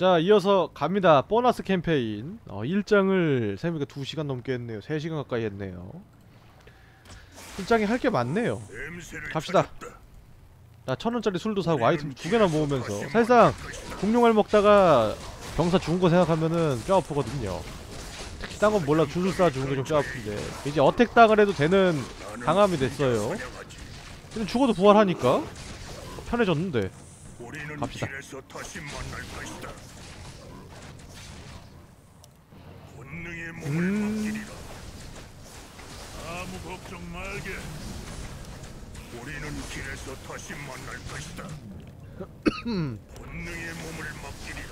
자 이어서 갑니다. 보너스 캠페인. 어, 일장을 세미가 2시간 넘게 했네요. 3시간 가까이 했네요. 일장이 할 게 많네요. 갑시다. 나 천원짜리 술도 사고 아이템 두 개나 모으면서. 사실상 공룡알 먹다가 병사 죽은 거 생각하면은 뼈 아프거든요. 특히 딴 건 몰라. 주술 쏴 죽은 게 좀 뼈 아픈데. 이제 어택 당을 해도 되는 강함이 됐어요. 근데 죽어도 부활하니까 편해졌는데 갑시다. 음. 아무 걱정 말게. 우리는 길에서 다시 만날 것이다. 본능의 몸을 맡기리라.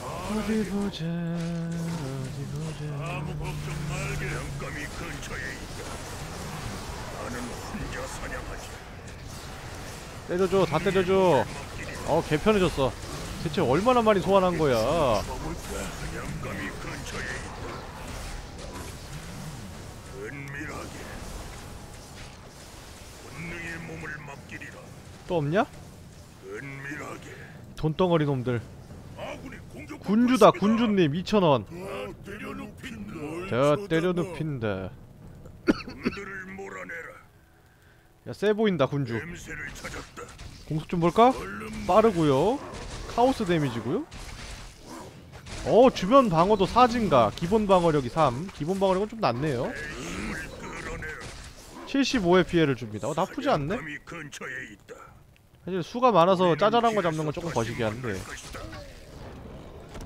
어디 보자 어디 보자 아무 걱정 말게. 영감이 근처에 있다. 나는 혼자 사냥하지. 때려줘 다 때려줘 어 개편해졌어 대체 얼마나 많이 소환한 거야. 또 없냐? 돈덩어리 놈들. 군주다 군주님 2천원 더 때려 눕힌다. 더 때려눕힌다 놈들을 몰아내라. 야 세 보인다 군주. 공속 좀 볼까? 빠르고요 카오스 데미지고요 어 주변 방어도 4증가 기본 방어력이 3 기본 방어력은 좀 끌어내라. 75의 피해를 줍니다 어 나쁘지 않네. 사실 수가 많아서 짜잘한 거 잡는 건 조금 거시기 한데.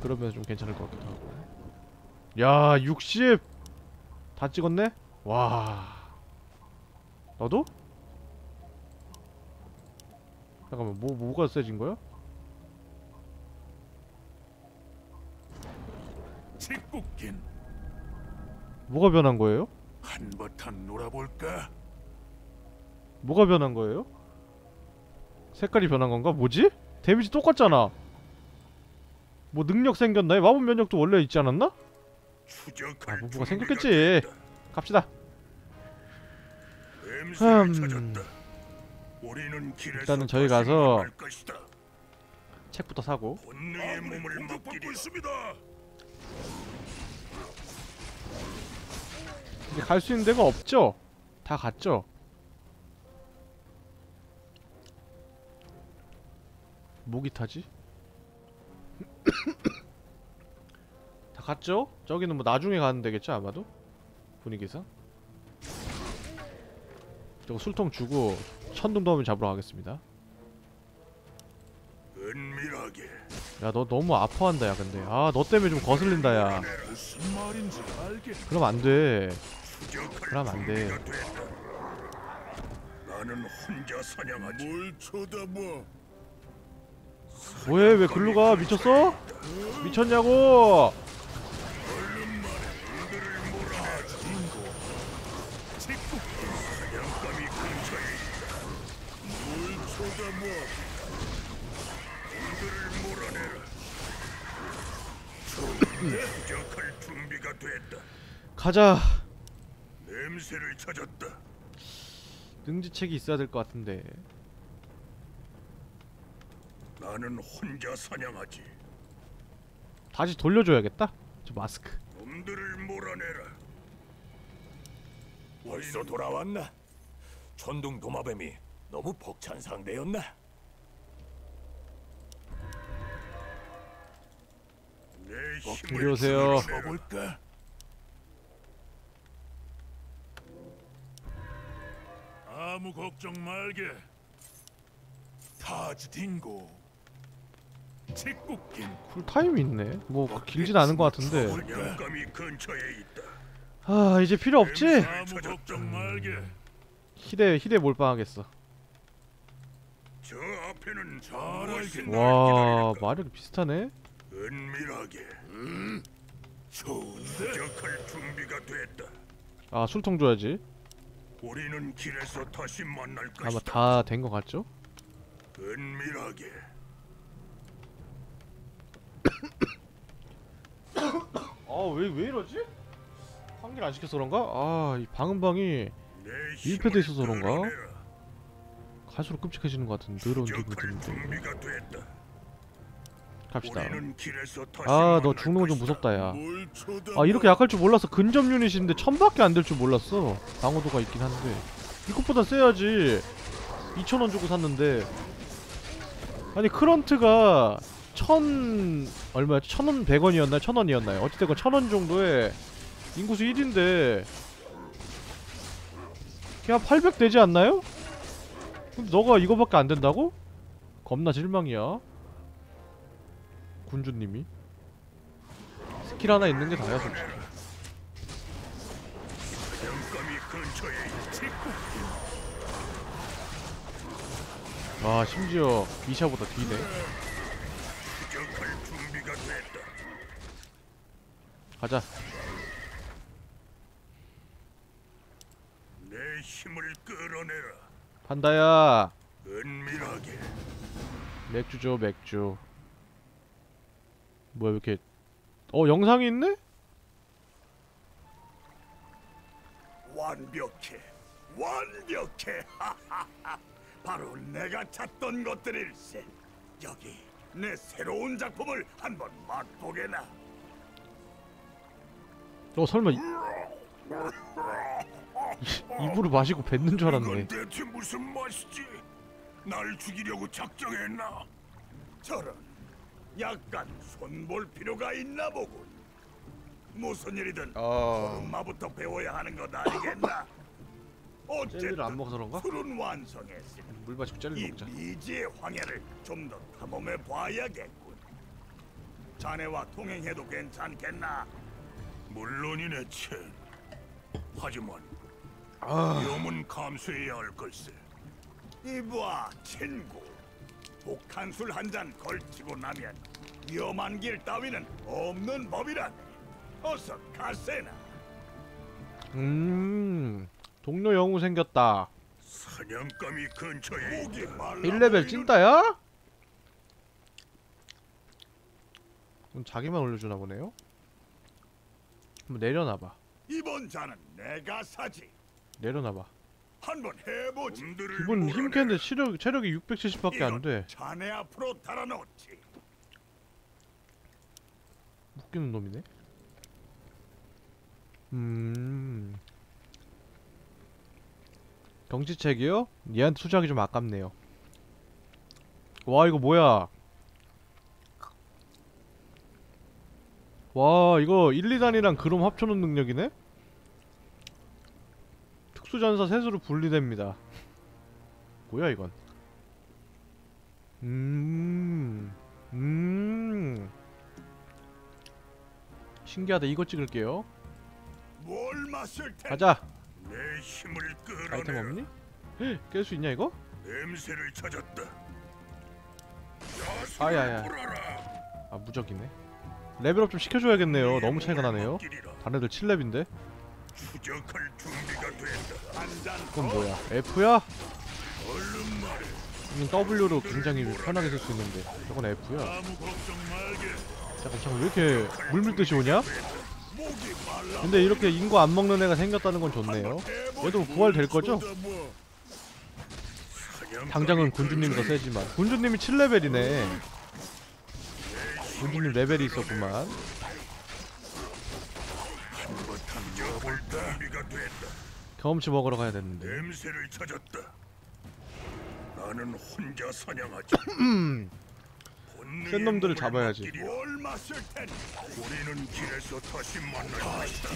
그러면 좀 괜찮을 것 같기도 하고 야 60! 다 찍었네? 와 너도? 잠깐만 뭐, 뭐가 세진 거야? 직국긴 뭐가 변한 거예요? 한바탕 놀아볼까? 뭐가 변한 거예요? 색깔이 변한 건가? 뭐지? 데미지 똑같잖아 뭐 능력 생겼나? 마법 면역도 원래 있지 않았나? 아, 뭐 뭐가 생겼겠지. 갑시다 음. 일단은 저희 가서. 책부터 사고. 이제 갈 수 있는 데가 없죠? 다 갔죠? 목이 타지? 다 갔죠? 저기는 뭐 나중에 가는 데겠죠 아마도? 분위기상 저거 술통 주고 천둥더미 잡으러 가겠습니다. 야 너 너무 아파한다 야 근데 아 너 때문에 좀 거슬린다 야. 그럼 안돼 그럼 안 돼. 준비가 됐다. 나는 혼자 사냥하지. 뭘 쳐다봐? 뭐해 왜 글로 가 미쳤어? 미쳤냐고 가. 가자 냄새를 찾았다. 능지책이 있어야 될 것 같은데 나는 혼자 사냥하지. 다시 돌려줘야겠다 저 마스크 놈들을 몰아내라. 벌써 돌아왔나? 천둥 도마뱀이 너무 벅찬 상대였나? 내 어, 힘을 이리 오세요. 볼까? 아무 걱정 말게. 타즈 딩고. 직국긴 쿨타임이 있네 뭐 길진 않은 것 같은데. 아 이제 필요 없지? 아무 걱정 말게. 희대 희대 몰빵하겠어. 와 마력이 비슷하네 은밀하게. 음. 좋은데. 적할 준비가 됐다. 아 술통 줘야지 우리는 길에서 다시 만날 아마 것이다. 다된 것 같죠? 은밀하게. 아왜왜 이러지? 환기를 안 시켜서 그런가? 아이 방음방이 내 밀폐돼 있어서 그런가? 갈수록 끔찍해지는 것 같은 더러운 기분이 드는데. 갑시다 아 너 죽는 거좀 것이다. 무섭다 야뭘 쳐다봐. 아 이렇게 약할 줄 몰랐어 근접 유닛인데 천밖에 안 될 줄 몰랐어 방어도가 있긴 한데 이것보다 세야지 2천원 주고 샀는데 아니 크런트가 천 얼마였지? 천원 백원이었나요? 천원이었나요? 어찌됐건 천원 정도에 인구수 1인데 그냥 800 되지 않나요? 근데 너가 이거밖에 안 된다고? 겁나 실망이야 군주님이 스킬 하나 있는 게 다야 솔직히. 와 심지어 미샤보다 뒤네. 가자 내 힘을 끌어내라. 판다야 은밀하게. 맥주 줘 맥주 뭐야 왜 이렇게 어 영상이 있네? 완벽해. 완벽해. 바로 내가 찾던 것들일세. 여기 내 새로운 작품을 한번 맛보게나. 어 설마 이... 입으로 마시고 뱉는 줄 알았네 이건 대체 무슨 맛이지? 날 죽이려고 작정했나? 저런 약간 손볼 필요가 있나 보군. 무슨 일이든 아 엄마부터 배워야 하는 것 아니겠나? 젤리를 안 어쨌든 먹어서 그런가? 술은 완성했으니 물 마시고 젤리 이 먹자 미지의 황해를 좀 더 탐험해 봐야겠군. 자네와 통행해도 괜찮겠나? 물론이네, 첸. 하지만 아 위험은 감수해야 할 걸세. 이봐, 친구. 독한술 한 잔 걸치고 나면 위험한 길 따위는 없는 법이라네. 어서 가세나. 음 동료 영웅 생겼다 사냥감이 근처에 목이 말라 1레벨 찐따야? 그럼 자기만 올려주나 보네요? 한번 내려놔봐 이번 잔은 내가 사지. 내려놔봐 한번 해보지. 기본 힘 캔데 체력, 체력이 670밖에 안 돼 자네 앞으로 달아놓지. 웃기는 놈이네 음 경지책이요? 얘한테 투자하기 좀 아깝네요 와 이거 뭐야 와 이거 1, 2단이랑 그럼 합쳐놓은 능력이네? 특수전사 셋으로 분리됩니다 뭐야 이건 음... 음... 신기하다 이거 찍을게요? 가자 아이템. 없니? 깰 수 있냐 이거? 냄새를 찾았다. 아야야. 아 무적이네 레벨업 좀 시켜줘야겠네요 너무 차이가 나네요. 다른 애들 7렙인데 추적할 준비가 됐다. 한잔 그건 뭐야 F야? 얼른 말해. 이건 W로 굉장히 편하게 쓸 수 있는데 저건 F야 아무 걱정 말게. 잠깐 잠깐 왜 이렇게 물밀듯이 오냐? 목이 말라. 근데 이렇게 인구 안 먹는 애가 생겼다는 건 좋네요 얘도 부활 될 거죠? 당장은 군주님이 더 세지만 군주님이 7레벨이네 군주님 레벨이 있었구만 잡을 준비가 됐다. 경험치 먹으러 가야 되는데 냄새를 찾았다. 나는 혼자 사냥하지. 센 놈들을 잡아야지. 우리는 길에서 다시 만날 것이다.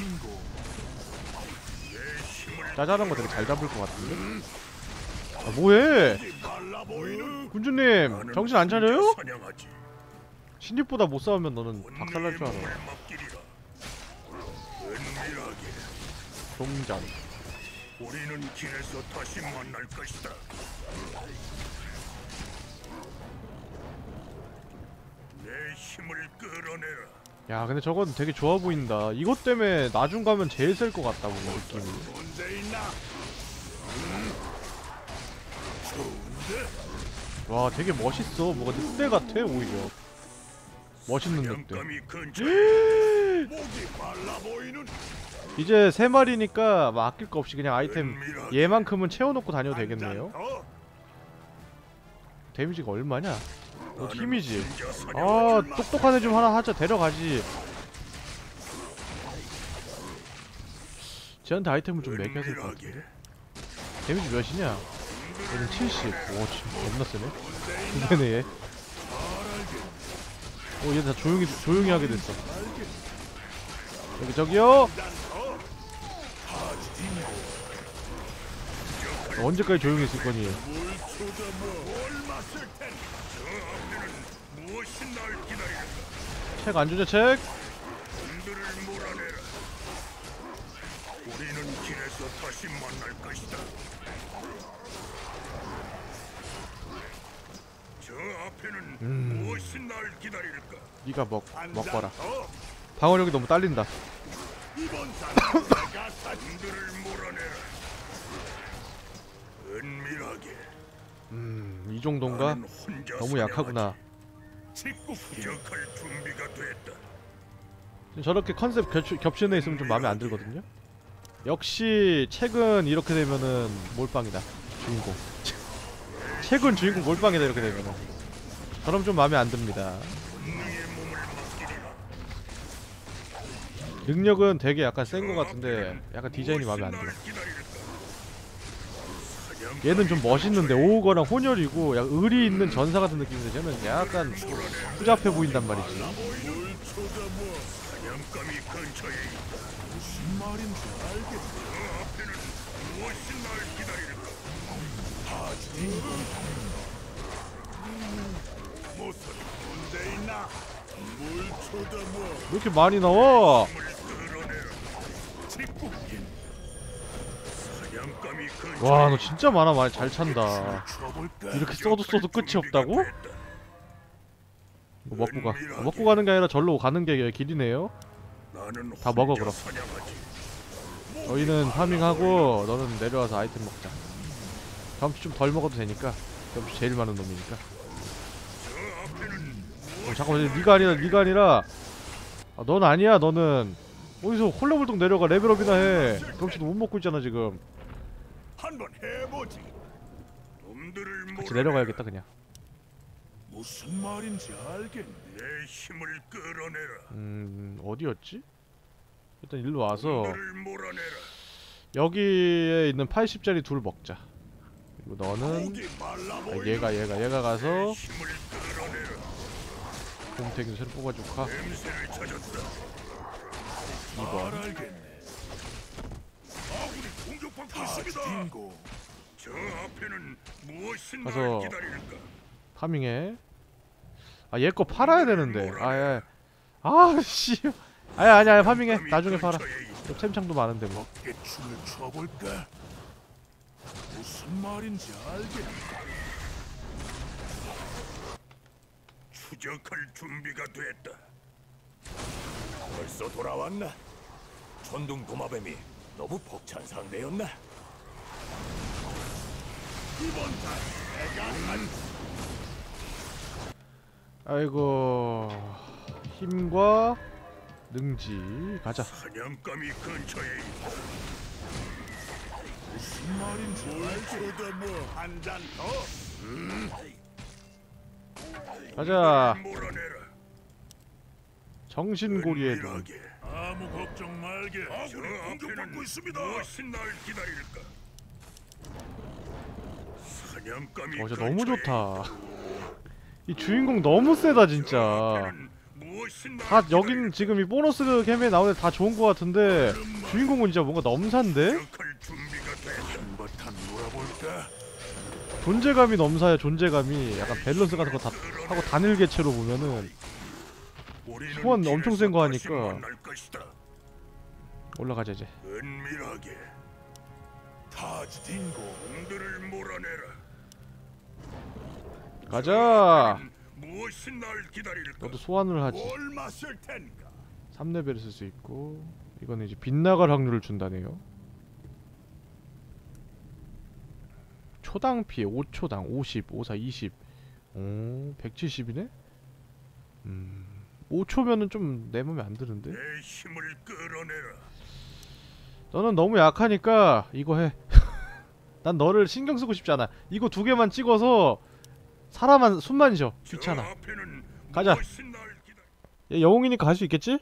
짜잘한 거 되게 잘 잡을 것 같은데? 아 뭐해? 보이는 군주님 정신 안 차려요? 신입보다 못 싸우면 너는 박살날 줄 알아 동장 우리는 길에서 다시 만날 것이다. 내 힘을 끌어내라. 야 근데 저건 되게 좋아 보인다 이것 때문에 나중 가면 제일 셀 것 같다 뭔가 느낌이 문제 있나? 음? 좋은데? 와 되게 멋있어 뭐가 늑대 같아 오히려 멋있는 늑대 목이 말라 보이는 이제 세 마리니까 막 아낄 거 없이 그냥 아이템 얘만큼은 채워놓고 다녀도 한 되겠네요. 데미지가 얼마냐? 어 힘이지. 아 똑똑한 애 좀 하나 하자. 데려가지. 쟤한테 아이템을 좀 매겨야 될 것 같은데. 데미지 몇이냐? 얘는 70 오, 진짜 겁나 세네. 두배네 얘. 오, 얘 다 조용히, 조용히 하게 됐어. 여기 저기요 언제까지 조용히 있을 거니? 책 안 주냐 책? 우리는 길에서 다시 만날 것이다. 저 앞에는 음. 무엇이 날 기다릴까? 네가 먹, 먹거라 더 방어력이 너무 딸린다 은밀하게. 음, 이 정도인가? 너무 약하구나. 저렇게 컨셉 겹치, 겹치는 애 있으면 좀 마음에 안 들거든요. 역시 책은 이렇게 되면은 몰빵이다 주인공. 책은 주인공 몰빵이다 이렇게 되면은. 저럼 좀 마음에 안 듭니다. 능력은 되게 약간 센거 같은데 약간 디자인이 마음에 안 들어 얘는 좀 멋있는데 오거랑 혼혈이고 약간 의리 있는 전사 같은 느낌인데 쟤는 약간 후잡해 보인단 말이지. 사냥감이 근처에 있 와 너 진짜 mana 많이 잘 찬다? 이렇게 써도 써도 끝이 없다고? 이거 먹고 가. 아, 먹고 가는 게 아니라 절로 가는 게 길이네요. 다 먹어, 그럼. 저희는 farming하고 너는 내려와서 아이템 먹자. 경험치 좀덜 먹어도 되니까. 경험치 제일 많은 놈이니까. 어, 잠깐만 니가 아니라 니가 아니라. 아, 넌 아니야 너는. 어디서 홀레벌떡 내려가 레벨업이나 해. 경험치도 못 먹고 있잖아 지금 한번 해보지. 놈들을 같이. 내려가야겠다 그냥 무슨 말인지 알겠네. 내 힘을 끌어내라. 음 어디였지? 일단 일로 와서. 여기에 있는 80짜리 둘 먹자 그리고 너는 아, 얘가 얘가 얘가 내 가서. 곰탱이 새로 뽑아줄까? 냄새를 찾았다. 2번 무엇이 날 가서 기다릴까? 파밍해 아 얘 거 팔아야 되는데 아예 아씨 아야 아니야 파밍해 나중에 팔아 또 템창도 많은데 뭐 춤을 춰볼까? 무슨 말인지 알겠네. 추적할 준비가 됐다. 벌써 돌아왔나? 천둥 도마뱀이 너무 벅찬 상대였나? 이번 판 내가 한 아이고 힘과 능지 가자 사냥감이 근처에 있다. 무슨 말인지 알겠다. 뭐한잔 더. 가자. 정신고리의 눈 은밀하게. 아무 걱정 말게. 저 앞에는 있습니다. 무엇이 날 기다릴까? 사냥감이 어, 진짜 너무 좋다. 이 주인공 너무 세다 저 진짜. 다? 여긴 지금 이 보너스 캠에 나오는 다 좋은 거 같은데 주인공은 진짜 뭔가 넘사인데? 존재감이 넘사야 존재감이 약간 밸런스 같은 거 다 하고 단일 개체로 보면은 소환 엄청 센거 길에서 다시 하니까. 올라가자 이제. 은밀하게 타즈딩고 놈들을 몰아내라. 가자. 무엇이 날 기다릴까? 너도 소환을 하지. 뭘 마실 텐가? 3레벨을 쓸 수 있고 이거는 이제 빗나갈 확률을 준다네요. 초당 피해 5초당 50, 54, 20. 오, 170이네? 음. 5초면은 좀내 맘에 안 드는데. 내 힘을 끌어내라. 너는 너무 약하니까 이거 해. 난 너를 신경 쓰고 싶지 않아. 이거 두 개만 찍어서 사람만 숨만 쉬어 저 귀찮아 가자. 얘 영웅이니까 갈 수 있겠지?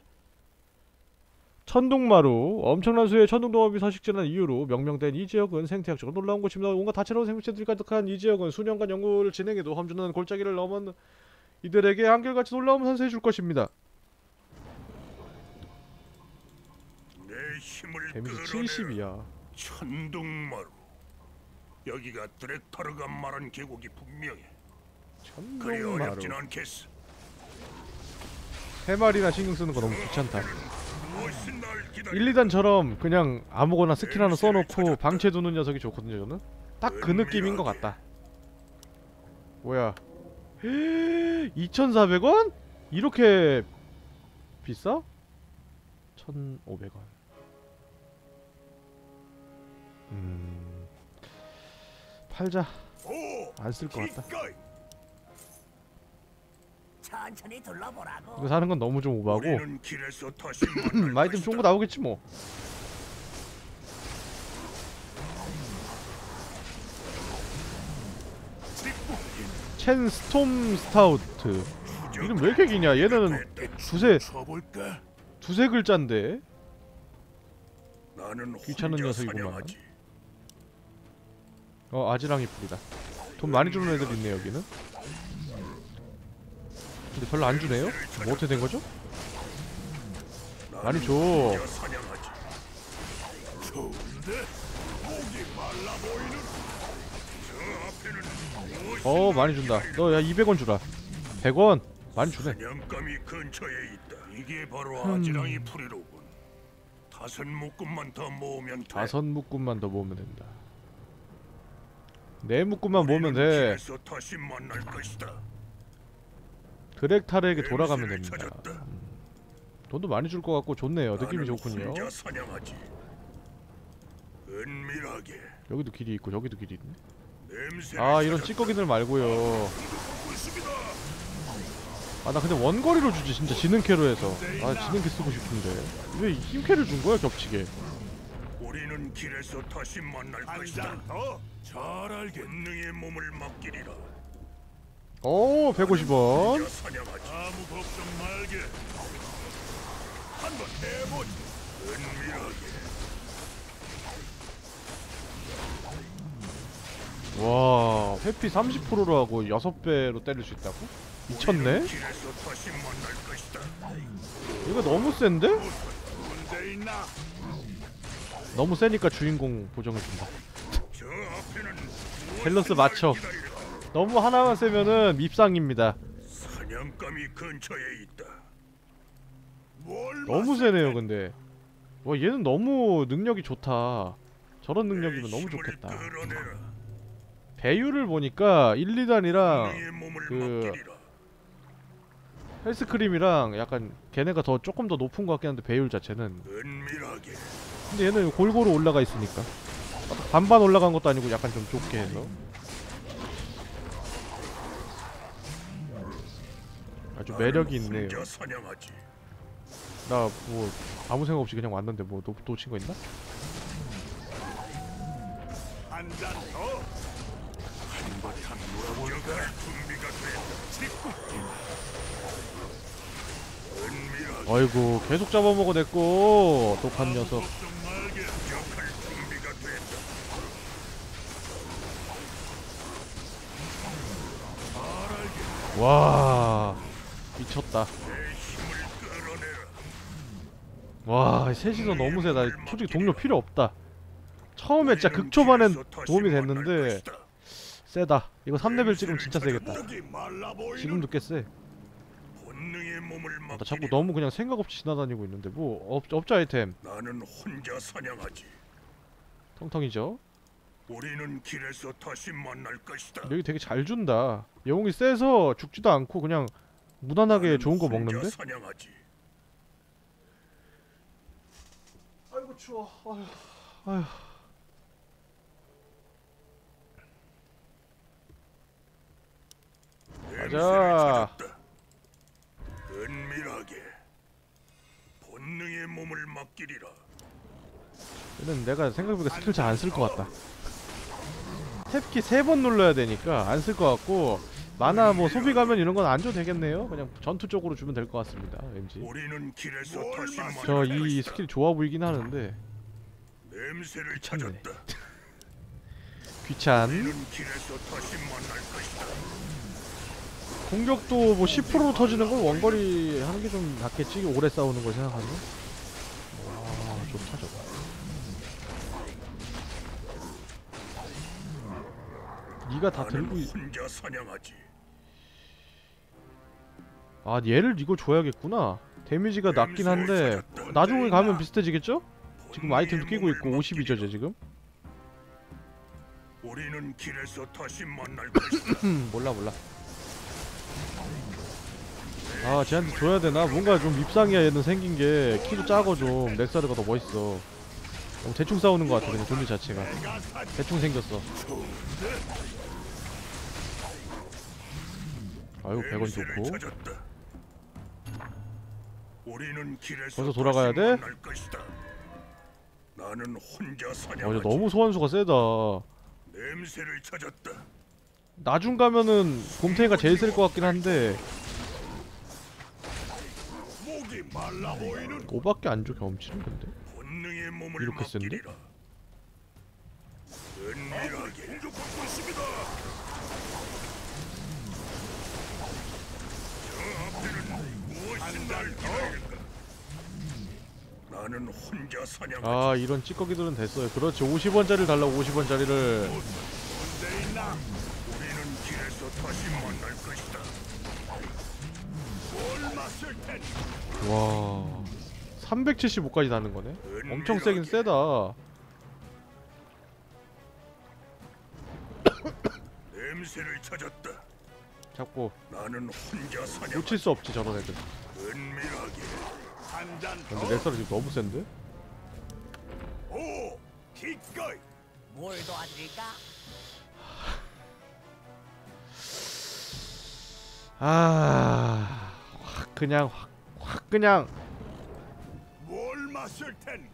천둥마루 엄청난 수의 천둥동업이 서식지는 이유로 명명된 이 지역은 생태학적으로 놀라운 곳입니다. 온갖 다채로운 생물체들이 가득한 이 지역은 수년간 연구를 진행해도 험준한 골짜기를 넘은 이들에게 한결같이 놀라움을 선사해 줄 것입니다. 데미지 끌어내라. 70이야. 천둥마루 여기가 드렉타르가 말한 계곡이 분명해 그리 천둥마루 어렵진 않겠어 세 마리나 신경 쓰는 거 너무 귀찮다. 무엇이 날 기다리 1, 2단처럼 그냥 아무거나 스킬 하나 써놓고 방치해 두는 녀석이 좋거든요 저는 딱 그 느낌인 것 같다 뭐야 2,400원? 이렇게 비싸? 1,500원 음... 팔자 오안쓸 것 같다 기꺼이 천천히 둘러보라고. 이거 사는 건 너무 좀 많이 좀 좋은 거 나오겠지 뭐 첸 스톰 스타우트 이름 왜 이렇게 기냐 얘는 두세? 두세 글자인데 귀찮은 녀석이구만. 어 아지랑이 풀이다 돈 많이 주는 애들 있네 여기는 근데 별로 안 주네요? 뭐 어떻게 된 거죠? 많이 줘 어날 많이 준다? 너 야 200원 주라 100원 많이 주네 사냥감이 근처에 있다. 이게 바로 음. 아지랑이 풀이로군. 다섯 묶음만 더 모으면 돼. 다섯 묶음만 더 모으면 된다 네 묶음만 모으면 돼 다시 만날 것이다. 드렉타르에게 돌아가면 됩니다 찾았다. 돈도 많이 줄 것 같고 좋네요 느낌이 좋군요 여기도 길이 있고 저기도 길이 있네 아 이런. 찌꺼기들 말고요. 아 나 근데 원거리로 주지 진짜 지능캐로 해서 아 지능캐 쓰고 싶은데 왜 힘캐를 준 거야 겹치게 우리는 길에서 다시 만날 것이다. 잘 알게. 본능의 몸을 맡기리라. 오 150원 혼자 사냥하지. 아무 걱정 말게. 한번 해보지. 은밀하게. 와 회피 30%로 하고 6배로 때릴 수 있다고? 미쳤네? 이거 너무 센데? 너무 세니까 주인공 보정해준다 밸런스 맞춰. 너무 하나만 세면은 밉상입니다 너무 세네요 근데 와 얘는 너무 능력이 좋다 저런 능력이면 너무 좋겠다. 배율을 보니까 1, 2단이랑 본능의 몸을 그-. 헬스크림이랑 약간 걔네가 더 조금 더 높은 것 같긴 한데 배율 자체는. 근데 얘는 골고루 올라가 있으니까 반반 올라간 것도 아니고 약간 좀 좁게 해서 아주 매력이 있네요. 나 뭐 아무 생각 없이 그냥 왔는데 뭐 놓, 놓친 거 있나? 아이고 계속 잡아먹어 내꺼 독한 녀석. 와 미쳤다. 와 셋이서 너무 세다 솔직히 동료 필요 없다 처음에 진짜 극초반엔 도움이 됐는데 세다 이거 3레벨 찍으면 진짜 세겠다 지금도 꽤세 몸을 나. 자꾸 너무 그냥 생각 없이 지나다니고 있는데 뭐 업, 업자 아이템 나는 혼자 사냥하지. 텅텅이죠 우리는 길에서 다시 만날 것이다. 여기 되게 잘 준다 영웅이 세서 죽지도 않고 그냥 무난하게 좋은 거 먹는데 사냥하지. 아이고 추워 아휴 아휴 냄새를 가자. 찾았다. 은밀하게 본능의 몸을 맡기리라. 얘는 내가 생각해보니까 스킬 잘 안 쓸 것 같다 tab키 세 번 눌러야 되니까 안 쓸 것 같고 mana 뭐 소비 가면 이런 건 안 줘도 되겠네요. 그냥 전투 쪽으로 주면 될 것 같습니다. 왠지. 저 이. skill이 좋아 보이긴 하는데 냄새를. 찾았다. 귀찮. 공격도 뭐 10%로 터지는 건 원거리 하는 게 좀 낫겠지. 오래 싸우는 걸 생각하면. 와 좋다 저거. 네가 다 들고 있... 아 얘를 이거 줘야겠구나. 데미지가 낮긴 한데 나중에 가면 비슷해지겠죠? 지금 아이템도 끼고 있고 50이죠 쟤 지금? 몰라 몰라 아 쟤한테 줘야 되나? 뭔가 좀 밉상이야 얘는 생긴 게 키도 작아 좀 렉사르가 더 멋있어 너무 대충 싸우는 것 같아 그냥 좀비 자체가 대충 생겼어 아유 100원 냄새를 좋고 벌써 돌아가야 돼? 나는 혼자 어. 얘 너무 소환수가 세다 냄새를 찾았다. 나중 가면은 곰탱이가 제일 셀것 같긴 한데. 5밖에 안 줘 경험치를 근데. 이렇게 센데? 아 이런 찌꺼기들은 됐어요. 그렇지. 50원짜리를 달라고 50원짜리를 와 375까지 다는 거네 엄청 세긴 세다 냄새를 찾았다. 잡고 나는 혼자 사냥. 놓칠 수 없지 저런 애들 은밀하게 한잔 근데 더. 렉사르 지금 너무 센데? 오, 기꺼이. 뭘 도와드릴까? 아... 확 그냥 확, 확 그냥 뭘 마실 텐가?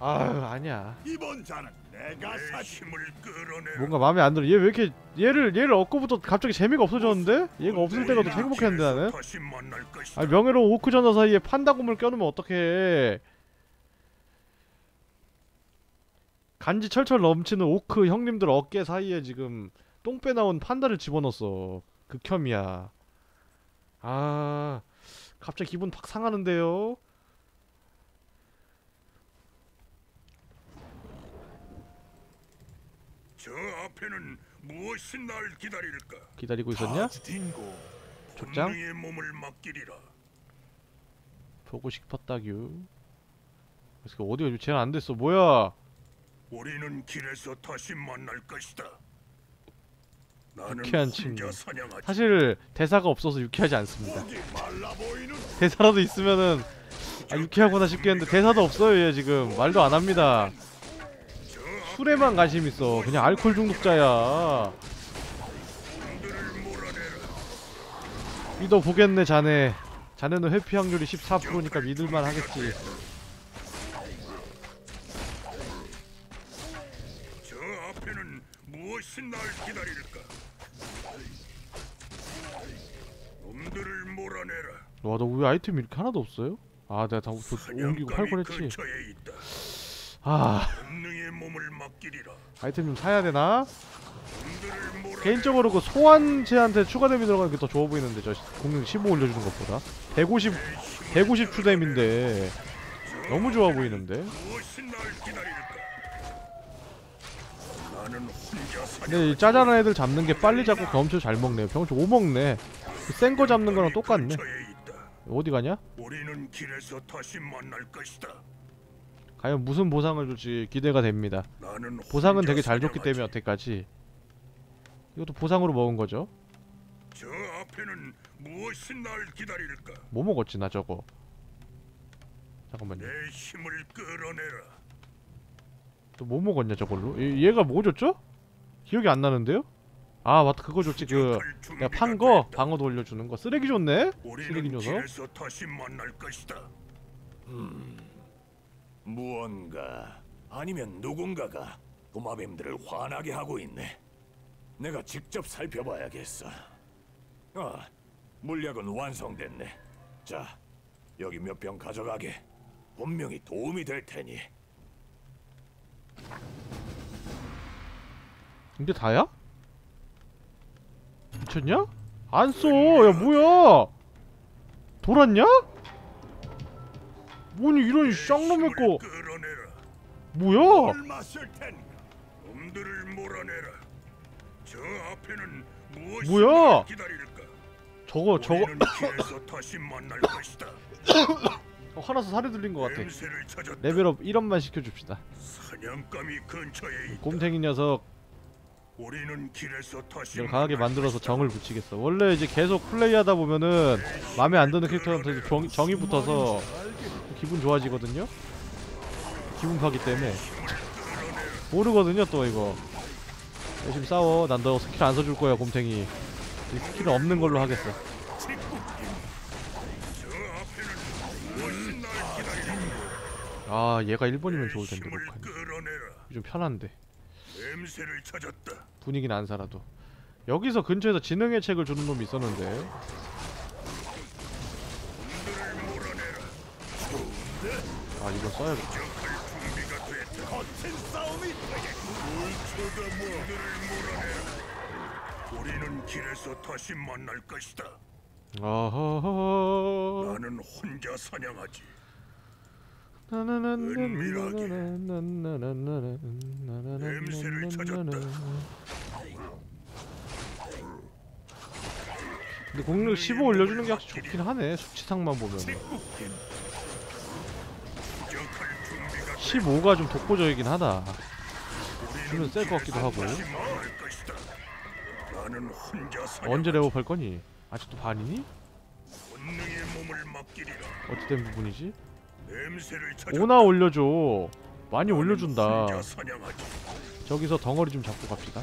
아유 아니야 이번 잔은 내가 내 사지. 힘을 끌어내라. 뭔가 마음에 안 들어 얘 왜 이렇게 얘를 얘를 얻고부터 갑자기 재미가 없어졌는데? 얘가 없을 때가 더 행복했는데 나는. 아 명예로운 오크 전사 사이에 판다곰을 껴놓으면 어떡해 간지 철철 넘치는 오크 형님들 어깨 사이에 지금 똥배 나온 판다를 집어넣었어 극혐이야 아 갑자기 기분 팍 상하는데요 저 앞에는 무엇이 날 기다릴까? 기다리고 있었냐? 족장? 보고 싶었다규 그래서 어디가 제일 안 됐어 뭐야 우리는 길에서 다시 만날 것이다. 유쾌한 친구. 사실 대사가 없어서 유쾌하지 않습니다. 대사라도 있으면은 아 유쾌하구나 싶겠는데 대사도 없어요 얘 지금. 말도 안 합니다. 술에만 관심 있어. 그냥 알코올 중독자야. 믿어 보겠네 자네. 자네는 회피 확률이 14%니까 믿을만 하겠지. 저 앞에는 무엇이 날 기다릴까? 놈들을 몰아내라. 와너왜 아이템 이렇게 하나도 없어요? 아 내가 다 저- 옮기고 팔 사냥감이 뻔했지 근처에 있다. 아. 아이템 좀 사야 되나? 개인적으로 그 소환체한테 추가 데미 들어가는 게 더 좋아 보이는데 저 공격 15 올려주는 것보다 150 150 추뎀인데 너무 좋아 보이는데. 근데 이 짜잘한 애들 잡는 게 빨리 잡고 경험치 잘 먹네요 경험치 5 먹네 센 거 잡는 거랑 똑같네. 어디 가냐? 과연 무슨 보상을 줄지 기대가 됩니다 보상은 되게 잘 줬기. 때문에 여태까지 이것도 보상으로 먹은 거죠 저 앞에는 무엇이 날 기다릴까? 뭐 먹었지 나 저거 잠깐만요 내 힘을 끌어내라. 또 뭐 먹었냐 저걸로 얘, 얘가 뭐 줬죠? 기억이 안 나는데요? 아 맞다 그거 줬지 그 내가 판거 됐다. 방어 돌려주는 거 쓰레기 줬네? 쓰레기 녀석 길에서 다시 만날 것이다. 무언가 아니면 누군가가 도마뱀들을 화나게 하고 있네. 내가 직접 살펴봐야겠어. 아, 물약은 완성됐네. 자, 여기 몇 병 가져가게. 분명히 도움이 될 테니. 이게 다야? 미쳤냐? 안 써! 야 뭐야! 돌았냐? 뭐니 이런 쌍놈의 거. 뭐야? 뭐야? 저거 저거. 어, 화나서 살이 들린 것 같아. 레벨업 1업만 시켜줍시다. 곰탱이 녀석 우리는 길에서 다시 이걸 강하게 만들어서. 정을 붙이겠어. 원래 이제 계속 플레이하다 보면은 마음에 안 드는 캐릭터한테 정, 정이 붙어서 기분 좋아지거든요? 기분 파기 때문에. 모르거든요 또 이거. 열심히 싸워. 난 너 스킬 안 써줄 거야 곰탱이. 이 스킬은 없는 걸로 하겠어. 기다리는가? 아 얘가 1번이면 좋을 텐데. 좀 편한데 냄새를 찾았다. 분위기는 안 살아도 여기서 근처에서 지능의 책을 주는 놈이 있었는데. 아 이거 써야겠다. 우리는 길에서 다시 만날 것이다. 아하하 나는 혼자 사냥하지. 냄새를 찾았다. 근데 공력 15 올려주는 게 확실히 좋긴 하네 수치상만 보면 직국인. 적할 준비가 15가 좀 독보적이긴 하다 주면 셀것 같기도 하고. 언제 레업할 거니? 아직도 반이니? 어찌된 부분이지? 오나 올려줘. 많이 올려준다. 저기서 덩어리 좀 잡고 갑시다.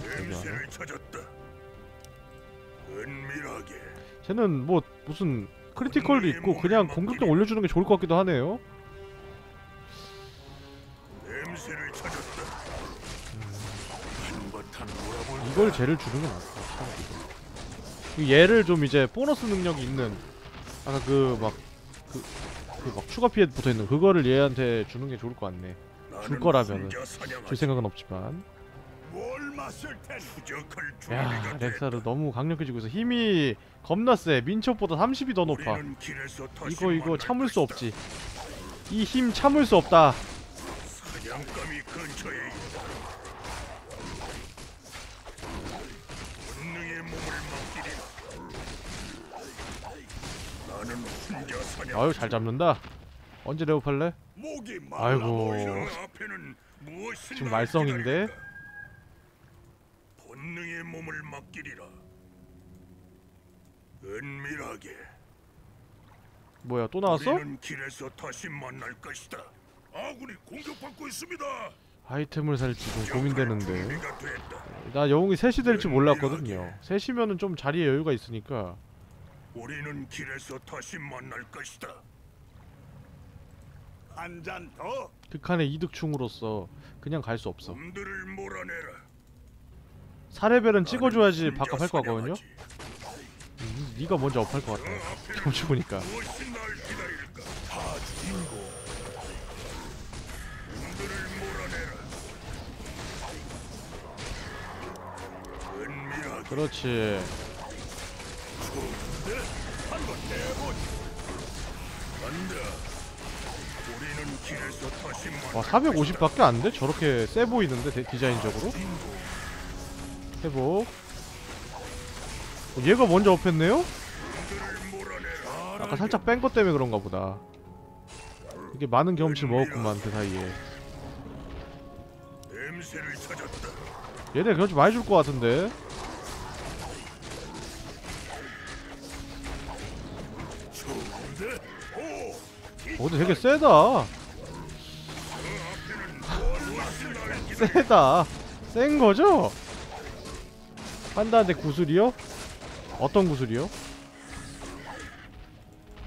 쟤는 뭐 무슨 크리티컬도 있고 그냥 공격력 올려주는 게 좋을 것 같기도 하네요. 놀아볼 이걸 쟤를 주는 게이 얘를 좀 이제 보너스 능력이 있는 아까 그 막그 그 막 추가 피해 붙어있는 그거를 얘한테 주는 게 좋을 것 같네. 줄 거라면은. 줄 생각은 없지만. 야 렉사르 너무 강력해지고 있어. 힘이 겁나 세 민첩보다 30이 더 높아. 이거 이거 참을 수. 없지. 이 힘 참을 수 없다 아유 잘 잡는다 언제 레오팔래? 아이고. 지금 날 말썽인데? 본능의 몸을 맡기리라. 은밀하게. 뭐야 또 나왔어? 길에서 다시 만날 것이다. 아군이 공격받고 있습니다. 아이템을 살지 좀 고민되는데. 나 영웅이 셋이 될지 몰랐거든요 셋이면은 좀 자리에 여유가 있으니까 우리는 길에서 다시 만날 것이다. 한 잔 더. 극한의 이득충으로서 그냥 갈 수 없어 놈들을 몰아내라. 4레벨은 찍어줘야지 나는 밥값 할 혼자 거거든요 사냥하지. 음, 네가 먼저 업할 것 같아 경치 보니까 무엇이 날 기다릴까? 다 죽인고. 놈들을 몰아내라. 은밀하게 그렇지 한번 내보자. 간다. 우리는 길에서 다시 와 450밖에 안 돼? 저렇게 세 보이는데 데- 디자인적으로? 회복 어, 얘가 먼저 업했네요? 아까 살짝 뺀 것 때문에 그런가 보다 이게 많은 경험치를 먹었구만 그 사이에 냄새를 찾았다. 얘네 경험치 많이 줄 것 같은데? 어 근데 되게 세다 세다 센 거죠? 판다한테 구슬이요? 어떤 구슬이요?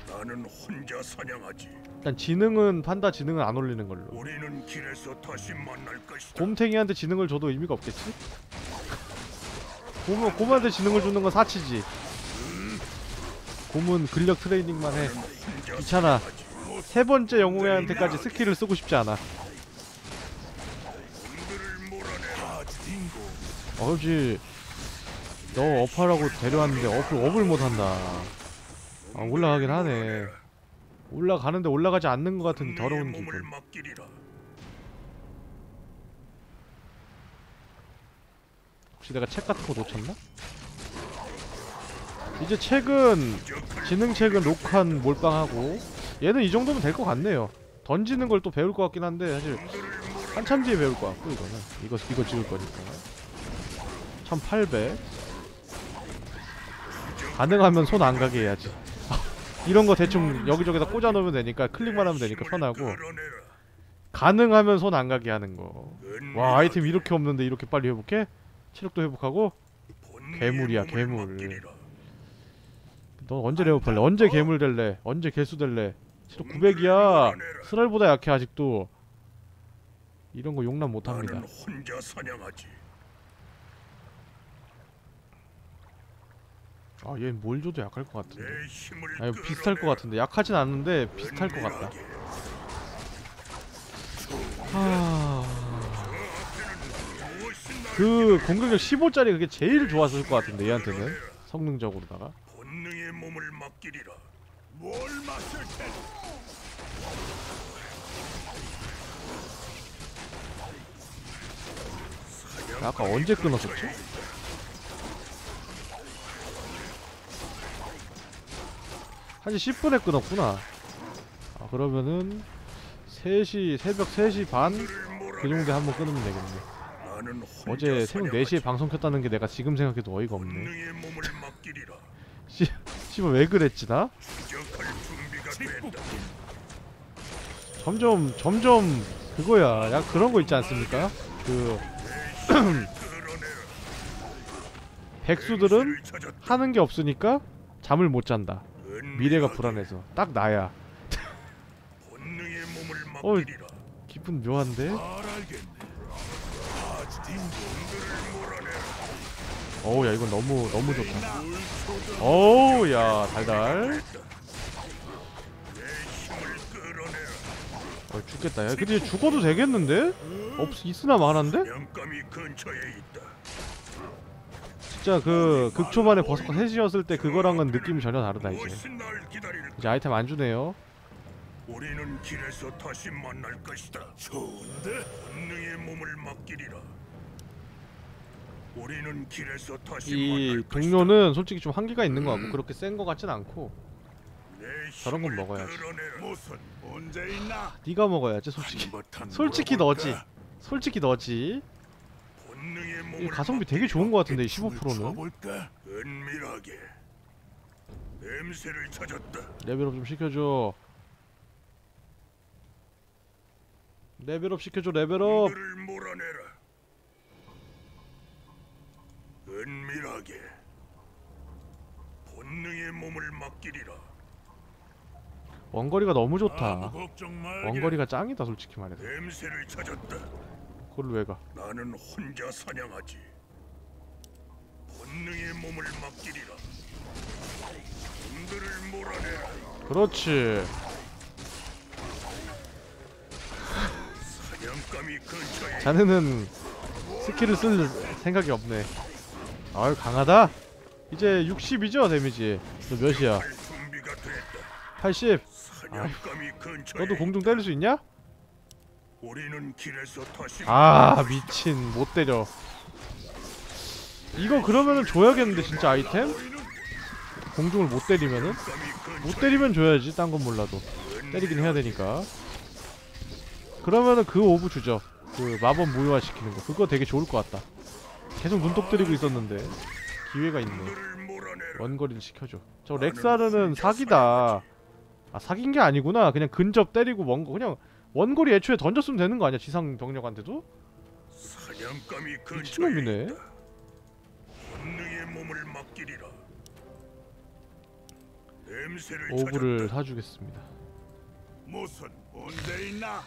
나는 혼자 사냥하지. 일단 지능은 판다 지능은 안 올리는 걸로 우리는 길에서 다시 만날 것이다. 곰탱이한테 지능을 줘도 의미가 없겠지? 고문한테 지는 걸 주는 건 사치지 고문 근력 트레이닝만 해 귀찮아 세 번째 영웅한테까지 skill을 쓰고 싶지 않아 어지 너 up하라고 데려왔는데 up을 up을 못한다 아 올라가긴 하네 올라가는데 올라가지 않는 것 같은 더러운 기분. 혹시 내가 책 같은 거 놓쳤나? 이제 책은 지능책은 록한 몰빵하고 얘는 이 정도면 될 것 같네요 던지는 걸 또 배울 것 같긴 한데 사실 한참 뒤에 배울 것 같고 이거는 이거 이거 찍을 거니까 1800 가능하면 손 안 가게 해야지 이런 거 대충 여기저기다 꽂아 놓으면 되니까 클릭만 하면 되니까 편하고. 가능하면 손 안 가게 하는 거. 은밀하게 와 아이템 이렇게 없는데 이렇게 빨리 회복해? 체력도 회복하고? 괴물이야, 괴물. 넌 언제 레오팔래? 언제 괴물 될래? 언제 개수 될래? 체력 900이야. 스랄보다 약해 아직도. 이런 거 용납 못합니다. 혼자 사냥하지. 아 얘는 뭘 줘도 약할 것 같은데. 내 힘을 아니 비슷할 것. 같은데 약하진 않은데 비슷할 것 같다. 하... 그 공격력 15짜리 그게 제일 좋았을 것 같은데 얘한테는 성능적으로다가. 본능의 몸을 맡기리라. 뭘 마실 텐? 아까 언제 끊었었지? 한시 10분에 끊었구나. 아, 그러면은 3시 새벽 3시 반그 정도에 한번 끊으면 되겠네. 어제 새벽 사냥하지. 4시에 방송 켰다는 게 내가 지금 생각해도 어이가 없네. 씨, 씨발 왜 그랬지 나? 점점 점점 그거야. 약 그런 거 있지 않습니까? 그. 백수들은. 하는 게 없으니까 잠을 못 잔다. 미래가 불안해서 딱 나야. 어. 기분 묘한데? 어우 야 이건 너무 너무 좋다. 어우 야 달달. 어 죽겠다. 야 근데 죽어도 되겠는데? 없 있으나 마나인데? 진짜 그 극초반에 버섯과 셋이었을 때 그거랑은 느낌이 전혀 다르다 이제. 이제 아이템 안 주네요. 우리는 길에서 다시 만날 것이다. 좋은데? 본능의 몸을 맡기리라. 이 동료는 솔직히 좀 한계가 있는 것 같고 그렇게 센 거 같진 않고 저런 건 먹어야지. 있나? 네가 먹어야지 솔직히. 솔직히? 너지. 솔직히 너지. 이 가성비 되게 좋은 것 같은데 이 춤을 15%는 춰볼까? 은밀하게 냄새를 찾았다. level up 좀 시켜줘. level up 시켜줘 level up. 은밀하게 본능에 몸을 맡기리라. 원거리가 너무 좋다. 원거리가 짱이다 솔직히 말해서. 냄새를 찾았다. 그걸 왜 가? 나는 혼자 사냥하지. 본능에 몸을 맡기리라. 놈들을 몰아내라. 그렇지. 사냥감이 근처에 자네는 skill을 쓸 생각이 없네. 아유 강하다. 이제 60이죠 데미지. 너 몇이야? 할 준비가 됐다. 80. 사냥감이 근처에 너도 공중 때릴 수 있냐? 아 미친 못 때려. 이거 그러면은 줘야겠는데 진짜 아이템? 공중을 못 때리면은? 못 때리면 줘야지 딴 건 몰라도 때리긴 해야 되니까 그러면은 그 orb 주죠 그 마법 무효화 시키는 거 그거 되게 좋을 것 같다 계속 눈독 들이고 있었는데 기회가 있네. 원거리를 시켜줘 저 렉사르는 사기다 아 사긴 게 아니구나 그냥 근접 때리고 원거 그냥 원거리 애초에 던졌으면 되는 거 아니야 지상 병력한테도? 미친놈이네. 오브를. 사주겠습니다 무슨 문제 있나?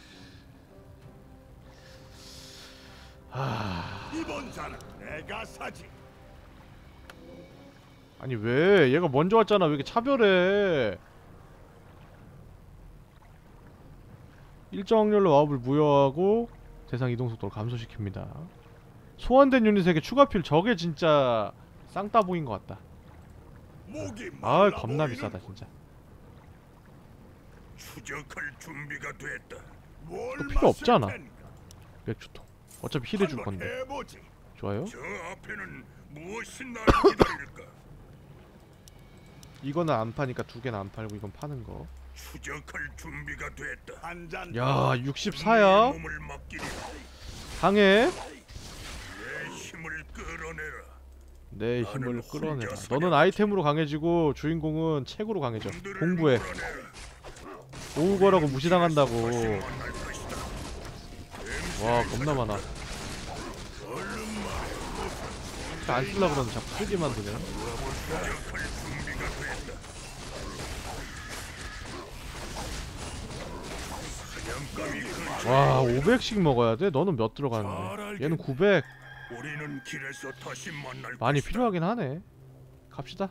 하... 이번 잔은 내가 사지. 아니 왜? 얘가 먼저 왔잖아. 왜 이렇게 차별해? 일정 확률로 와업을 무효하고 대상 이동 속도를 감소시킵니다. 소환된 유닛에게 추가 필 저게 진짜 쌍따봉인 것 같다. 아 겁나 비싸다 진짜. 추적할 준비가 됐다. 또 필요 없잖아. 맥주통 어차피 힐 해줄 한번 건데 해보지. 좋아요 저 앞에는 무엇이 나를 기다릴까? 이거는 안 파니까 두 개는 안 팔고 이건 파는 거 추적할 준비가 됐다. 한잔 야 64야? 몸을 맡기리. 강해 내 힘을 끌어내라. 내 힘을 끌어내라 너는 아이템으로 강해지고 주인공은 책으로 강해져 공부해. 오우거라고 무시당한다고. 와 겁나 많아 안 쓸라 그러면 자꾸. 사냥감이 근처. 와 500씩 먹어야 돼? 너는 몇 들어가는데 얘는 900 우리는 길에서 다시 만날 많이. 필요하긴 하네 갑시다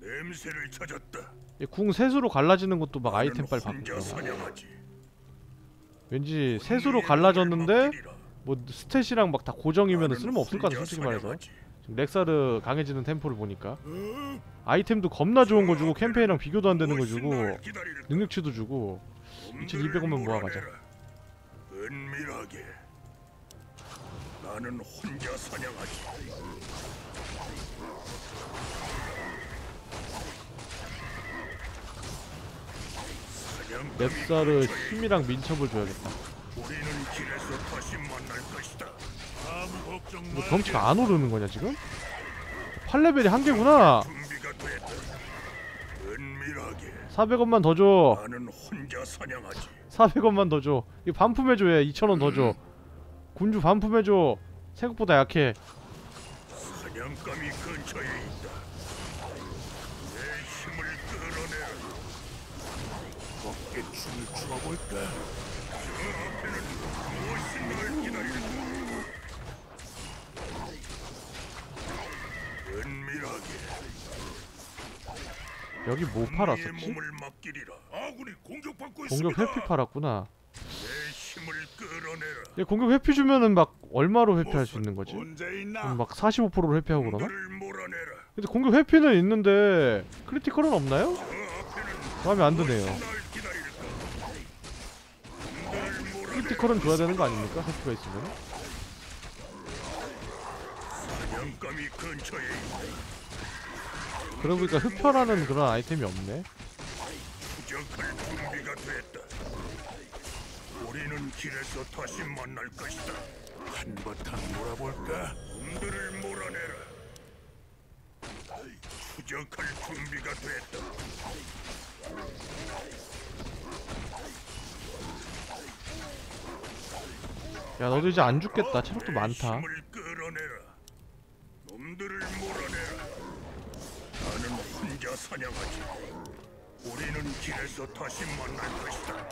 냄새를 찾았다. 얘궁 셋으로 갈라지는 것도 막 아이템 빨리 나는 혼자 바꾸잖아 사냥하지. 왠지 셋으로 갈라졌는데 뭐 스탯이랑 막 다 고정이면 쓸모 없을 것 같아 솔직히 말해서 지금 렉사르 강해지는 템포를 보니까 아이템도 겁나 좋은 거 주고 캠페인이랑 비교도 안 되는 거 주고 능력치도 주고 2200원만 모아가자. 은밀하게 나는 혼자 사냥하지. 근처에 힘이랑 민첩을 줘야겠다. 뭐 말. 경치가 안 오르는 거냐 지금? 8레벨이 한 개구나. 준비가 됐다. 은밀하게. 400원만 더줘. 나는 혼자 사냥하지. 400원만 더줘. 이거 반품해줘 얘 2,000원 더줘. 군주 반품해줘. 생각보다 약해. 사냥감이 근처에 있다. 내 힘을 끌어내라. 어깨 춤을 춰볼까? 저 앞에는 무엇이 널 기다릴까? 은밀하게 여기 뭐 내 팔았었지? 공격. 회피 팔았구나. 얘 공격 회피 주면은 막 얼마로 회피할 수 있는 거지? 막 45%로 회피하고 그러나? 근데 공격 회피는 있는데 critical은 없나요? 마음에 안 드네요. critical은 줘야 되는 거 아닙니까? 회피가 있으면 그러고 보니까 흡혈하는 그런 아이템이 없네 추적할 준비가 됐다. 우리는 길에서 다시 만날 것이다. 한바탕 놀아볼까? 놈들을 몰아내라. 추적할 준비가 됐다. 야 너도 이제 안 죽겠다 체력도 내 많다. 놈들을 몰아내라. 나는 혼자 사냥하지. 우리는 길에서 다시 만날 것이다.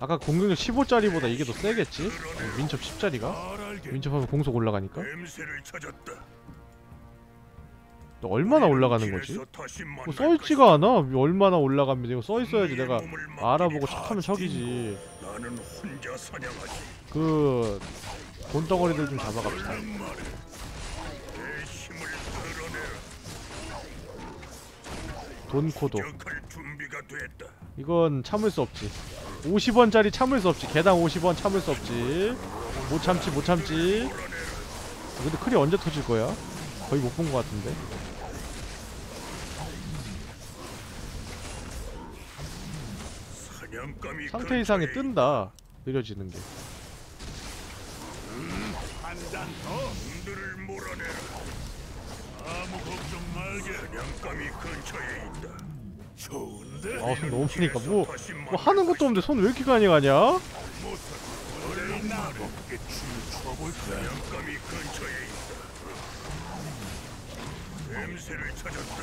아까 공격력 15짜리보다 이게 더 세겠지? 어, 민첩 10짜리가? 잘 알게. 민첩하면 공속 올라가니까? 찾았다. 너 얼마나 올라가는 거지? 뭐 써있지가 않아 얼마나 올라가면 이거 써있어야지 내가 알아보고 착하면 척이지. 그 돈덩어리들 좀 잡아갑시다 돈코도. 이건 참을 수 없지. 50원짜리 참을 수 없지. 개당 50원 참을 수 없지. 못 참지 못 참지. 근데 클이 언제 터질 거야? 거의 못본거 같은데. 상태 근처에 뜬다. 느려지는 게. 몰아내라. 아무 걱정. 사냥감이 근처에 있다. 좋은데? 아, 손 너무 크니까 뭐- 뭐 하는 것도 없는데 손 왜 이렇게 많이 가냐? 사냥감이 근처에 있다. 냄새를 찾았다.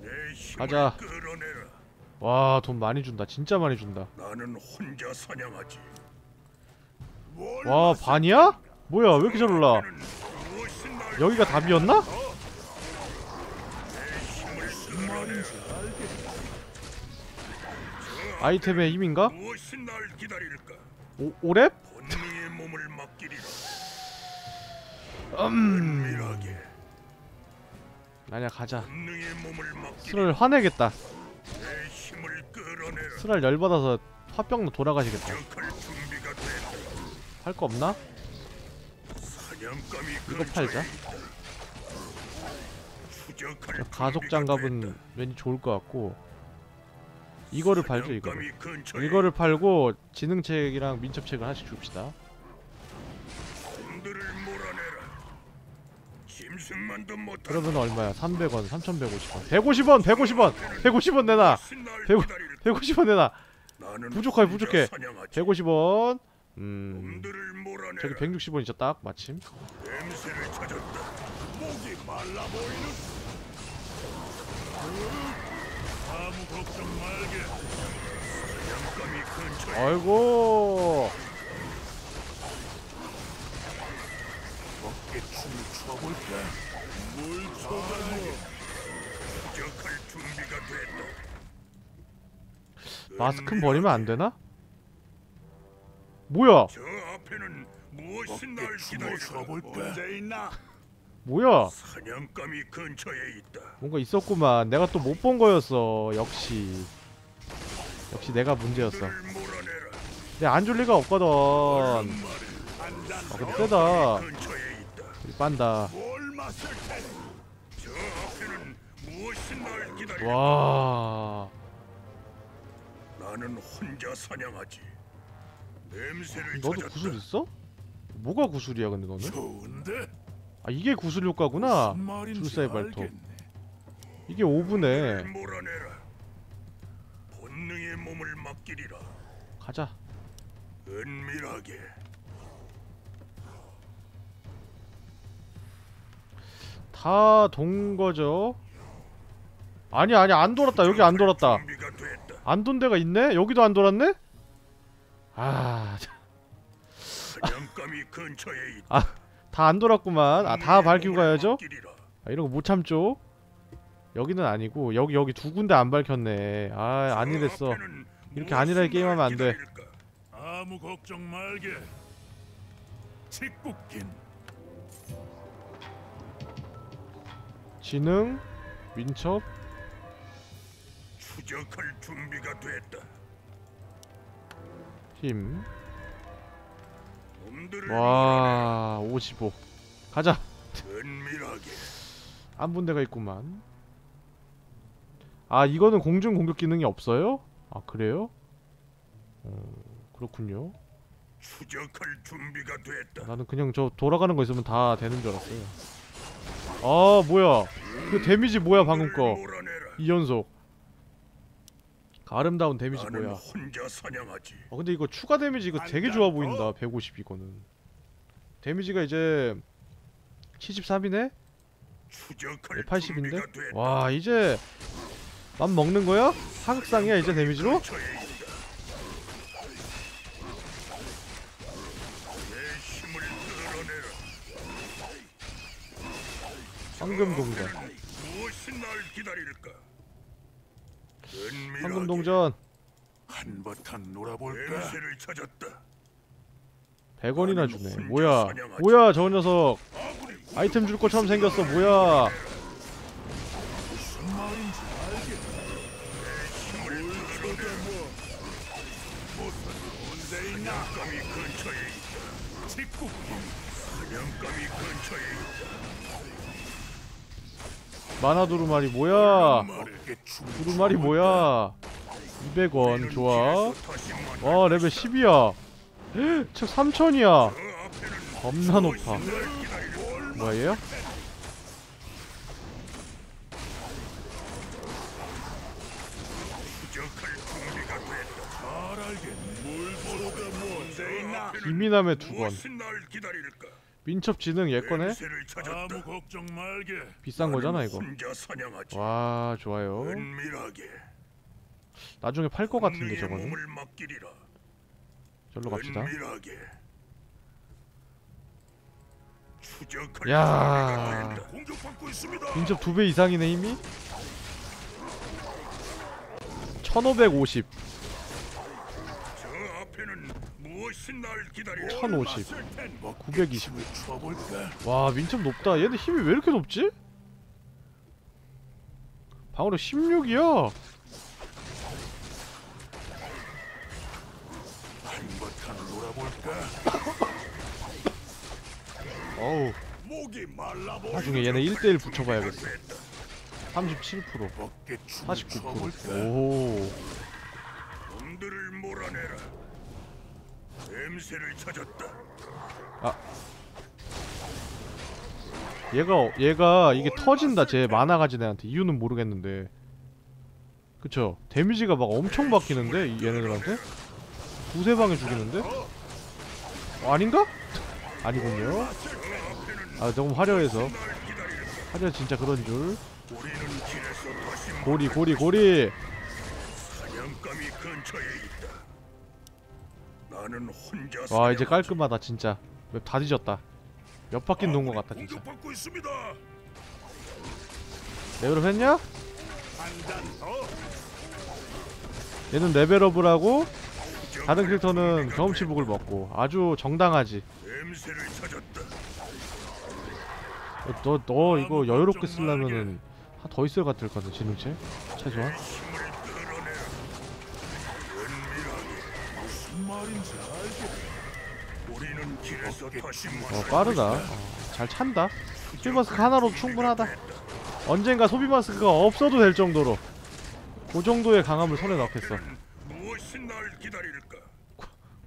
내 힘을 가자. 끌어내라. 와 돈 많이 준다 진짜 많이 준다 나는 혼자 사냥하지. 뭘와 반이야? 뭐야 왜 이렇게 잘 올라 여기가 답이었나? 아이템의 힘인가? 오, 오랩? 음. 아니야 가자 술을 화내겠다 술을 열받아서 화병도 돌아가시겠다 할 거 없나? 이거 팔자. 가속 장갑은. 왠지 좋을 것 같고 이거를 팔죠 이거를 이거를 팔고 지능책이랑 민첩책을 하나씩 줍시다 그러면 얼마야? 300원, 3150원 150원! 150원! 150원 내놔! 100, 150원 내놔! 부족해, 부족해. 150원 음... 저기 160원 있죠 딱 마침 냄새를 찾았다. 목이 말라 보이는 아무 걱정 말게. 사냥감이 근처에 아이고 어깨 춤을 춰볼까? 물 쏟아내. 추적할 준비가 됐다. 마스크는 버리면 안 되나? 뭐야? 저 앞에는 무엇이 날 기다리고 언제 있나? 뭐야? 사냥감이 근처에 있다. 뭔가 있었구만. 내가 또 못 본 거였어. 역시. 역시 내가 문제였어. 놈들을 몰아내라. 근데 안줄 리가 없거든. 아 근데 세다. 빤다. 와. 나는 혼자 사냥하지. 너도 찾았다. 구슬 있어? 뭐가 구슬이야 근데 너는? 좋은데? 아 이게 구슬 효과구나 줄사의 발톱. 이게 오브네 몰아내라. 본능의 몸을 맡기리라. 가자 은밀하게. 다 돈 거죠 아니 아니 안 돌았다 여기 안 돌았다. 안 돈 데가 있네? 여기도 안 돌았네? 아... 사냥감이 근처에 있다. 다안 돌았구만 아 다 밝히고 가야죠? 아 이런 거 못 참죠? 여기는 아니고 여기 여기 두 군데 안 밝혔네 아 아니랬어 저 앞에는 이렇게 아니라게 무엇이 게임하면 날안 돼. 아무 걱정 말게. 직국긴 지능 민첩 추적할 준비가 됐다. 힘. 와... 55 가자. 안 본 데가 있구만 아 이거는 공중 공격 기능이 없어요? 아 그래요? 어... 그렇군요 추적할 준비가 됐다. 나는 그냥 저 돌아가는 거 있으면 다 되는 줄 알았어요 아 뭐야 그 데미지 뭐야 방금 거 몰아내라. 2연속 아름다운 데미지 나는 뭐야 혼자 사냥하지. 아 근데 이거 추가 데미지 이거 되게 좋아 보인다 150 이거는 데미지가 이제 73이네? 추적할 80인데? 준비가 됐다. 와 이제 맘 먹는 거야? 하극상이야 이제 데미지로? 내 힘을. 황금 앞에는 무엇이 날 기다릴까? 황금 동전. 한바탕 놀아볼까? 냄새를 찾았다. 100원이나 주네. 뭐야? 뭐야 저 녀석? 아이템 줄 것처럼 생겼어. 뭐야 만화 두루마리 뭐야 두루마리 뭐야 200원 좋아. 와 레벨 10이야 책 3000이야 그 앞에는 겁나 높아 뭐야 있나? 이민함의 두건? 민첩 지능 얘 거네? 냄새를 찾았다. 아무 걱정 말게. 비싼 거잖아 이거. 와 좋아요 은밀하게. 나중에 팔 거 같은데 저거는. 절로 갑시다 야. 민첩 두 배 이상이네 힘이 1550 무엇이 날 기다려? 1050 920 힘을 줘볼까? 와 민첩 높다 얘네 힘이 왜 이렇게 높지? 방어력 16이야 한바탕 놀아볼까? 어우. 나중에 얘네 1대1 붙여봐야겠어 37% 어깨 춤을 49% 춰볼까? 오 놈들을 몰아내라. 냄새를 찾았다. 얘가 얘가 이게 터진다 쟤 만화 가진 애한테. 이유는 모르겠는데. 그쵸. 데미지가 막 엄청 바뀌는데 이 얘네들한테? 두세 방에 죽이는데? 어, 아닌가? 아니군요. 아 너무 화려해서. 화려 진짜 그런 줄. 고리 고리 고리. 사냥감이 근처에. 나는 혼자 와 이제. 깔끔하다 진짜. 맵 다 뒤졌다. 몇 바퀴 놓은 것 같다 진짜. 레벨업 했냐? 얘는 레벨업을 하고 다른 캐릭터는 경험치북을 먹고 아주 정당하지. 찾았다. 너, 너 이거 여유롭게 쓰려면은 한더 같을 것 같아 지능체 최소한 어 빠르다. 어, 잘 찬다. 소비 마스크 하나로도 충분하다. 언젠가 소비 마스크가 없어도 될 정도로 그 정도의 강함을 손에 넣겠어. 기다릴까?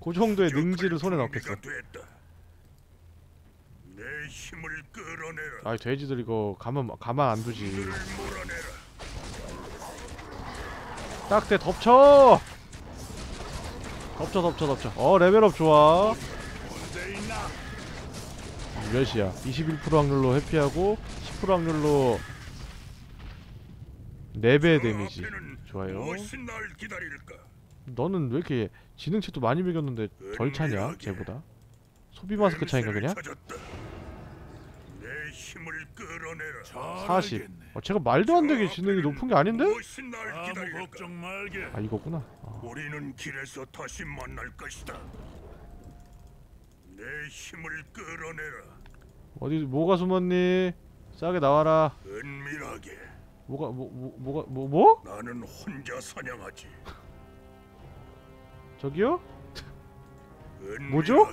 그 정도의 능지를 손에 넣겠어. 아이 돼지들 이거 가만 가만 안 두지. 딱대 덮쳐 덮쳐 덮쳐 덮쳐. 어 레벨업 좋아? 몇이야? 21% 확률로 회피하고 10% 확률로 4배 데미지. 좋아요? 너는 왜 이렇게 지능치도 많이 매겼는데 덜 차냐 쟤보다? 소비 마스크 차이가 그냥? 힘을 끌어내라. 40 어, 쟤가 말도 안 되게 지능이 높은 게 아닌데? 무엇이 날 아무 기다릴까? 걱정 말게. 아 이거구나 어. 우리는 길에서 다시 만날 것이다. 내 힘을 끌어내라. 어디 뭐가 숨었니? 싸게 나와라 은밀하게. 뭐가 뭐, 뭐 뭐가 뭐 뭐? 나는 혼자 사냥하지. 저기요? 은밀하게. 뭐죠?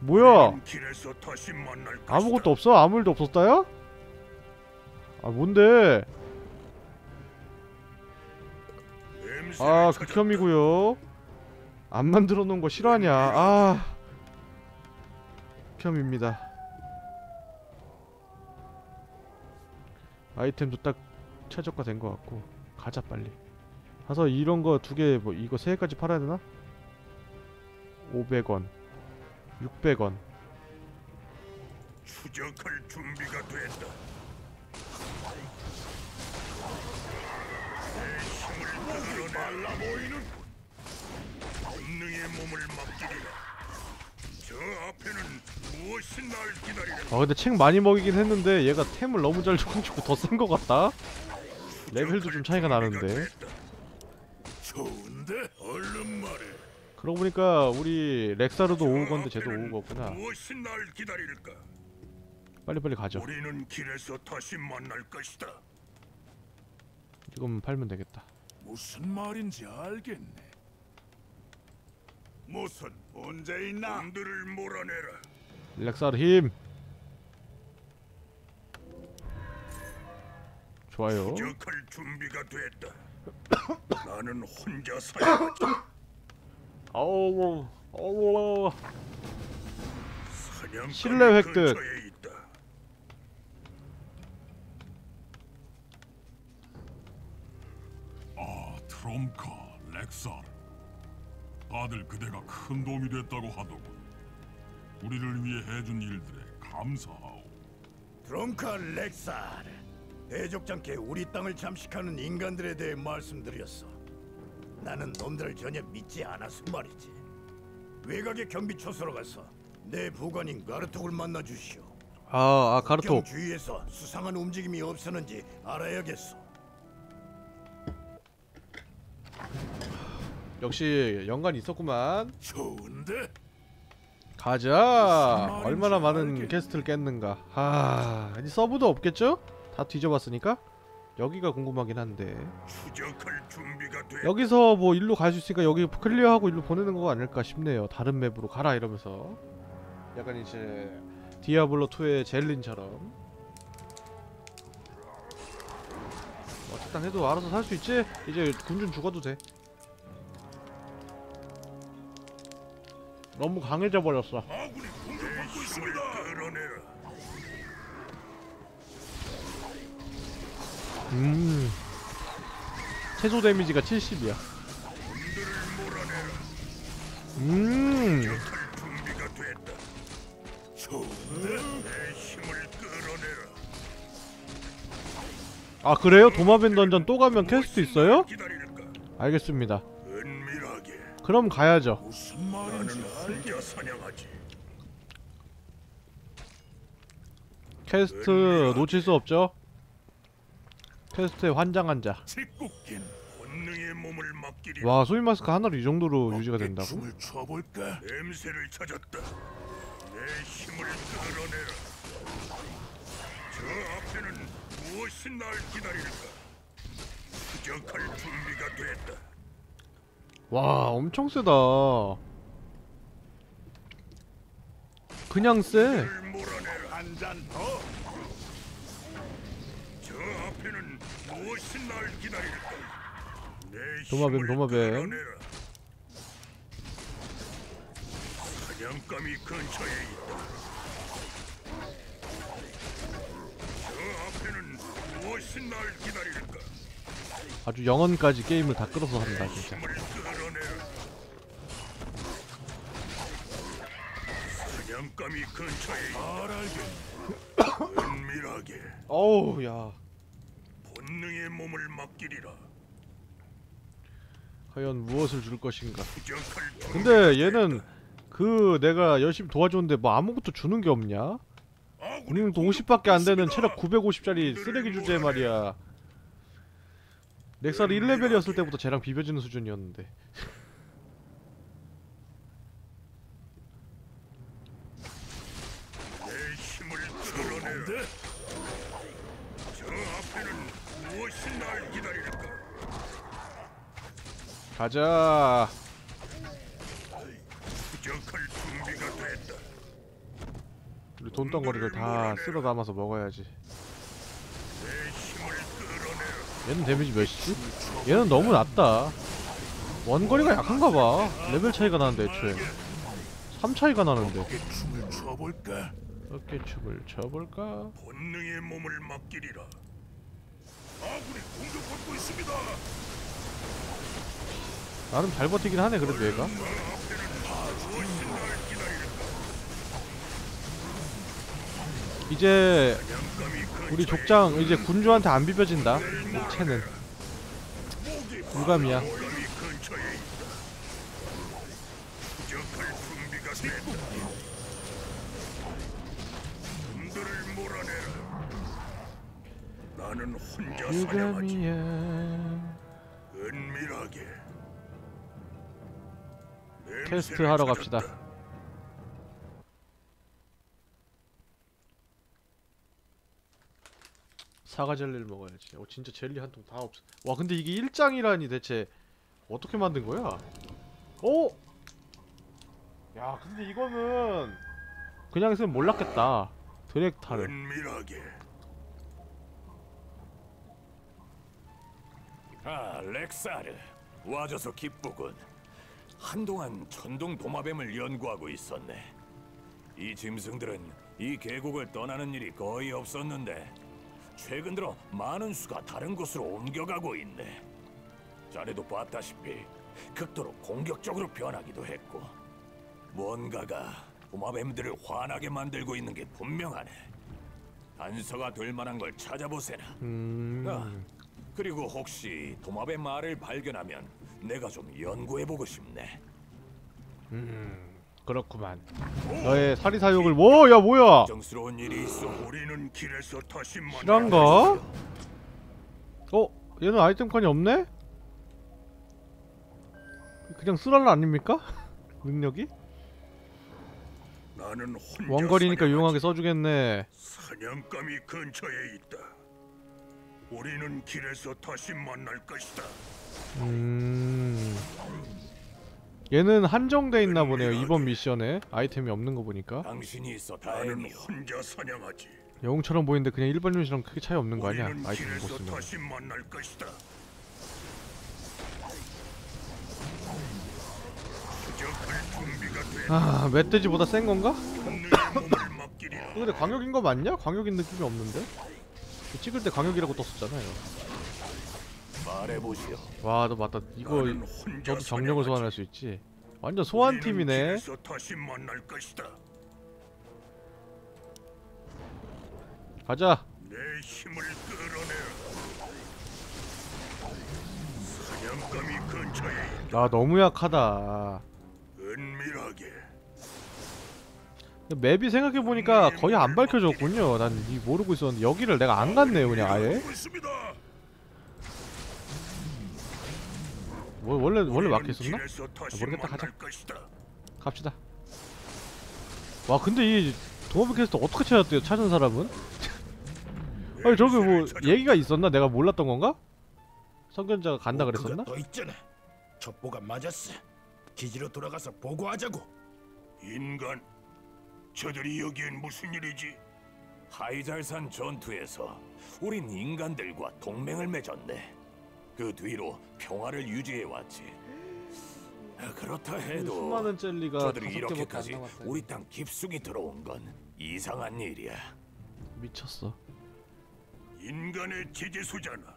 뭐야. 아무것도 없어? 아무 일도 없었다야? 아 뭔데? 아 찾았다. 극혐이고요 안 만들어 놓은 거 싫어하냐 아 극혐입니다 아이템도 딱 최저가 된거 같고 가자 빨리 가서 이런 거 두 개 뭐 이거 세 개까지 팔아야 되나? 500원 600원 추적할 준비가 됐다. 내 힘을 끌어내라. 보이는 본능의 몸을 맡기리라. 저 앞에는 무엇이 날 기다리는가? 아 근데 책 많이 먹이긴 했는데 얘가 템을 너무 잘 줘가지고 더센거 같다? 레벨도 좀 차이가 나는데 좋은데? 얼른 말해. 그러고 보니까 우리 렉사르도 오우 건데 쟤도 오우 거구나 무엇이 날 기다릴까? 빨리빨리 가죠 우리는 길에서 다시 만날 것이다. 이거만 팔면 되겠다 무슨 말인지 알겠네. 무슨 문제 있나? 놈들을 몰아내라. 렉사르 힘 좋아요 추적할 준비가 됐다. 나는 혼자 사냥하지. 아우 아우 신뢰 획득. 아, 트럼카, 렉사르. 다들 그대가 큰 도움이 됐다고 하더군. 우리를 위해 해준 일들에 감사하오. 드럼카 렉사르. 대족장께 우리 땅을 잠식하는 인간들에 대해 말씀드렸어. 나는 놈들을 전혀 믿지 않아서 말이지. 외곽의 경비 초소로 가서 내 부관인 가르톡을 만나 주시오. 아, 아 가르톡 주위에서 수상한 움직임이 없었는지 알아야겠어. 역시 연관이 있었구만 좋은데? 가자 얼마나 많은. 퀘스트를 깼는가 하 이제 서브도 없겠죠? 다 뒤져봤으니까 여기가 궁금하긴 한데. 추적할 준비가 돼. 여기서 뭐 일로 갈 수 있으니까 여기 클리어하고 일로 보내는 거 아닐까 싶네요. 다른 맵으로 가라 이러면서. 약간 이제 디아블로 2의 젤린처럼. 뭐 적당 해도 알아서 살 수 있지? 이제 군준 죽어도 돼. 너무 강해져 버렸어 음 최소 데미지가 70이야 음. 아 그래요? 도마뱀 던전 또 가면 캐스트 있어요? 알겠습니다. 그럼 가야죠. 퀘스트 놓칠 수 없죠? 퀘스트에 환장한 자. 와 소위 마스크 하나로 이 정도로 유지가 된다고? 냄새를 찾았다. 내 힘을 끌어내라. 저 앞에는 무엇이 날 기다릴까? 추적할 준비가 됐다. 와 엄청 세다. 그냥 세. 무엇이 날 기다릴까? 내 도마뱀, 도마뱀. 사냥감이 근처에 있다. 저 앞에는 무엇이 날 기다릴까? 아주 영혼까지 게임을 다 끌어서 한다 진짜. 사냥감이 근처에 있다. 은밀하게 어우 야. 본능의 몸을 맡기리라. 과연 무엇을 줄 것인가? 근데 얘는 그 내가 열심히 도와줬는데 뭐 아무것도 주는 게 없냐? 우리는 또 50밖에 안 되는 체력 950짜리 쓰레기 주제 말이야. 넥살 1레벨이었을 때부터 쟤랑 비벼지는 수준이었는데. 내 힘을 끌어내라. 저 앞에는 무엇이 날 기다릴까? 가자. 우리 돈덩어리를 다 쓸어 담아서 먹어야지. 얘는 데미지 몇이지? 얘는 너무 낮다. 원거리가 약한가 봐. 레벨 차이가 나는데 애초에. 3 차이가 나는데. 어깨 춤을 춰볼까? 어깨춤을 춰볼까? 본능에 몸을 맡기리라. 아군이 공격받고 있습니다. 나름 잘 버티긴 하네 그래도 얘가. 이제 우리 족장 이제 군주한테 안 비벼진다. 채는. 유감이야. 유감이야. 은밀하게. 테스트 하러. 갑시다. 사과 젤리를 먹어야지. 어 진짜 젤리 한 통 다 없어. 와 근데 이게 일장이라니 대체 어떻게 만든 거야? 오! 야 근데 이거는 그냥 있으면 몰랐겠다. 드랙타르. 은밀하게. 아, 렉사르. 와줘서 기쁘군. 한동안 천둥 도마뱀을 연구하고 있었네. 이 짐승들은 이 계곡을 떠나는 일이 거의 없었는데 최근 들어 많은 수가 다른 곳으로 옮겨가고 있네. 자네도 봤다시피 극도로 공격적으로 변하기도 했고 뭔가가 도마뱀들을 화나게 만들고 있는 게 분명하네. 단서가 될 만한 걸 찾아보세나. 음. 아, 그리고 혹시 도마뱀 말을 발견하면 내가 좀 연구해보고 싶네. 그렇구만. 너의 사리사욕을 뭐? 야 뭐야? 정스러운 일이 있어. 우리는 길에서 다시 만나. 실한가? 어? 얘는 아이템 칸이 없네? 그냥 쓰랄라 아닙니까? 능력이? 나는 혼자 원거리니까. 유용하게 써주겠네 사냥감이 근처에 있다. 우리는 길에서 다시 만날 것이다. 음... 얘는 한정돼 있나 보네요 이번 미션에 아이템이 없는 거 보니까 당신이 있어 다행이요. 혼자 사냥하지. 영웅처럼 보이는데 그냥 일반 유닛이랑 크게 차이 없는 거 아니야? 아이템 못 쓰면 다시 만날 것이다. 아 멧돼지보다 센 건가? 근데 광역인 거 맞냐? 광역인 느낌이 없는데? 찍을 때 광역이라고 떴었잖아요 말해보시오. 와 너 맞다 이거 너도 정령을 사냥하지. 소환할 수 있지 완전 소환 팀이네 만날 것이다. 가자 내 힘을 끌어내라. 사냥감이 근처에. 아 너무 약하다 은밀하게. 맵이 생각해 보니까 거의 안 밝혀졌군요 난 이 모르고 있었는데 여기를 내가 안 갔네요 그냥 아예 뭐, 원래 원래 막혀 있었나? 길에서 다시 모르겠다, 가자. 갑시다 와 근데 이 도마뱀 캐스터 어떻게 찾았대요 찾은 사람은? 아니 저기 뭐 얘기가 있었나? 내가 몰랐던 건가? 성견자가 간다 뭐 그랬었나? 또 있잖아. 첩보가 맞았어. 기지로 돌아가서 보고하자고. 인간, 저들이 여기엔 무슨 일이지? 하이잘산 전투에서 우린 인간들과 동맹을 맺었네. 그 뒤로 평화를 유지해 왔지. 그렇다 해도 수많은 젤리가 저들이 다섯 개밖에 안 이렇게까지 우리 땅 깊숙이 들어온 건 이상한 일이야. 미쳤어 인간의 제재수잖아.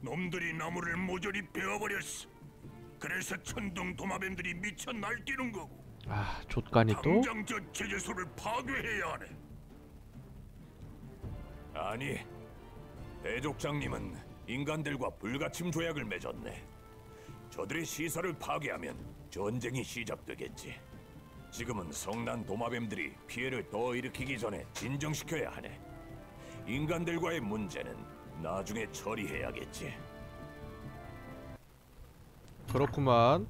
놈들이 나무를 모조리 베어버렸어. 그래서 천둥 도마뱀들이 미쳐 날뛰는 거고. 아 족간이 또? 당장 저 제재소를 파괴해야 하네. 아니, 대족장님은 인간들과 불가침 조약을 맺었네. 저들의 시설을 파괴하면 전쟁이 시작되겠지. 지금은 성난 도마뱀들이 피해를 더 일으키기 전에 진정시켜야 하네. 인간들과의 문제는 나중에 처리해야겠지. 그렇구만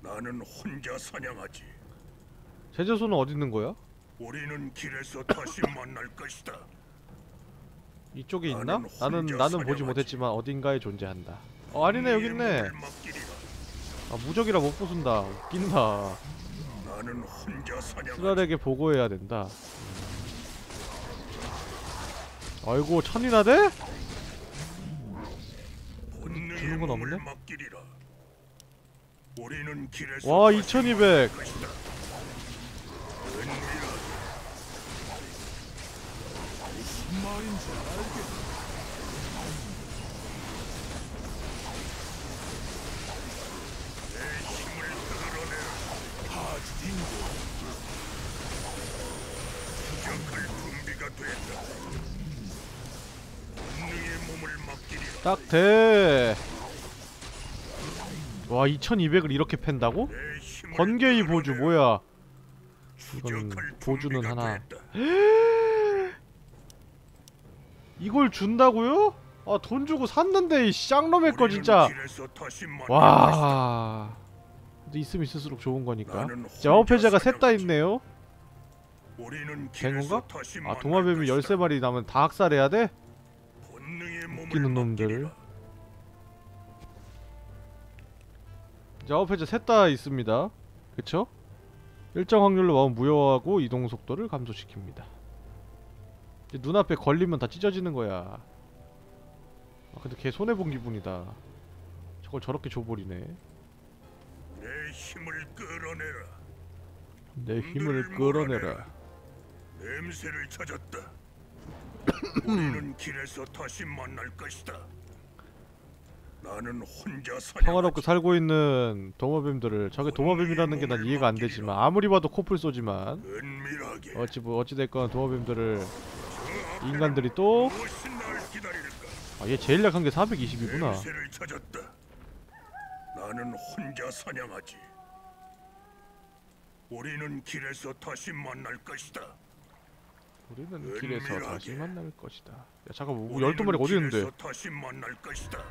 나는 혼자 사냥하지. 제재소는 어디 있는 거야? 우리는 길에서 다시 만날 것이다. 이쪽에 있나? 나는 나는 보지. 못했지만 어딘가에 존재한다 어 아니네 여기 있네. 아 무적이라 못 부순다 웃긴다. 쓰랄에게 보고해야 된다 음. 아이고 천이나 돼? 주는 건 없네? 와, 다시 2200. 만날 것이다. 은밀하게. 본능의 몸을 맡기리라. 딱돼 와 2200을 이렇게 팬다고? 번개의 보주. 뭐야 이건 보주는 하나. 이걸 준다고요? 아 돈 주고 샀는데 이 쌍놈의 거 진짜 와 있으면 있을수록 좋은 거니까 나는 자 어패자가 혼자 셋 다. 있네요 된 건가? 아 도마뱀이 것이다. 13마리 나면 다 학살해야 돼? 웃기는 놈들. 맡기리라. 자 어패자 셋 다 있습니다 그쵸? 일정 확률로 마음 무효하고 이동 속도를 감소시킵니다 눈앞에 걸리면 다 찢어지는 거야 아 근데 걔 손해본 기분이다 저걸 저렇게 줘버리네 내 힘을 끌어내라. 내 힘을 끌어내라. 냄새를 찾았다. 우리는 길에서 다시 만날 것이다. 나는 혼자. 평화롭게 살고 있는 도마뱀들을 저게 도마뱀이라는 게 난 이해가 안 되지만 아무리 봐도 코뿔 쏘지만 은밀하게. 어찌 뭐 어찌 됐건 도마뱀들을 인간들이 또? 아, 얘 제일 약한 게 420이구나 냄새를 찾았다. 나는 혼자 사냥하지. 우리는 길에서 다시 만날 것이다. 우리는 길에서. 다시 만날 것이다 야 잠깐 뭐 우리는 12마리가 어디 있는데 다시 만날 것이다.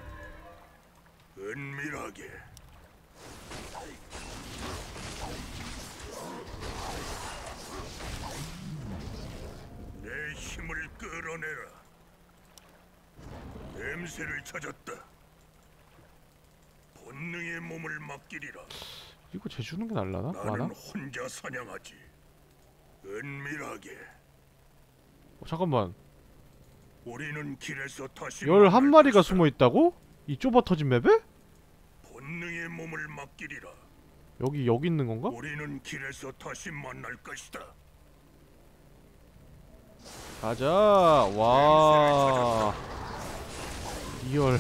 은밀하게. 힘을 끌어내라. 냄새를 찾았다. 본능의 몸을 맡기리라. 이거 재주는 게 날라나? 나는 많아? 혼자 사냥하지. 은밀하게. 어, 잠깐만 우리는 길에서 다시 11마리가 숨어 있다고? 이 좁아 터진 맵에? 본능의 몸을 맡기리라. 여기 여기 있는 건가? 우리는 길에서 다시 만날 것이다. 가자 와 리얼.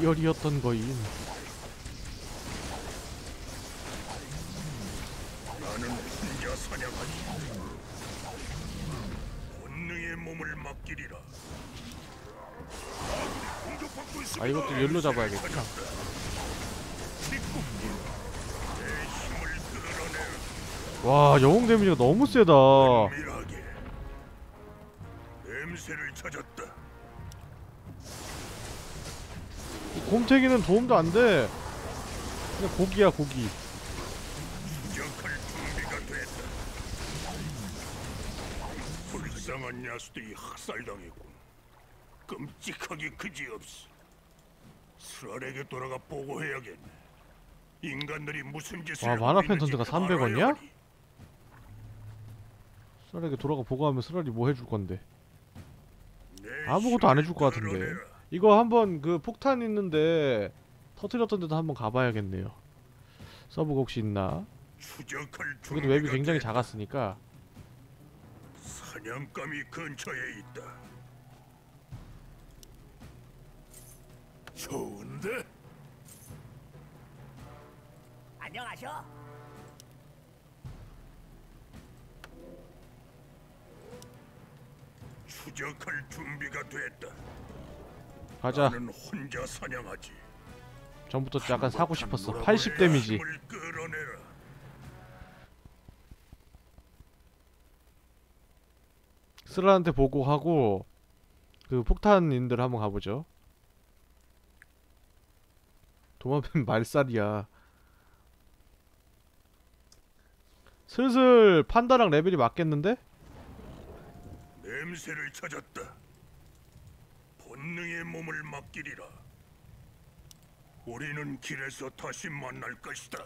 리얼이었던 거임 나는 혼자 사냥하지. 본능에 몸을 맡기리라. 아 이것도 열로 잡아야겠구나 찾았다. 와 영웅 데미지가 너무 세다. 곰탱이는 도움도 안돼 그냥 고기야 고기. 불쌍한 야수들이 학살당했군. 끔찍하게 그지없어. 스랄에게 돌아가 보고해야겠네. 인간들이 무슨 짓을 와, 만화 있는지 펜턴트가 300 원이야? 쓰라리게 돌아가 보고하면 쓰라리 뭐 해줄 건데 내 아무것도 안 해줄 것 같은데. 이거 한번 그 폭탄 있는데 터트렸던 데도 한번 가봐야겠네요 서브가 혹시 있나 여기도 웹이 굉장히. 작았으니까 사냥감이 근처에 있다. 좋은데? 안녕하셔. 추적할 준비가 됐다. 가자 나는 혼자 사냥하지. 전부터 약간 사고 싶었어 놀아볼 80 데미지. 쓰라한테 보고하고 그 폭탄인들 한번 가보죠 도마뱀 말살이야 슬슬 판다랑 레벨이 맞겠는데? 냄새를 찾았다. 본능의 몸을 맡기리라. 우리는 길에서 다시 만날 것이다.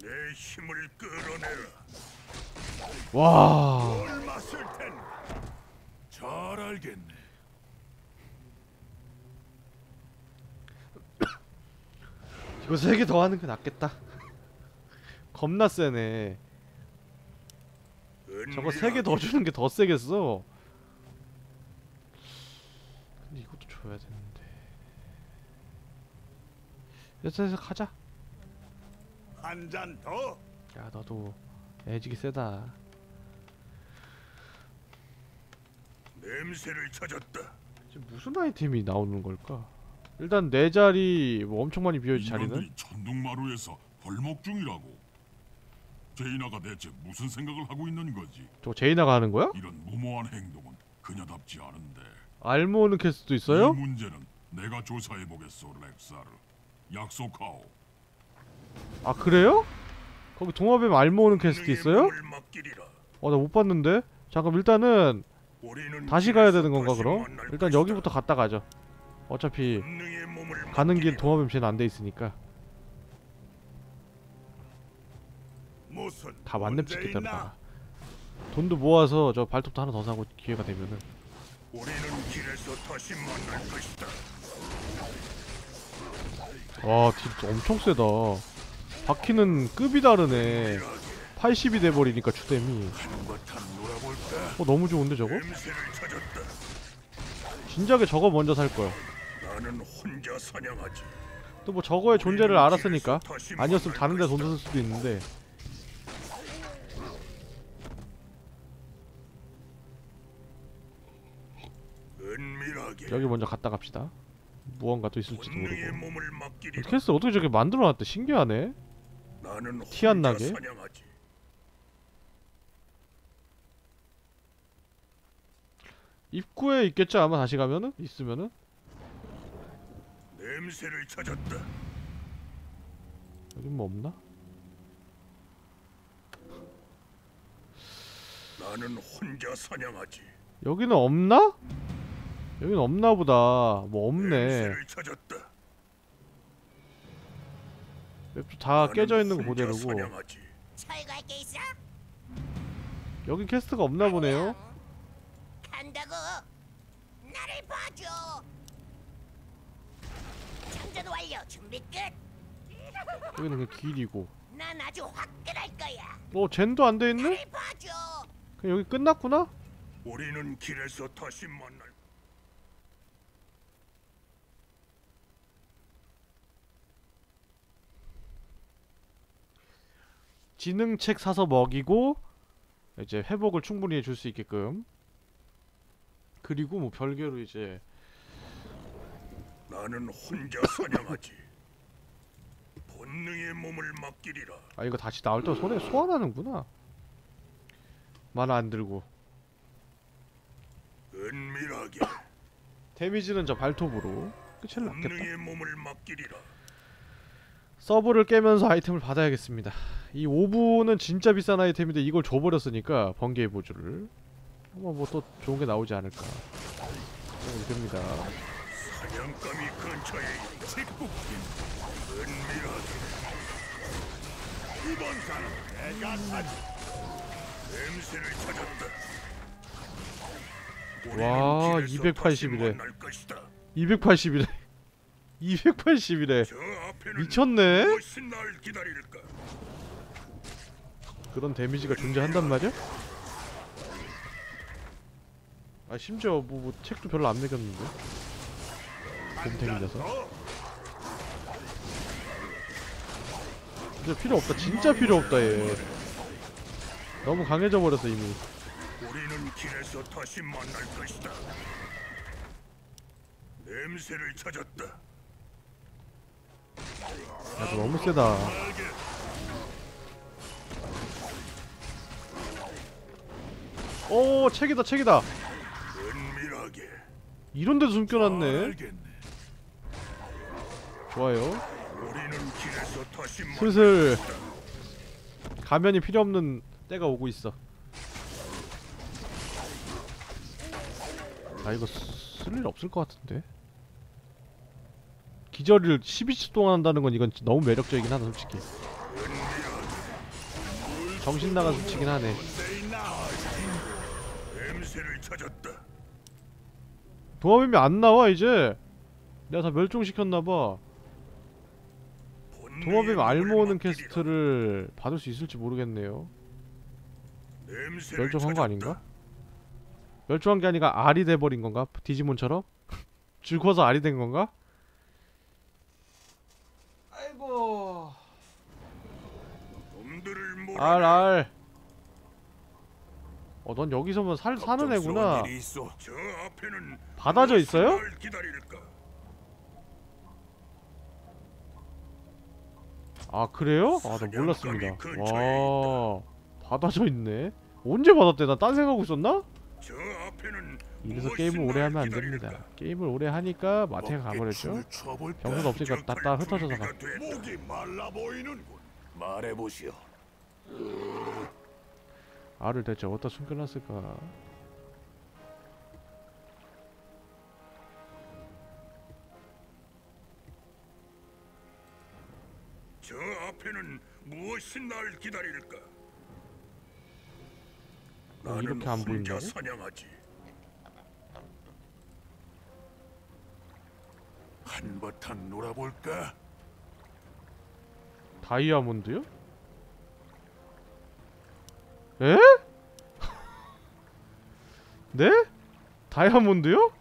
내 힘을 끌어내라. 와뭘 맛을 텐가. 잘 알겠네. 이거 세 개 더 하는 게 낫겠다 겁나 세네 저거 세 개 더 주는 게 더 세겠어 근데 이것도 줘야 되는데 됐어 가자 한 잔 더. 야 너도 애지기 세다 냄새를 찾았다. 지금 무슨 아이템이 나오는 걸까? 일단 내 자리 뭐 엄청 많이 비어있지 자리는 천둥마루에서 벌목 중이라고. 제이나가 대체 무슨 생각을 하고 있는 거지? 저거 제이나가 하는 거야? 이런 무모한 행동은 그녀답지 않은데. 알모는 캐스도 이 있어요? 문제는 내가 조사해 보겠소, 렉사르. 약속하오. 아 그래요? 거기 동화뱀 알모는 캐스트 있어요? 어 나 못 봤는데 잠깐 일단은 다시 가야 되는 건가 그럼? 일단. 여기부터 갔다 가죠 어차피 가는 길. 동화뱀 쟤는 안 돼 있으니까 다 있나? 그러다가 돈도 모아서 저 발톱도 하나 더 사고 기회가 되면은. 와딜 엄청 세다 바퀴는 급이 다르네 80이 돼버리니까 추뎀이? 어 너무 좋은데 저거? 진작에 저거 먼저 사냥하지. 또뭐 저거의 존재를 알았으니까 아니었으면 다른 데 돈. 쓸 수도 있는데 여기 먼저 갔다 갑시다 무언가 또 있을지도 모르고 맡기리라. 캐스 어떻게 저렇게 만들어놨대 신기하네 나는 티안 혼자 나게? 사냥하지. 입구에 있겠죠 아마 다시 가면은? 있으면은? 냄새를 찾았다. 여긴 뭐 없나? 나는 혼자 사냥하지. 여기는 없나? 여기는 없나 보다. 뭐 없네. 맵도 다 깨져 있는 거 있어? 여긴 캐스트가 없나 보네요. 간다고. 나를 봐줘. 장전 완료. 준비 끝. 여기는 그냥 길이고. 난 아주 화끈할 거야. 어, 젠도 안 돼 있네? 그냥 여기 끝났구나? 우리는 길에서 다시 만날. 지능책 사서 먹이고 이제 회복을 충분히 해줄 수 있게끔 그리고 뭐 별개로 이제 나는 혼자 사냥하지. 본능의 몸을 맡기리라. 아 이거 다시 나올 때 손에 소환하는구나 만화 안 들고 은밀하게 데미지는 저 발톱으로 끝을 났겠다 본능의 몸을 맡기리라. 서브를 깨면서 아이템을 받아야겠습니다 이 오브는 진짜 비싼 아이템인데 이걸 줘버렸으니까 번개의 보조를 한번 뭐 또 좋은 게 나오지 않을까 듭니다 사냥감이 근처에. 직북진 은밀하게. 이번 사는 내가 사지. 냄새를 찾았다. 와, 길에서 다시 280 이래. 만날 것이다. 280이래 280이래 저 앞에는 미쳤네? 그런 데미지가 존재한단 말이야? 아 심지어 뭐, 뭐 책도 별로 안 매겼는데 곰탱이라서 어? 진짜 필요 없다 진짜 필요 없다 얘 너무 강해져 버렸어 이미 우리는 길에서 다시 만날 것이다. 냄새를 찾았다. 야너 너무 세다. 오 책이다 책이다. 이런 데도 숨겨놨네. 좋아요 슬슬. 가면이 필요 없는 때가 오고 있어 아 이거 쓸 일 없을 것 같은데 기절을 12초 동안 한다는 건 이건 너무 매력적이긴 하다 솔직히 정신 나간 수치긴 하네. 도마뱀이 안 나와 이제 내가 다 멸종시켰나봐 도마뱀 알 모으는 퀘스트를 받을 수 있을지 모르겠네요 멸종한 거 아닌가? 멸종한 게 아니라 알이 돼버린 건가? 디지몬처럼? 죽어서 알이 된 건가? 아이고 놈들을 알 몰아. 알. 어, 넌 여기서만 살 사는 애구나. 받아져 있어요? 아 그래요? 아 나 몰랐습니다. 와 받아져 있네. 언제 받았대? 나 딴 생각하고 있었나? 저 앞에는 이래서 게임을 오래 날 하면 안? 됩니다. 게임을 오래 하니까 마트에 가버렸죠. 정신 없으니까 저 따따 갈 흩어져서 가. 목이 말라 보이는군. 말해보시오. 알을 대체 어디다 숨겨놨을까? 저 앞에는 무엇이 날 기다릴까? 어, 나는 이렇게 안 보인다고? 사냥하지. 한바탕 놀아볼까? 다이아몬드요? 에? 네? 다이아몬드요?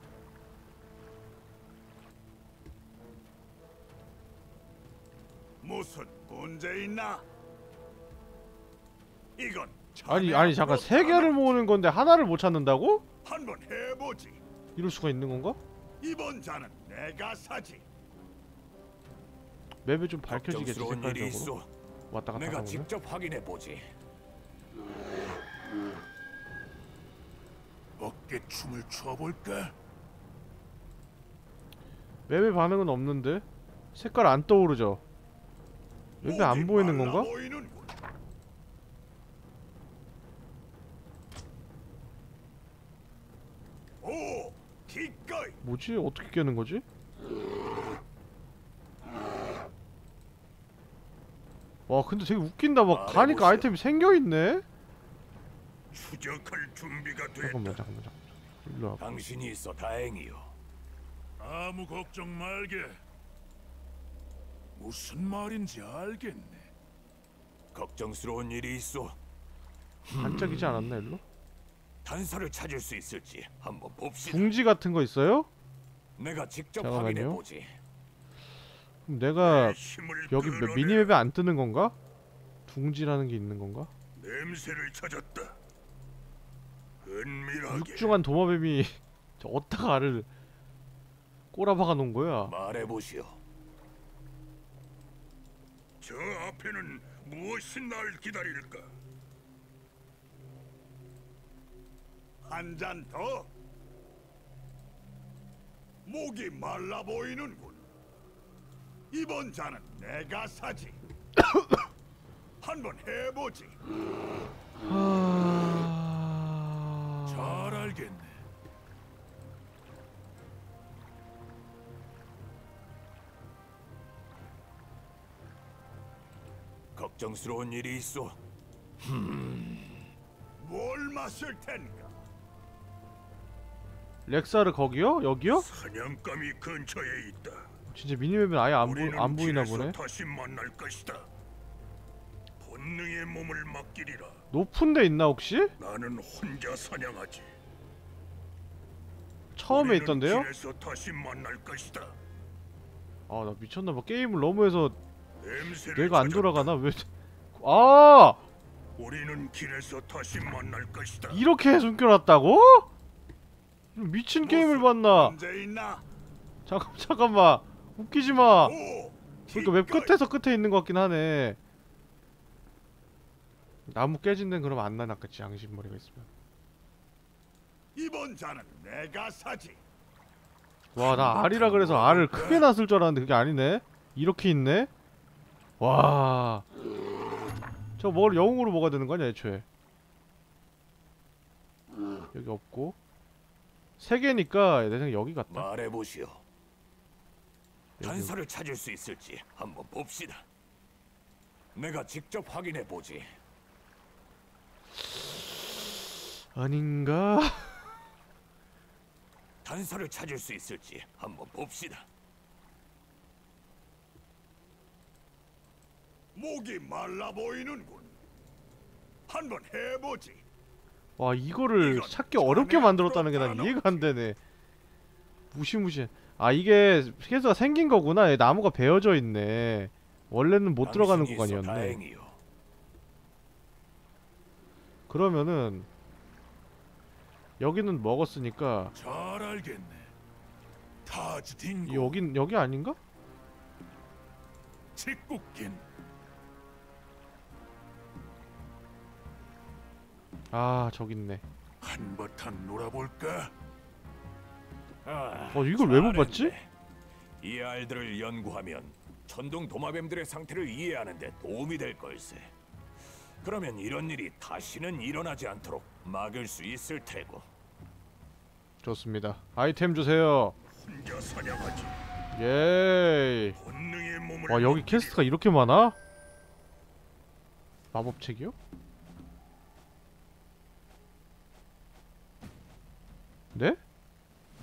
무슨 문제 있나? 이건 아니 아니 잠깐 세 개를 모으는 건데 하나를 못 찾는다고? 한번 해보지. 이럴 수가 있는 건가? 이번 잔은 내가 사지. 맵에 좀 밝혀지겠지 색깔적으로. 왔다 갔다 내가 하면 직접 확인해 보지. 어깨 춤을 춰볼까? 맵에 반응은 없는데 색깔 안 떠오르죠 맵에 안 보이는 건가? 오, 뭐지? 어떻게 깨는 거지? 와 근데 되게 웃긴다 막 가니까. 아이템이 생겨있네? 추적할 준비가 됐다. 잠깐만 잠깐만 잠깐만 일로 당신이 있어 다행이요. 아무 걱정 말게. 무슨 말인지 알겠네. 걱정스러운 일이 있어. 반짝이지 않았나 일로? 단서를 찾을 수 있을지 한번 봅시다. 둥지 같은 거 있어요? 내가 직접. 확인해 보지. 내가 여기. 미니맵에 안 뜨는 건가? 둥지라는 게 있는 건가? 냄새를 찾았다. 은밀하게 육중한 도마뱀이 저 어디다가 알을 꼬라박아 놓은 거야? 말해 보시오. 저 앞에는 무엇이 날 기다릴까? 한 잔 더? 목이 말라 보이는군. 이번 잔은 내가 사지. 한번 해보지. 아... 잘 알겠네. 걱정스러운 일이 있어. 뭘 마실 텐가? 렉사르 거기요? 여기요? 사냥감이 근처에 있다. 진짜 미니맵은 아예 안, 보, 안 보이나 보네 다시 만날 것이다. 본능의 몸을 맡기리라. 높은 데 있나 혹시? 나는 혼자 사냥하지. 처음에 있던데요? 길에서 다시 만날 것이다. 아 나 미쳤나봐 게임을 너무 해서 뇌가 안 찾았다. 돌아가나? 왜 아! 우리는 길에서 다시 만날 것이다. 이렇게 숨겨놨다고? 미친 게임을 봤나? 잠깐 잠깐만 웃기지 마. 오, 그러니까 웹. 끝에서 끝에 있는 것 같긴 하네. 나무 깨진 데는 그럼 안 나놨겠지 양심머리가 있으면. 이번 잔은 내가 사지. 와 나 알이라 그래서 알을 크게 놨을 줄 알았는데 그게 아니네. 이렇게 있네. 와. 저거 뭘 영웅으로 먹어야 되는 거냐 애초에. 여기 없고. 세 개니까 내 생각 여기 같다. 말해 보시오. 여기. 단서를 찾을 수 있을지 한번 봅시다. 내가 직접 확인해 보지. 아닌가? 단서를 찾을 수 있을지 한번 봅시다. 목이 말라 보이는군. 한번 해보지. 와 이거를 찾기 어렵게 만들었다는 게 난 이해가 안 되네. 무시무시. 아 이게 스케스가 생긴 거구나. 얘 나무가 베어져 있네. 원래는 못 들어가는 구간이었네. 그러면은 여기는 먹었으니까 잘 알겠네. 여긴 여기 아닌가? 직국긴 아 저기 있네. 한바탕 놀아볼까? 아, 어, 이걸 왜 못. 봤지? 이 알들을 연구하면 전동 도마뱀들의 상태를 이해하는데 도움이 될 걸세. 그러면 이런 일이 다시는 일어나지 않도록 막을 수 있을 테고. 좋습니다. 아이템 주세요. 혼자 사냥하지. 몸을 와 여기 캐스트가 이렇게 많아? 마법책이요? 네?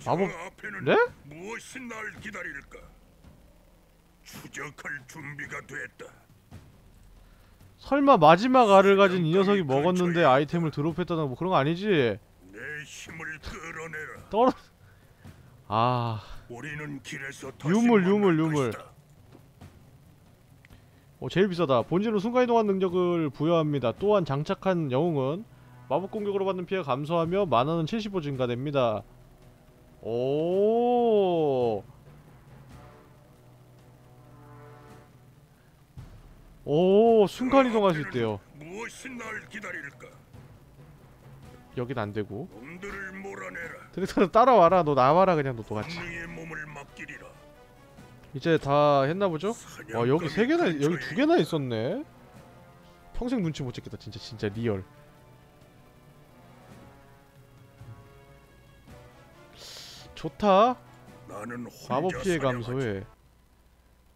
저 마법- 앞에는 네? 무엇이 날 기다릴까? 추적할 준비가 됐다. 설마 마지막 알을 가진 이 녀석이 먹었는데 아이템을 드롭했다는 뭐 그런 거 아니지? 내 힘을 끌어내라. 떨어. 아, 우리는 길에서 다시 유물, 유물, 유물. 어 제일 비싸다. 본진으로 순간이동한 능력을 부여합니다. 또한 장착한 영웅은 마법 공격으로 받는 피해가 감소하며 만화는 75 증가됩니다. 오. 오, 순간 이동할 수 있대요. 무엇이 날 기다릴까? 여긴 안 되고. 드렉터는 따라와라. 너 나와라 그냥 너도 같이. 이제 다 했나 보죠? 와 여기 세 개나 여기 두 개나 있었네. 평생 눈치 못 채겠다 진짜 진짜 리얼. 좋다. 마법 피해. 감소해.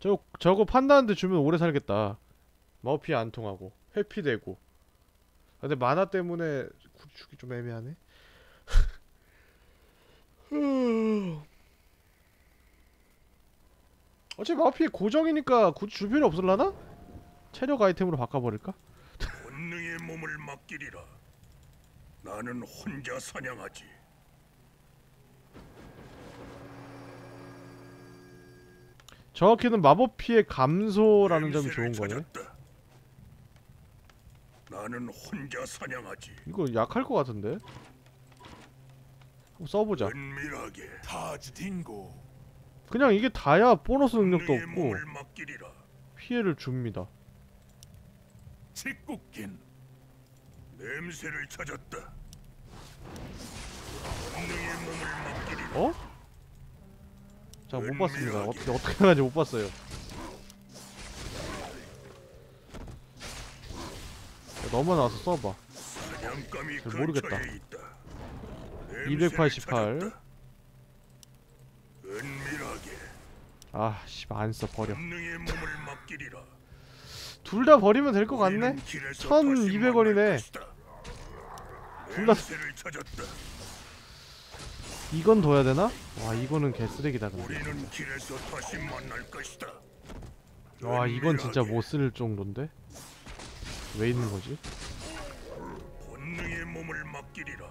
저 저거 판다한테 주면 오래 살겠다. 마법 피해 안 통하고 회피되고. 아, 근데 만화 때문에 주기 좀 애매하네. 어차피 마법 피해 고정이니까 굳이 줄 필요 없을라나? 체력 아이템으로 바꿔버릴까? 본능의 몸을 맡기리라. 나는 혼자 사냥하지. 정확히는 마법 피해 감소라는 점이 좋은 거네. 나는 혼자 사냥하지. 이거 약할 것 같은데. 한번 써보자. 그냥 이게 다야 보너스 능력도 없고. 피해를 줍니다. 직국긴 냄새를 찾았다. 본 자, 못 봤습니다. 어떻게 어떻게 하는지 못 봤어요. 야, 너만 와서 써봐. 잘 모르겠다. 근처에 있다. 288. 냄새를 찾았다. 은밀하게 아, 씨발 안 써 버려. 둘 다 버리면 될 것 같네. 우리는 길에서 1200 원이네. 다시 만날 것이다. 둘 다-. 이건 둬야 되나? 와, 이거는 개쓰레기다 근데. 와, 이건 진짜 못 쓸 정도인데. 왜 있는 거지? 본능의 몸을 맡기리라.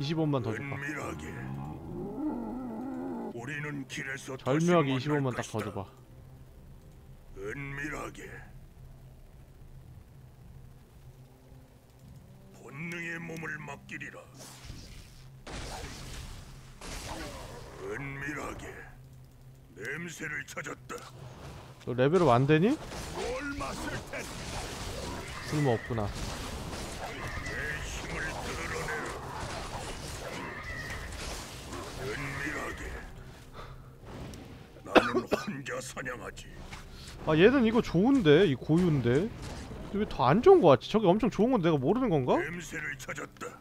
20원만 더 길에서 절묘하게 다시 20원만 만날 딱 더. 줘봐. 은밀하게. 본능의 몸을 맡기리라. 은밀하게. 냄새를 찾았다. 너 레벨업 안 되니? 쓸모 없구나. 아, 얘는 이거 좋은데, 이 고유인데. 왜 더 안 좋은 거 같지? 저게 엄청 좋은 건 내가 모르는 건가? 냄새를 찾았다.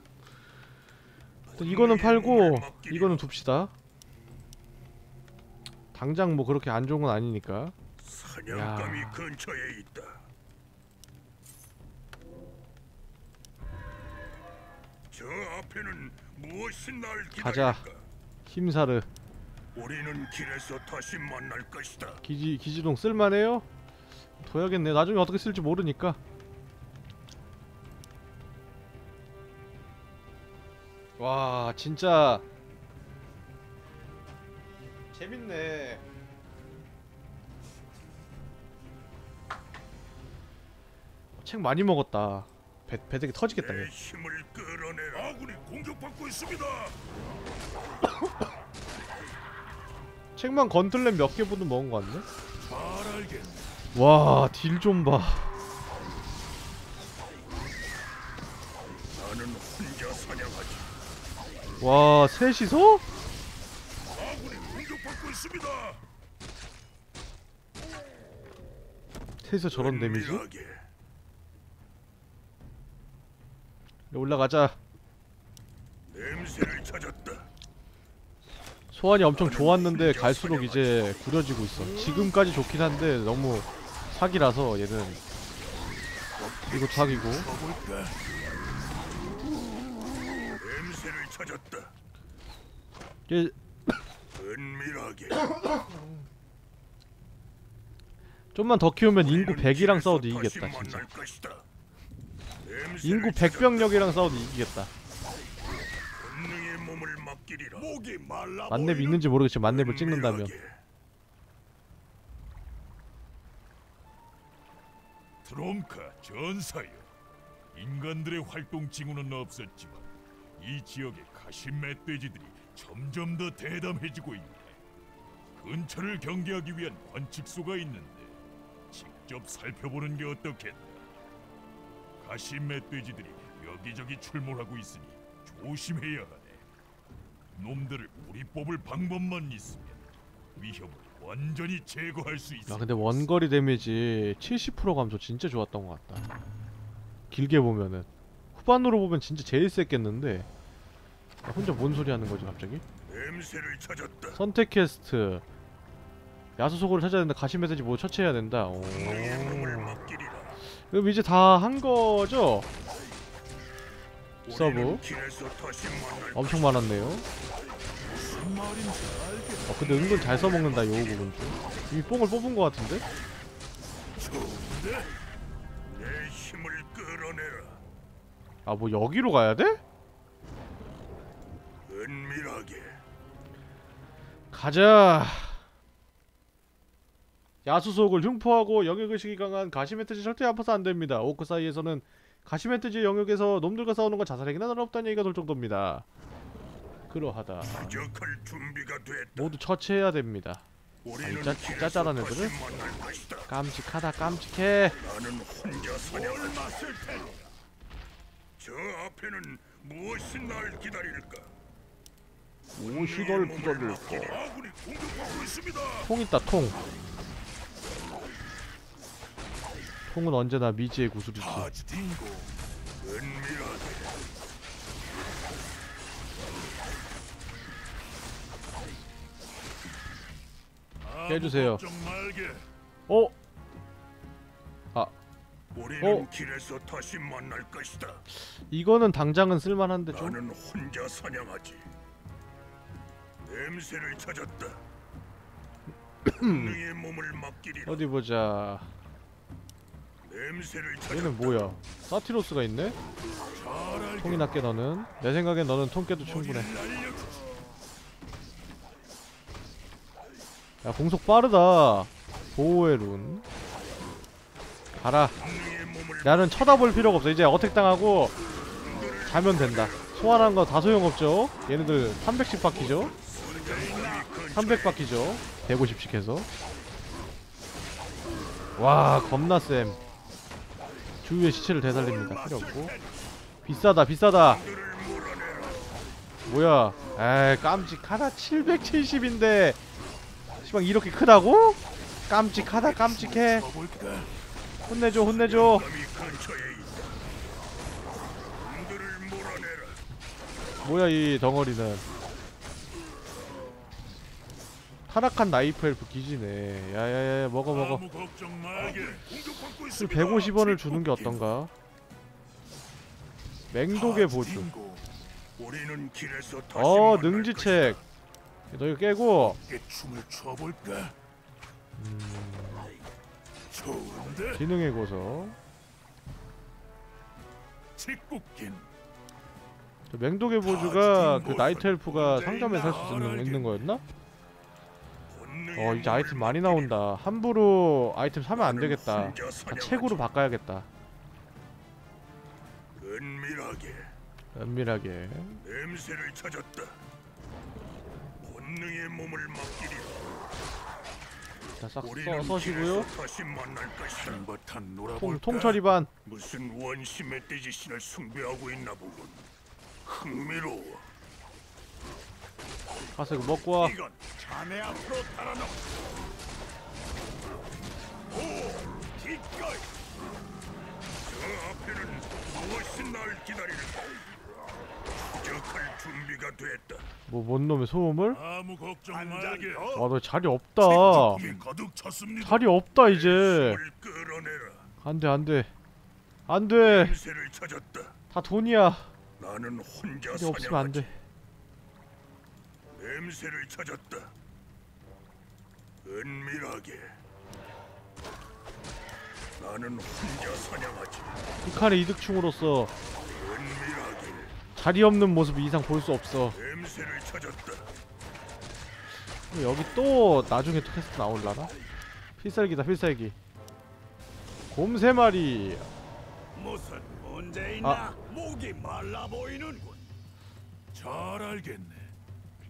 이거는 팔고 몸을 맡기리라. 이거는 둡시다. 당장 뭐 그렇게 안 좋은 건 아니니까. 사냥감이 야. 근처에 있다. 저 앞에는 무엇이 날 가자. 기다릴까? 힘사르 우리는 길에서 다시 만날 것이다. 기지 기지동 쓸만해요? 둬야겠네. 나중에 어떻게 쓸지 모르니까. 와 진짜 재밌네. 책 많이 먹었다. 배 배득이 터지겠다. 내 얘. 힘을 끌어내라. 아군이 공격받고 있습니다. 책만 건틀렘 몇 개분은 먹은 거 같네. 잘 알겠네. 와딜 좀 봐. 와 셋이서? 셋이서 저런 데미지? 올라가자. 냄새를 찾았다. 소환이 엄청 좋았는데 갈수록 이제 구려지고 있어. 지금까지 좋긴 한데 너무 사기라서 얘는 이거 사기고 찾았다. 얘 은밀하게. 좀만 더 키우면 인구 우리는 100이랑 길에서 싸워도 이기겠다 진짜. 인구 찾았다. 100병력이랑 싸워도 이기겠다. 만렙 있는지 모르겠지만 만렙을 찍는다면 트롬카 전사여 인간들의 활동 징후는 없었지만 이 지역의 가시 멧돼지들이 점점 더 대담해지고 있네. 근처를 경계하기 위한 관측소가 있는데 직접 살펴보는 게 어떻겠나? 가시 멧돼지들이 여기저기 출몰하고 있으니 조심해야 하네. 놈들을 뿌리 뽑을 방법만 있으면 위협을 완전히 제거할 수 있어. 아 근데 원거리 데미지 70% 감소 진짜 좋았던 것 같다. 길게 보면은 후반으로 보면 진짜 제일 셌겠는데 아, 혼자 뭔 소리 하는 거지 갑자기? 냄새를 찾았다. 선택 퀘스트 야수소고를 찾아야 된다 가시멧돼지 뭐 처치해야 된다 오. 그럼 이제 다 한 거죠? 서브 엄청 많았네요 어 근데 은근 잘 써먹는다 요 부분 좀 이미 뽕을 뽑은 거 같은데? 아 뭐 여기로 가야 돼? 은밀하게. 가자 야수속을 흉포하고 영역의식이 강한 가시멘트지 절대 아파서 안됩니다 오크 사이에서는 가시멘트지 영역에서 놈들과 싸우는 건 자살행위나 어렵다는 얘기가 돌 정도입니다 그러하다. 모두 처치해야 됩니다 우리는 짜- 다시 애들을? 깜찍하다 깜찍해 저 앞에는 무엇이 날 기다릴까? 무엇이 널 기다릴까? 아군이 공격받고 있습니다. 통 있다 통 통은 언제나 미지의 구슬이지 은밀하게 깨주세요. 어? 우리는 어? 길에서 다시 만날 것이다. 이거는 당장은 쓸만한데 좀 나는 혼자 사냥하지. 냄새를 찾았다. 본능의 몸을 맡기리라. 어디 보자 냄새를 찾았다. 얘는 뭐야 사티로스가 있네? 통이 낮게 너는 내 생각엔 너는 통 깨도 충분해. 야 공속 빠르다 보호의 룬 가라. 나는 쳐다볼 필요가 없어. 이제 어택 당하고 자면 된다. 소환한 거 다 소용없죠. 얘네들 300씩 바뀌죠. 300 바뀌죠. 150씩 해서. 와 겁나 쌤. 주위의 시체를 되살립니다. 필요 없고. 비싸다 비싸다. 뭐야. 에이 깜찍하다. 770인데. 시방 이렇게 크다고? 깜찍하다 깜찍해? 혼내줘 혼내줘. 뭐야 이 덩어리는. 타락한 나이프 엘프 기지네. 야야야 먹어 먹어. 아무 걱정 말게. 공격받고 술 있습니다. 150원을 주는 게 어떤가? 맹독의 길에서 다시 어 능지책. 너 이거 깨고. 것 좋은데? 기능의 고서 직국긴. 맹독의 보주가 그 나이트 엘프가 상점에 살 수 있는, 있는 거였나? 어 이제 아이템 많이 나온다. 함부로 아이템 사면 안 되겠다. 다 책으로 바꿔야겠다. 은밀하게. 은밀하게. 냄새를 찾았다. 본능의 몸을 맡기리라. 자싹 우리는 써시고요 길에서 다시 만날 것이다. 한바탕 놀아볼까? 통, 통처리반 무슨 원시 멧돼지 신을 숭배하고 있나 보군. 흥미로워. 가서 이거 먹고 와 이건 자네 앞으로 달아놓. 오, 기꺼이. 저 앞에는 무엇이 날 기다릴까? 준비가 됐다. 뭐 뭔 놈의 소음을? 아무 걱정 말게. 아너 자리 없다 이 가득 찼습니다. 자리 없다 이제. 안돼 안돼 안돼 냄새를 찾았다. 다 돈이야 나는 혼자 없으면 사냥하지. 안돼 냄새를 찾았다. 은밀하게. 나는 혼자 사냥하지. 북한의 이득충으로서 은밀하게. 자리 없는 모습 이상 볼 수 없어. 여기 또 나중에 또 퀘스트 나올라나? 필살기다 필살기 곰 세 마리 무슨 문제 있나? 목이 말라 보이는군. 잘 알겠네.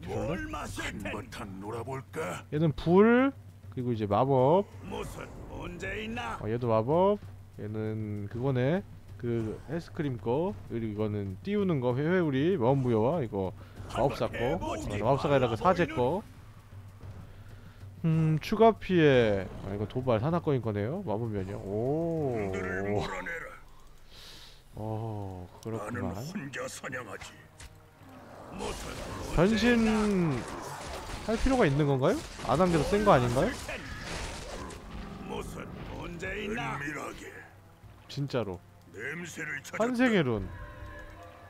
뭘 마실? 한바탕 놀아볼까? 얘는 불 그리고 이제 마법 무슨 문제 있나? 어, 얘도 마법 얘는 그거네 그 헬스크림 거 그리고 이거는 띄우는 거 회회우리 마법무효와 이거 마법사 거 어, 마법사가 아니라 그 사제 거 음 추가 피해 아 이거 도발 산악권인 거네요 마법 면역 오. 어, 그렇구만 혼자 사냥하지. 못할 변신 할 필요가 있는 건가요? 안 한 게 더 센 거 아닌가요? 무슨 문제 있나? 은밀하게 진짜로 냄새를 찾았다. 환생의 룬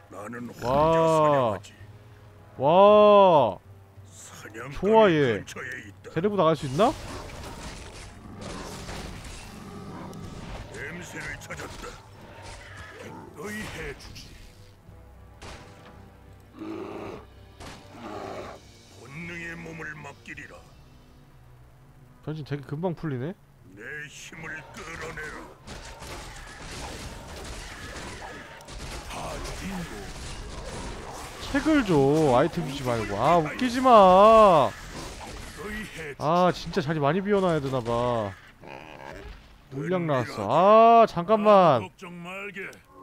나는 와. 와 좋아, 얘. 데리고 나갈 수 있나? 냄새를 찾았다. 의해주지. 본능의 몸을 맡기리라. 변신 되게 금방 풀리네 내 힘을 끌어내라. 책을 줘 아이템 주지 말고 아 웃기지 마아 의해주지. 진짜 자리 많이 비워놔야 되나봐 물량 나왔어 아 잠깐만.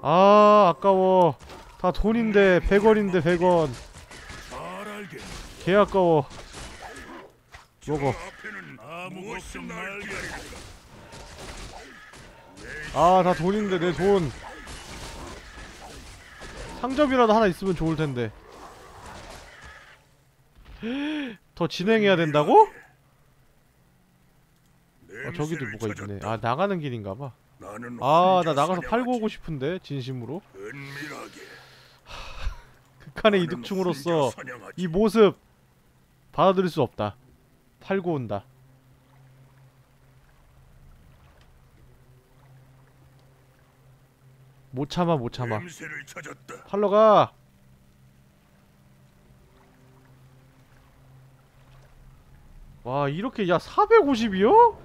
아 아까워 다 돈인데 100원인데 100원 잘 알게. 개 아까워 먹어. 아 다 돈인데 내돈 상점이라도 하나 있으면 좋을 텐데 더 진행해야 된다고? 어, 저기도 뭐가 있네 아 나가는 길인가봐 나는 아나 나가서. 팔고 오고 싶은데 진심으로 은밀하게. 극한의 이득충으로서. 이 모습 받아들일 수 없다 팔고 온다 못 참아 못 참아. 팔러 가. 와 이렇게 야 450이요?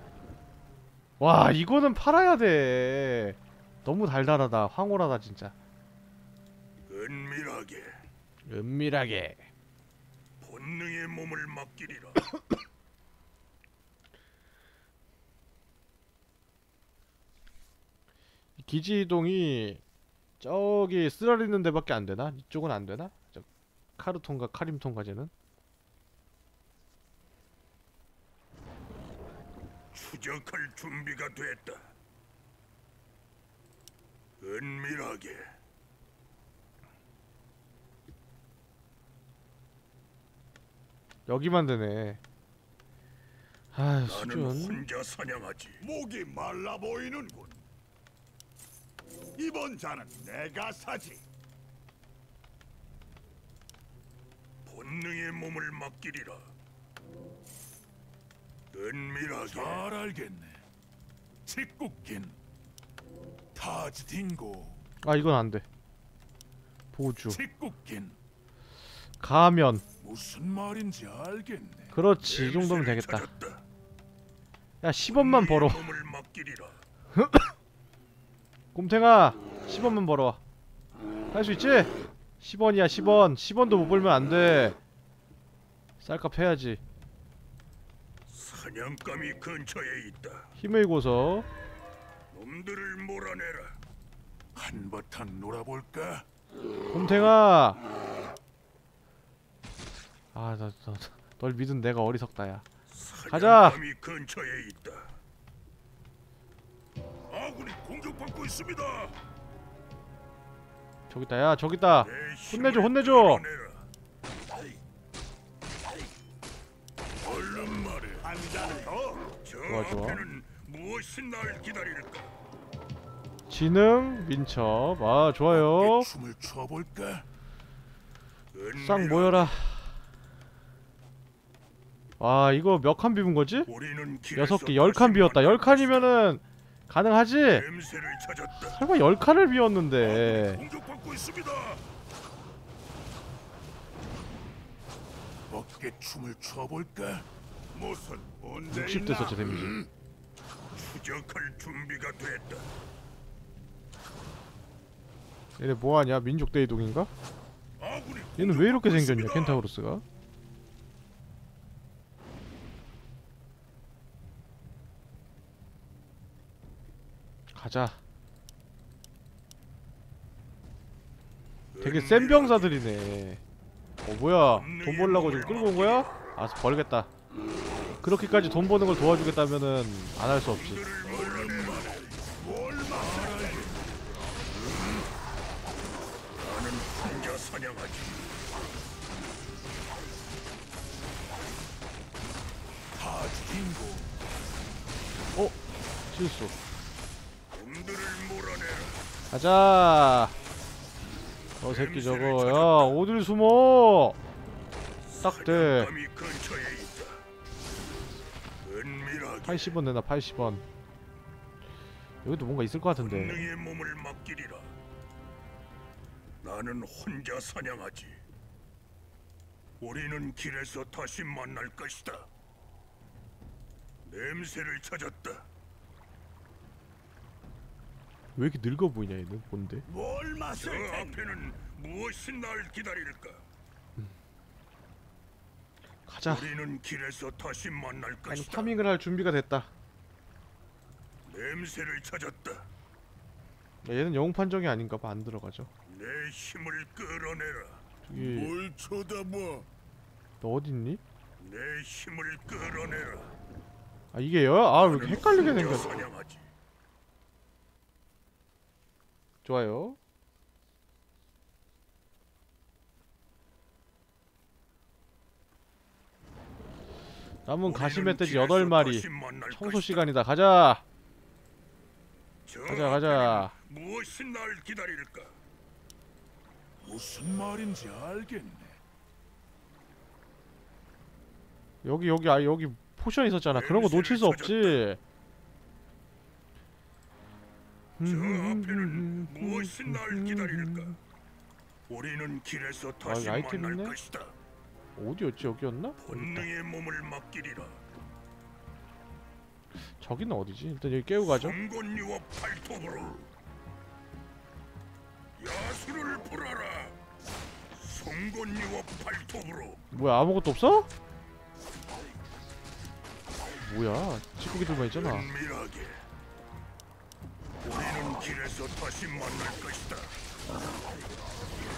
와 이거는 팔아야 돼. 너무 달달하다. 황홀하다 진짜. 은밀하게. 은밀하게. 본능의 몸을 맡기리라. 기지 이동이 저기 쓰라리는 데밖에 안 되나? 이쪽은 안 되나? 저 카르톤과 카림톤까지는 추적할 준비가 됐다. 은밀하게 여기만 되네. 아 나는 수준. 혼자 사냥하지. 목이 말라 보이는군. 이번 잔은 내가 사지. 본능의 몸을 맡기리라. 은밀하게 잘 알겠네. 직국긴 타즈딩고 아 이건 안 돼. 보주. 직국긴 가면. 무슨 말인지 알겠네. 그렇지 이 정도면 되겠다. 찾았다. 야 10원만 벌어. 곰탱아 10원만 벌어. 할수 있지? 10원이야 10원. 10원도 못 벌면 안 돼. 쌀값 해야지. 사냥감이 근처에 있다. 힘을 고서 놈들을 몰아내라. 한바탕 놀아볼까? 곰탱아. 아나널 믿은 내가 어리석다야. 가자! 사냥감이 근처에 있다. 아군이 공격받고 있습니다. 저기 있다 야 저기 있다. 내 힘을 혼내줘, 혼내줘! 얼른 말해. 한잔 더. 저 좋아, 좋아. 무엇이 날 기다릴까? 지능 민첩. 아 좋아요. 춤을 춰볼까? 싹 모여라. 와 이거 몇 칸 비운 거지? 여섯 개, 열 칸 비웠다. 열 칸이면은 가능하지? 설마 열 칸을 비웠는데. 공격받고 있습니다. 어깨 춤을 춰볼까? 무슨 문제 60대 서체 데미지. 추적할 준비가 됐다. 얘네 뭐하냐? 민족 대 이동인가? 아군이 얘는 왜 이렇게 생겼냐? 켄타우로스가? 가자. 되게 센 병사들이네. 어 뭐야? 돈 벌라고 지금 끌고 온 거야? 알았어 벌겠다. 그렇게까지 돈 버는 걸 도와주겠다면은 안 할 수 없지. 어? 실수. 가자. 어 새끼 저거 야 어딜 숨어? 딱 돼. 사냥감이 근처에 있다. 은밀하게 80원 내놔 80원. 여기도 뭔가 있을 것 같은데. 나는 혼자 사냥하지. 우리는 길에서 다시 만날 것이다. 냄새를 찾았다. 왜 이렇게 늙어 보이냐 얘는 뭔데? 뭘 마실 저 앞에는 무엇이 날 기다릴까? 가자. 우리는 길에서 다시 만날 아니 것이다. 파밍을 할 준비가 됐다. 냄새를 찾았다. 야, 얘는 영웅 판정이 아닌가 봐 안 들어가죠. 내 힘을 끌어내라. 저기 뭘 쳐다봐? 너 어디 있니? 내 힘을 끌어내라. 아 이게요? 아왜 이렇게 나는 헷갈리게 생겼어. 사냥하지. 좋아요. 남은 가시멧돼지 우리는 8마리 길에서 다시 만날 청소. 시간이다 가자 저 가자, 가자. 무엇이 날 기다릴까? 무슨 말인지 알겠네. 여기 여기 아 여기 포션 있었잖아 그런 거 놓칠 수 없지 저 앞에는 무엇이 날 기다릴까? 우리는 길에서 다시 여기 아이템 만날 있네? 것이다. 어디였지 여기였나? 본능의 몸을 맡기리라. 저기는 어디지? 일단 여기 깨고 가죠 송곳니와 발톱으로 야수를 풀어라. 송곳니와 팔톱으로 뭐야 아무것도 없어? 뭐야 찌꺼기들만 있잖아 은밀하게. 우리는 길에서 다시 만날 것이다.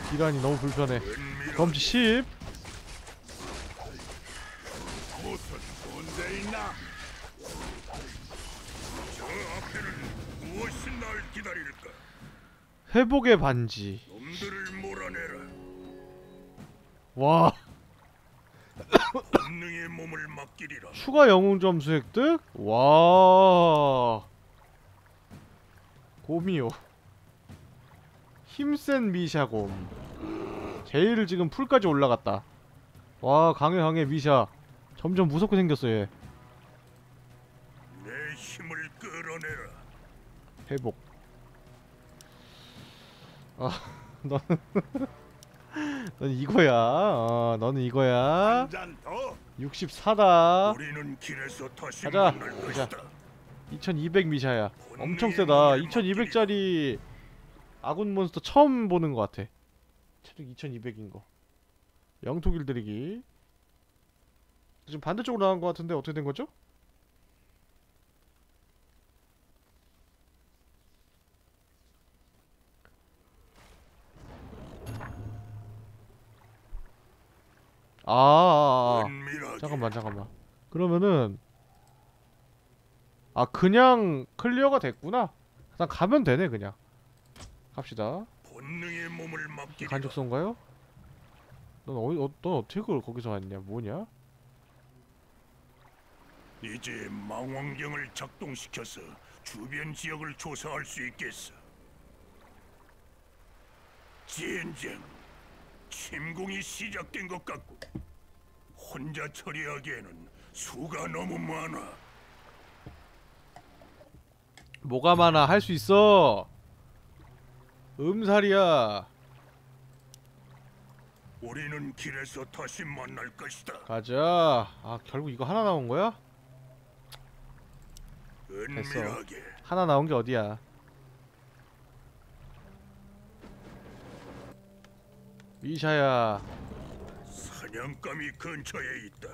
기란이 너무 불편해. 검지 10 무슨 문제 있나? 저 앞에는 무엇이 날 기다릴까? 회복의 반지 놈들을 몰아내라. 와 본능의 몸을 맡기리라. 추가 영웅 점수 획득? 와 곰이요. 힘센 미샤곰. 제일 지금 풀까지 올라갔다. 와 강해 강해 미샤. 점점 무섭게 생겼어 얘. 내 힘을 끌어내라. 회복. 아 너는 넌 이거야. 어 너는 이거야. 한잔 더. 64다. 우리는 길에서 다시 가자, 가자. 것이다. 2200 미샤야 엄청 세다 몸을 2200짜리 아군 몬스터 처음 보는 것 같아 체력 2200인 거 영토 길 들이기 지금 반대쪽으로 나간 것 같은데 어떻게 된 거죠? 아, 아, 아. 은밀하게. 잠깐만 잠깐만 그러면은 아 그냥 클리어가 됐구나 그냥 가면 되네 그냥 갑시다. 간접선가요? 넌, 어디, 어, 넌 어떻게 그걸 거기서 왔냐 뭐냐? 이제 망원경을 작동시켜서 주변 지역을 조사할 수 있겠어. 젠장, 침공이 시작된 것 같고 혼자 처리하기에는 수가 너무 많아. 뭐가 많아 할 수 있어 음살이야 우리는 길에서 다시 만날 것이다. 가자 아 결국 이거 하나 나온 거야? 은밀하게 하나 나온 게 어디야 미샤야 사냥감이 근처에 있다.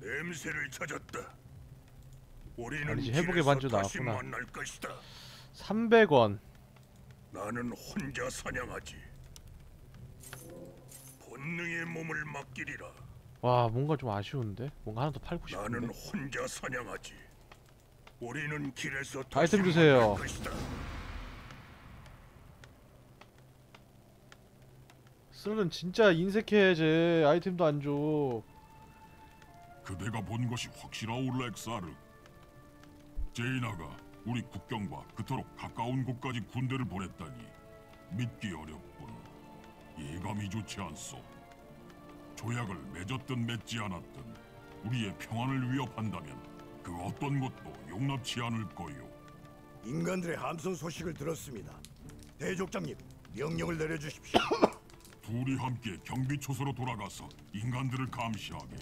냄새를 찾았다. 우리는 아니지, 회복의 길에서 반주 다시 나왔구나. 만날 것이다. 300원 나는 혼자 사냥하지. 본능의 몸을 맡기리라. 와 뭔가 좀 아쉬운데 뭔가 하나 더 팔고 나는 싶은데 혼자 사냥하지. 우리는 길에서 아이템 다시 주세요. 만날 것이다. 쓰는 진짜 인색해 쟤 아이템도 안줘 그대가 본 것이 확실하오 렉사르. 제이나가 우리 국경과 그토록 가까운 곳까지 군대를 보냈다니 믿기 어렵군. 예감이 좋지 않소. 조약을 맺었든 맺지 않았든 우리의 평안을 위협한다면 그 어떤 것도 용납치 않을 거요. 인간들의 함선 소식을 들었습니다. 대족장님, 명령을 내려주십시오. 둘이 함께 경비 초소로 돌아가서 인간들을 감시하게.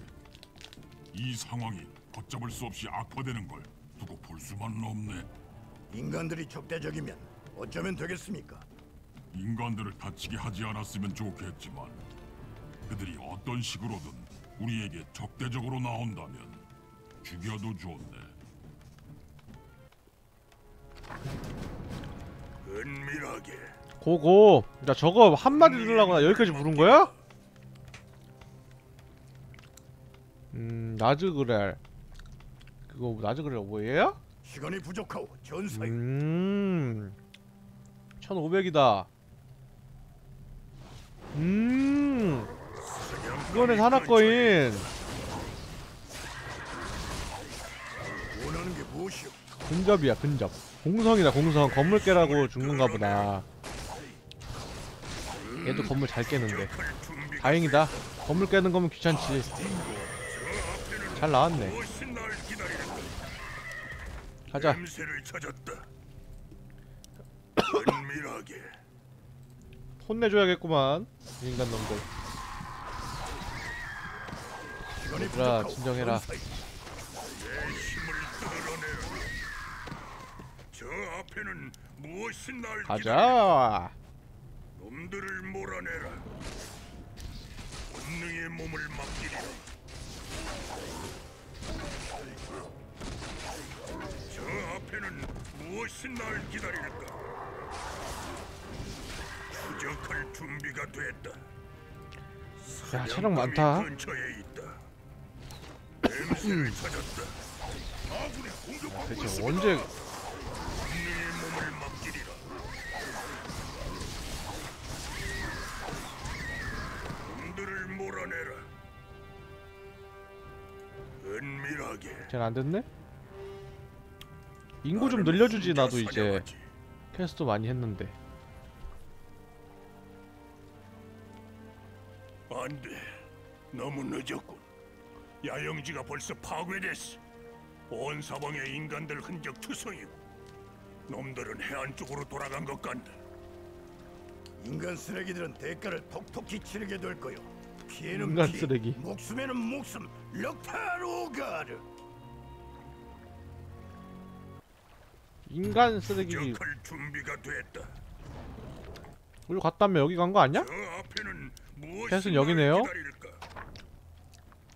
이 상황이 걷잡을 수 없이 악화되는 걸 두고 볼 수만은 없네. 인간들이 적대적이면 어쩌면 되겠습니까? 인간들을 다치게 하지 않았으면 좋겠지만 그들이 어떤 식으로든 우리에게 적대적으로 나온다면 죽여도 좋네. 은밀하게 고고 야 저거 한마디 들으려고 나 여기까지 부른 거야? 음 나즈그렐 그거 나즈그렐 뭐예요? 시간이 부족하오. 전사여. 음. 1500이다. 음. 이거는 하나꺼인. 원하는 게 무엇이오? 근접이야 근접. 공성이다 공성. 건물 깨라고 죽는가 보다. 얘도 건물 잘 깨는데. 다행이다. 건물 깨는 거면 귀찮지. 잘 나왔네 가자 냄새를 찾았다. 은밀하게 혼내줘야겠구만 인간 놈들 얘들아. 진정해라. 저 앞에는 무엇이 날? 가자 놈들을 몰아내라. 본능의 몸을 맡기리라. 저 앞에는 무엇이 날 기다리는가? 추적할 준비가 됐다. 야 체력 많다 근처에 있다. 냄새를 찾았다. 아군이 공격받고 대체 있습니다. 언제 본능에 몸을 맡기리라. 놈들을 몰아내라. 은밀하게. 쟤는 안 됐네? 인구 좀 늘려주지 나도 이제. 퀘스트 많이 했는데 안 돼. 너무 늦었군. 야영지가 벌써 파괴됐어. 온 사방에 인간들 흔적 투성이고 놈들은 해안 쪽으로 돌아간 것 같네. 인간 쓰레기들은 대가를 톡톡히 치르게 될 거요. 피해는 인간 피해, 쓰레기. 목숨에는 목숨. 럭타로가르. 인간 쓰레기 적할 준비가 됐다. 우리 갔다며 여기 간 거 아니야? 날 여기네요?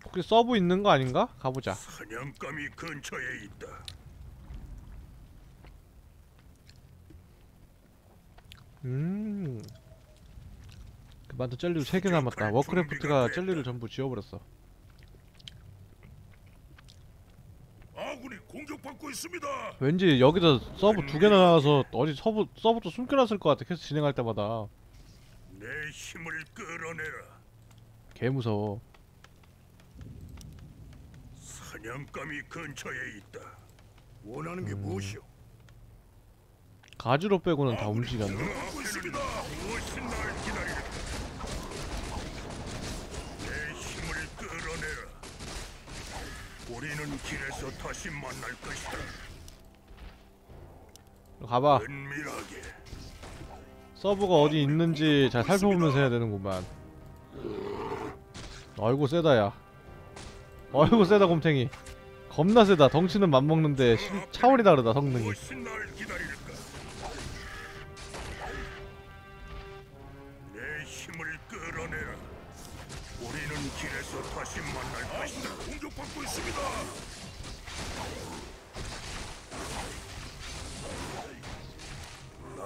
혹시 서브 있는 거 아닌가? 가보자 사냥감이 근처에 있다. 음 그만둔 젤리로 3개 남았다 워크래프트가 젤리를 전부 지워버렸어 아군이 공격받고 있습니다. 왠지 여기다 서브 두 개나 나와서 어디 서브, 서브도 숨겨놨을 것 같아 퀘스트 진행할 때마다 내 힘을 끌어내라. 개 무서워 사냥감이 근처에 있다. 원하는 게 음. 무엇이오? 가지로 빼고는 다 움직였네 하고 있습니다. 무엇이 날 기다릴까? 내 힘을 끌어내라. 우리는 길에서 다시 만날 것이다. 가봐. 은밀하게. 서브가 어디 있는지 잘 살펴보면서 해야 되는구만. 아이고 세다 야. 아이고 세다 곰탱이. 겁나 세다. 덩치는 맘먹는데 실- 차원이 다르다 성능이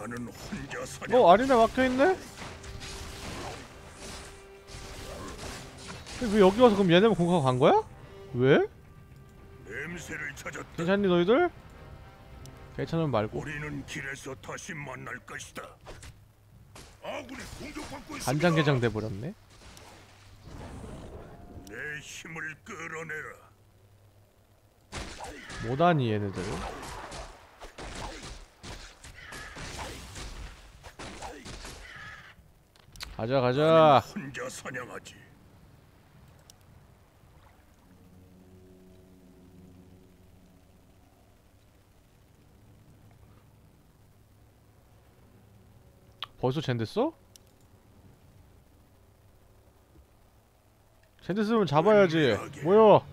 나는 혼자 사냥. 어 아리나 막혀 있네? 근데 왜 여기 와서 그럼 얘네만 공격하고 간 거야? 왜? 냄새를 찾았다. 괜찮니 너희들? 괜찮으면 말고 우리는 길에서 다시 만날 것이다. 아군이 공격받고 있습니다. 간장게장 돼 버렸네 내 힘을 끌어내라. 뭐다니 얘네들 가자 가자 혼자 사냥하지. 벌써 젠 됐어? 젠 됐으면 잡아야지 뭐야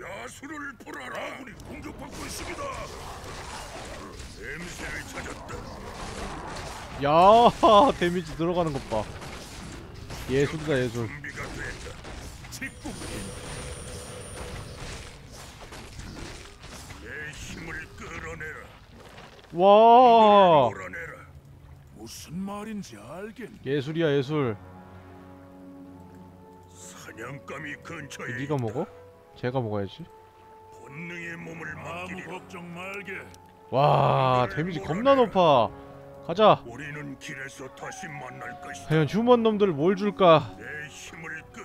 야수를 풀어라. 아군이 공격받고 있습니다. 냄새를 찾았다. 야 데미지 들어가는 것 봐 예술이다 예술. 와. 무슨 말인지 알겠네. 예술이야 예술 사냥감이 근처에 네가 먹어? 제가 먹어야지 본능의 몸을 아무. 걱정 말게. 와 데미지 겁나 높아 가자. 과연 휴먼 놈들 뭘 줄까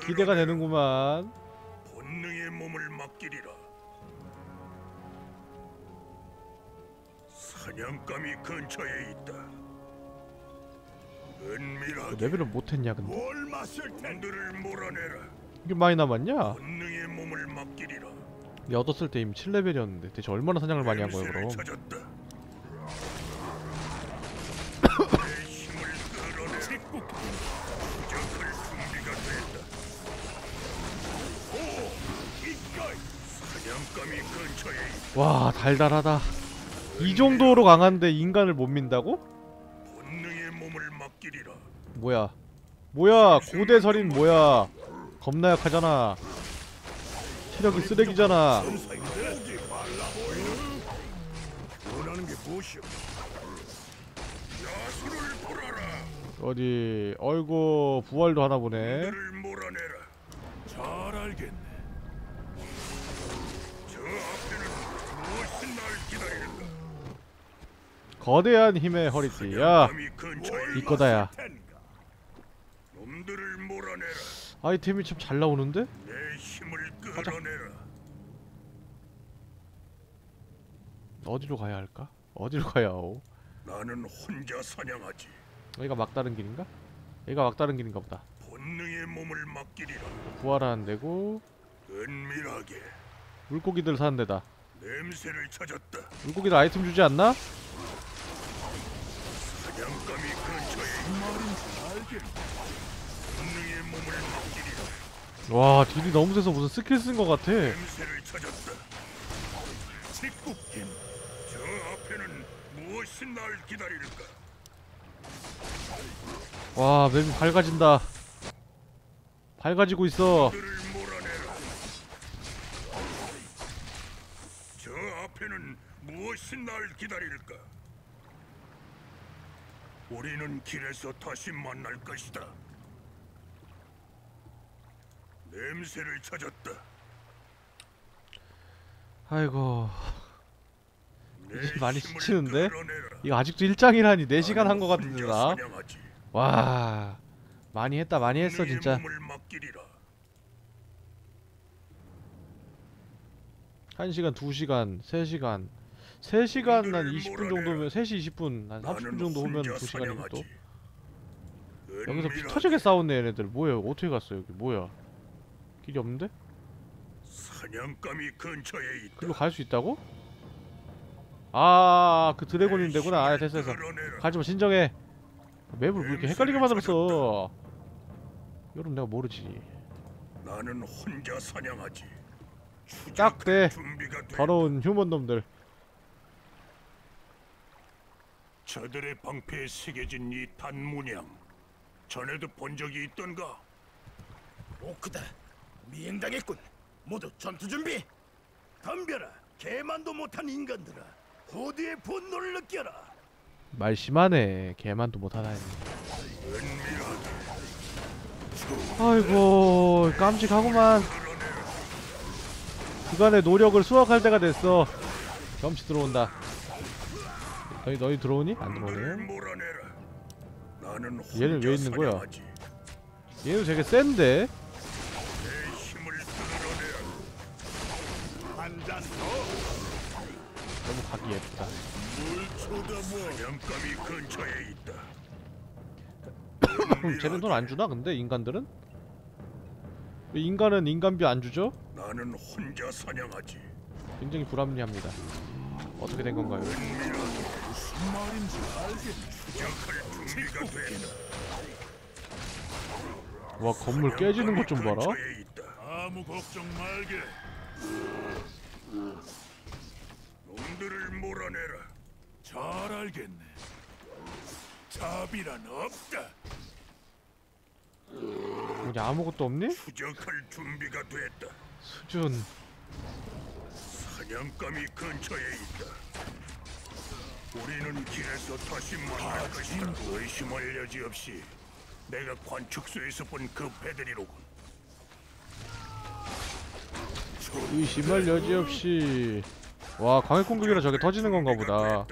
기대가 되는구만 본능의 몸을 맡기리라. 사냥감이 근처에 있다. 은밀하게 레벨을 못했냐 근데 뭘 마실 텐들을 몰아내라. 이게 많이 남았냐? 본능의 몸을 맡기리라. 얘 얻었을 때 이미 7레벨이었는데 대체 얼마나 사냥을 많이 한 거야 그럼 찾았다. 와 달달하다. 이 정도로 강한데 인간을 못 민다고? 뭐야? 뭐야? 고대 설인 뭐야? 겁나 약하잖아. 체력이 쓰레기잖아. 어디? 어이구 부활도 하나 보네. 잘 알겠네. 거대한 힘의 허리띠 야 사냥감이 근처에 이 거다야 텐가? 놈들을 몰아내라. 아이템이 참 잘 나오는데? 가자. 어디로 가야 할까? 어디로 가야 하오? 나는 혼자 사냥하지. 여기가 막다른 길인가? 여기가 막다른 길인가 보다 본능의 몸을 맡기리라. 부활하는 데고 은밀하게 물고기들 사는 데다 냄새를 찾았다. 물고기들 아이템 주지 않나? 와 딜이 너무 세서 무슨 스킬 쓴 것 같아? 와 맵이 밝아진다 밝아지고 있어. 저 앞에는 무엇이 날 기다릴까? 우리는 길에서 다시 만날 것이다. 냄새를 찾았다. 아이고 많이? 끌어내라. 이거 아직도 1장이라니 4시간 한것 나는 같은데 나? 와 많이 했다 많이 했어 진짜 몸을 맡기리라. 1시간 2시간 3시간 3시간 한 놈들을 20분 몰아내라. 정도면 3시 20분 한 30분 나는 정도 오면 혼자 2시간이고 또. 여기서 피 터지게 싸웠네 얘네들 뭐야 어떻게 갔어 여기 뭐야 길이 없는데? 사냥감이 근처에 있다. 글로 갈 수 있다고? 아 그 드래곤인 데구나 아내 됐어 힘을 됐어 끌어내라. 가지마 진정해 맵을 왜 이렇게 헷갈리게 만들었어 이런 내가 모르지 나는 혼자 사냥하지. 딱 돼. 더러운 휴먼 놈들 저들의 방패에 새겨진 이 단문양. 전에도 본 적이 있던가? 오크다 미행당했군. 모두 전투 준비! 덤벼라 개만도 못한 인간들아. 고대의 분노를 느껴라. 말 심하네 개만도 못하다니 은밀하게 아이고 깜찍하구만. 그간의 노력을 수확할 때가 됐어. 경치 들어온다 너희 너희 들어오니? 안 들어오네 얘는 왜 있는 거야? 얘는 되게 센데? 너무 각이 예쁘다. 그럼 쟤는 돈 안 주나 근데 인간들은? 왜 인간은 인간비 안 주죠? 나는 혼자 사냥하지. 굉장히 불합리합니다 어떻게 된 건가요? 말인지 알겠네. 시작할 준비가 됐다. 와 건물 깨지는 것 좀 봐라. 아무 걱정 말게. 놈들을 몰아내라. 잘 알겠네. 자비란 없다. 어디 아무것도 없니? 추적할 준비가 됐다. 수준 사냥감이 근처에 있다. 우리는 길에서 다시 만날 것이다. 의심할 여지 없이 내가 관측소에서 본 그 배들이로군. 의심할 여지 없이 와 광역 공격이라 저게 터지는 건가 보다.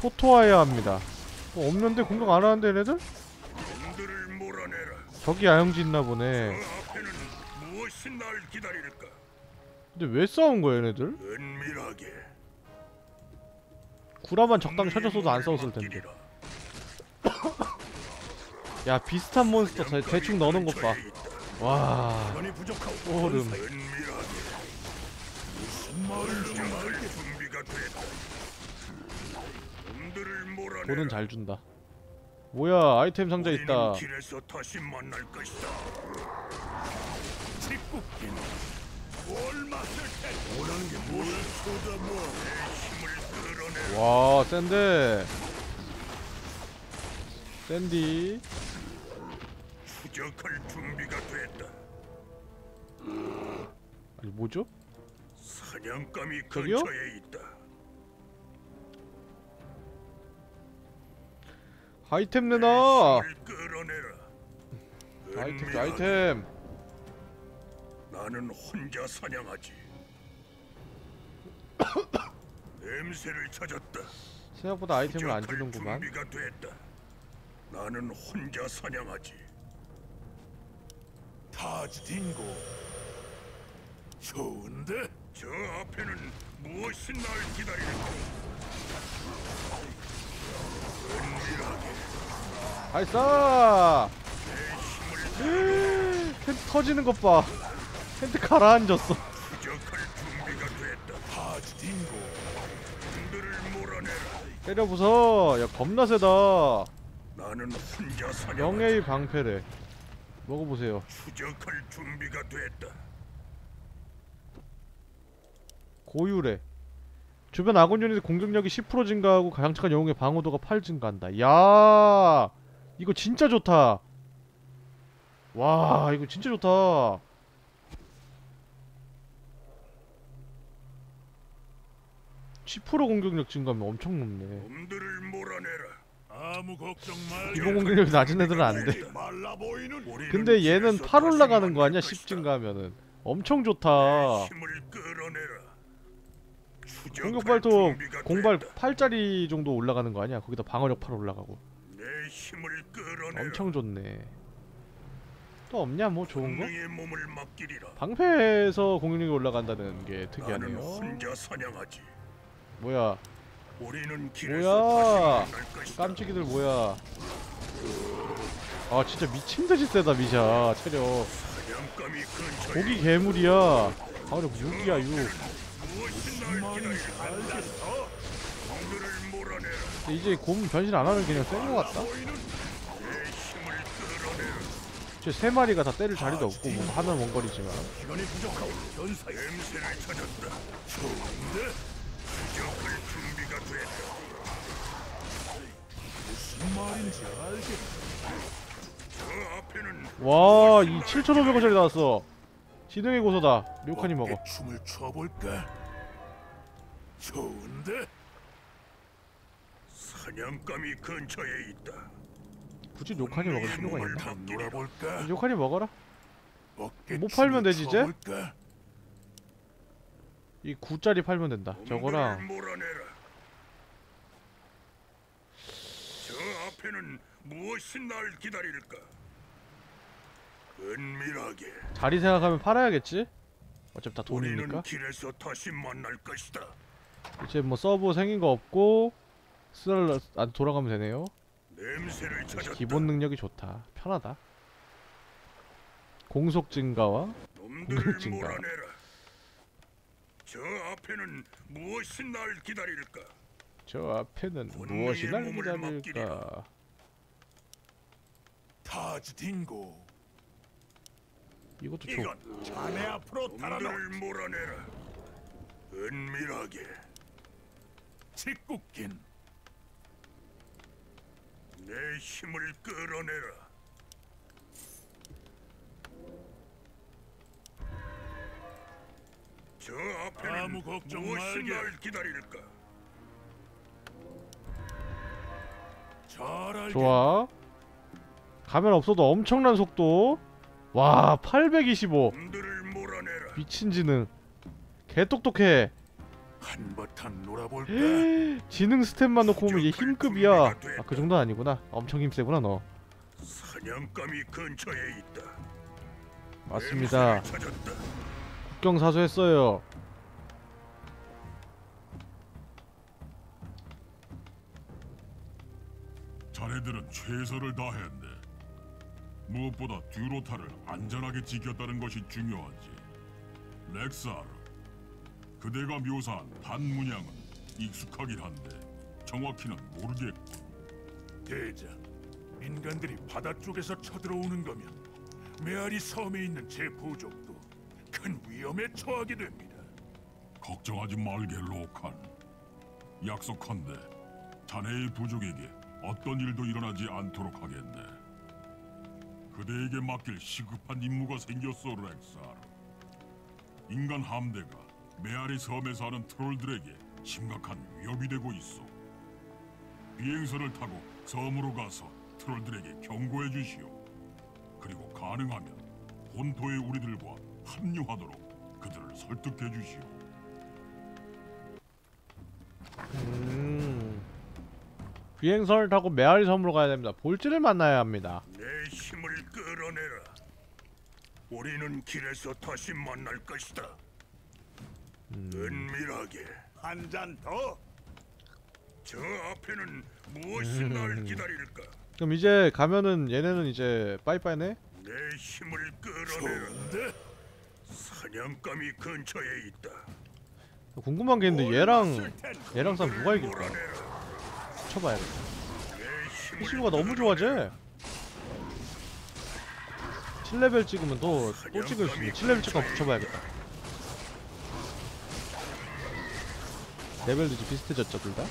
초토화해야 합니다 어, 없는데 공격 안 하는데 얘네들? 저기 야영지 있나 그 보네 기다릴까? 근데 왜 싸운 거야 얘네들? 은밀하게. 구라만 적당히 쳐줬어도 안 싸웠을 텐데. 야 비슷한 몬스터 대, 대충 것봐와 시간이 부족하고 소름. 돈은 잘 준다. 뭐야 아이템 상자 있다 와 센데 센디 추적할 준비가 됐다. 아니 뭐죠? 사냥감이 저기요? 근처에 있다. 아이템 내놔 힘을 끌어내라. 아이템 은밀하게. 아이템 나는 혼자 사냥하지. 냄새를 찾았다. 생각보다 아이템을 안 주는구만 준비가 됐다. 나는 혼자 사냥하지. 타지 딩고. 좋은데? 저 앞에는 무엇이 날 기다릴까? 은밀하게 발사 내 힘을 텐트 터지는 것 봐 텐트 가라앉았어 때려 부숴. 야 겁나 세다. 나는 혼자 사냥하지. 영예의 방패래. 먹어보세요. 추적할 준비가 됐다. 고유래. 주변 아군 유닛 공격력이 10% 증가하고 장착한 영웅의 방어도가 8 증가한다. 야 이거 진짜 좋다. 와 이거 진짜 좋다 (10% 공격력 증가하면 엄청 높네 놈들을 몰아내라. 아무 걱정 말게. 기본 공격력이 낮은 애들은 안돼. 근데 얘는 8 올라가는 거 아니야 10 증가하면은 엄청 좋다 공격 준비가 공발 됐다. 8짜리 정도 올라가는 거 아니야 거기다 방어력 8 올라가고. 엄청 좋네 또 없냐 뭐 좋은 거? 방패에서 공격력이 올라간다는 게 특이하네요. 혼자 사냥하지. 뭐야? 뭐야? 깜찍이들 뭐야? 아 진짜 미친 듯이 세다 미샤 체력. 고기 괴물이야. 방어력 6이야 6. 무엇이 날 기다릴까? 놈들을 몰아내라. 근데 이제 곰 변신 안 하는 그냥 센 거 같다. 보이는 내 힘을 끌어내라. 쟤세 마리가 다 때릴 자리도 없고 뭐 하는 원거리지만. 추적할 준비가 됐다. 무슨 말인지. 저 앞에는 와, 이 7,500원짜리 나왔어. 지능의 고소다. 료칸이 먹어. 춤을 춰볼까? 좋은데? 사냥감이 근처에 있다. 굳이 요칸이 먹을 필요가 있나? 놀아볼까? 요칸이 먹어라. 어깨 뭐 팔면 되지, 이제? 이 9짜리 팔면 된다. 저거랑. 저 앞에는 무엇이 날 기다릴까? 은밀하게 자리 생각하면 팔아야겠지? 어차피 다 돈이니까. 길에서 다시 만날 것이다. 이제 뭐 서버 생긴 거 없고 쓰랄 안 돌아가면 되네요. 냄새를 찾았다. 기본 능력이 좋다. 편하다. 공속 증가와 공격 증가. 몰아내라. 저 앞에는 무엇이 날 기다릴까? 저 앞에는 무엇이 날 기다릴까? 맡기리라. 타즈 딩고 이것도 좋. 이건 자네 앞으로 달아놓. 놈들을 몰아내라. 은밀하게 직국긴 내 힘을 끌어내라. 저 앞에는 아무 걱정 무엇이 말게. 날 기다릴까? 잘 좋아. 가면 없어도 엄청난 속도. 와, 825. 놈들을 몰아내라. 미친 지능. 개 똑똑해. 한바탕 놀아볼까? 지능 스탯만 놓고 보면 얘 힘급이야. 아, 그 정도는 아니구나. 엄청 힘세구나, 너. 사냥감이 근처에 있다. 맞습니다. 국경 사수했어요. 자네들은 최선을 다했네. 무엇보다 듀로타를 안전하게 지켰다는 것이 중요하지. 렉사르, 그대가 묘사한 단문양은 익숙하긴 한데 정확히는 모르겠고 대장, 인간들이 바다 쪽에서 쳐들어오는 거면 메아리 섬에 있는 제 부족도 큰 위험에 처하게 됩니다. 걱정하지 말게 로칸. 약속한데 자네의 부족에게 어떤 일도 일어나지 않도록 하겠네. 그대에게 맡길 시급한 임무가 생겼어, 렉사르. 인간 함대가 메아리 섬에 사는 트롤들에게 심각한 위협이 되고 있어. 비행선을 타고 섬으로 가서 트롤들에게 경고해 주시오. 그리고 가능하면 본토의 우리들과 합류하도록 그들을 설득해 주시오. 음. 비행선을 타고 메아리 섬으로 가야 됩니다. 볼지를 만나야 합니다. 내 힘을 끌어내라. 우리는 길에서 다시 만날 것이다. 은밀하게 한 잔 더. 저 앞에는 무엇이 날 기다릴까? 그럼 이제 가면은 얘네는 이제 빠이빠이네? 내 힘을 끌어내라. 좋은데? 사냥감이 근처에 있다. 궁금한 게 있는데 얘랑 얘랑 싸움 누가 이길까? 내 힘을 PC가 너무 좋아져. 7레벨 찍으면 또, 또 찍을 수 있네. 7레벨 찍고 붙여봐야겠다. 레벨도 이제 비슷해졌죠, 둘 다?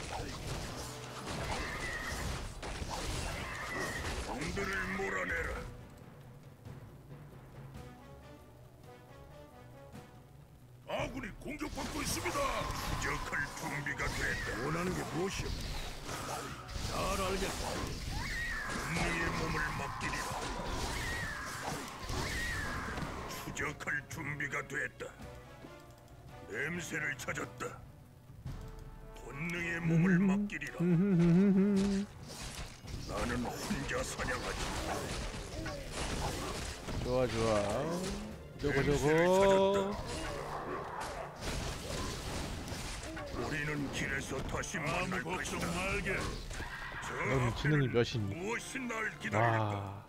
기다릴까? 와.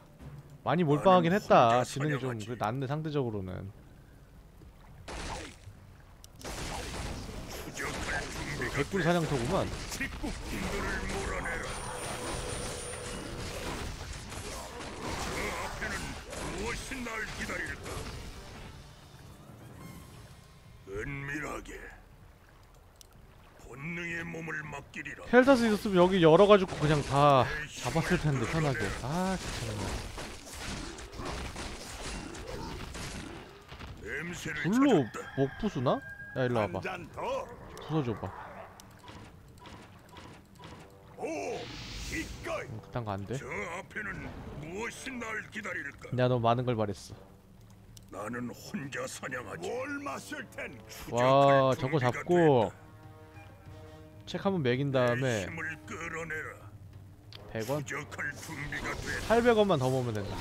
많이 몰빵하긴 했다. 지능이 좀. 그래, 낫네, 상대적으로는. 개꿀 사냥터구만. 기다릴까? 은밀하게 본능의 몸을 맡기리라. 헬타스 있었으면 여기 열어가지고 그냥 다 잡았을 텐데, 편하게. 아. 냄새를 불로. 목 부수나? 야, 일로 와봐. 부숴줘봐. 어이, 음, 그딴 거 안 돼? 저 앞에는 무엇이 날 기다릴까? 내가 너무 많은 걸 바랬어 나는 혼자 사냥하지. 뭘 마실 텐? 와 저거 잡고. 책 한번 매긴 내 다음에 힘을 끌어내라. 100원? 추적할 준비가 됐다. 800원만 더 모으면 된다.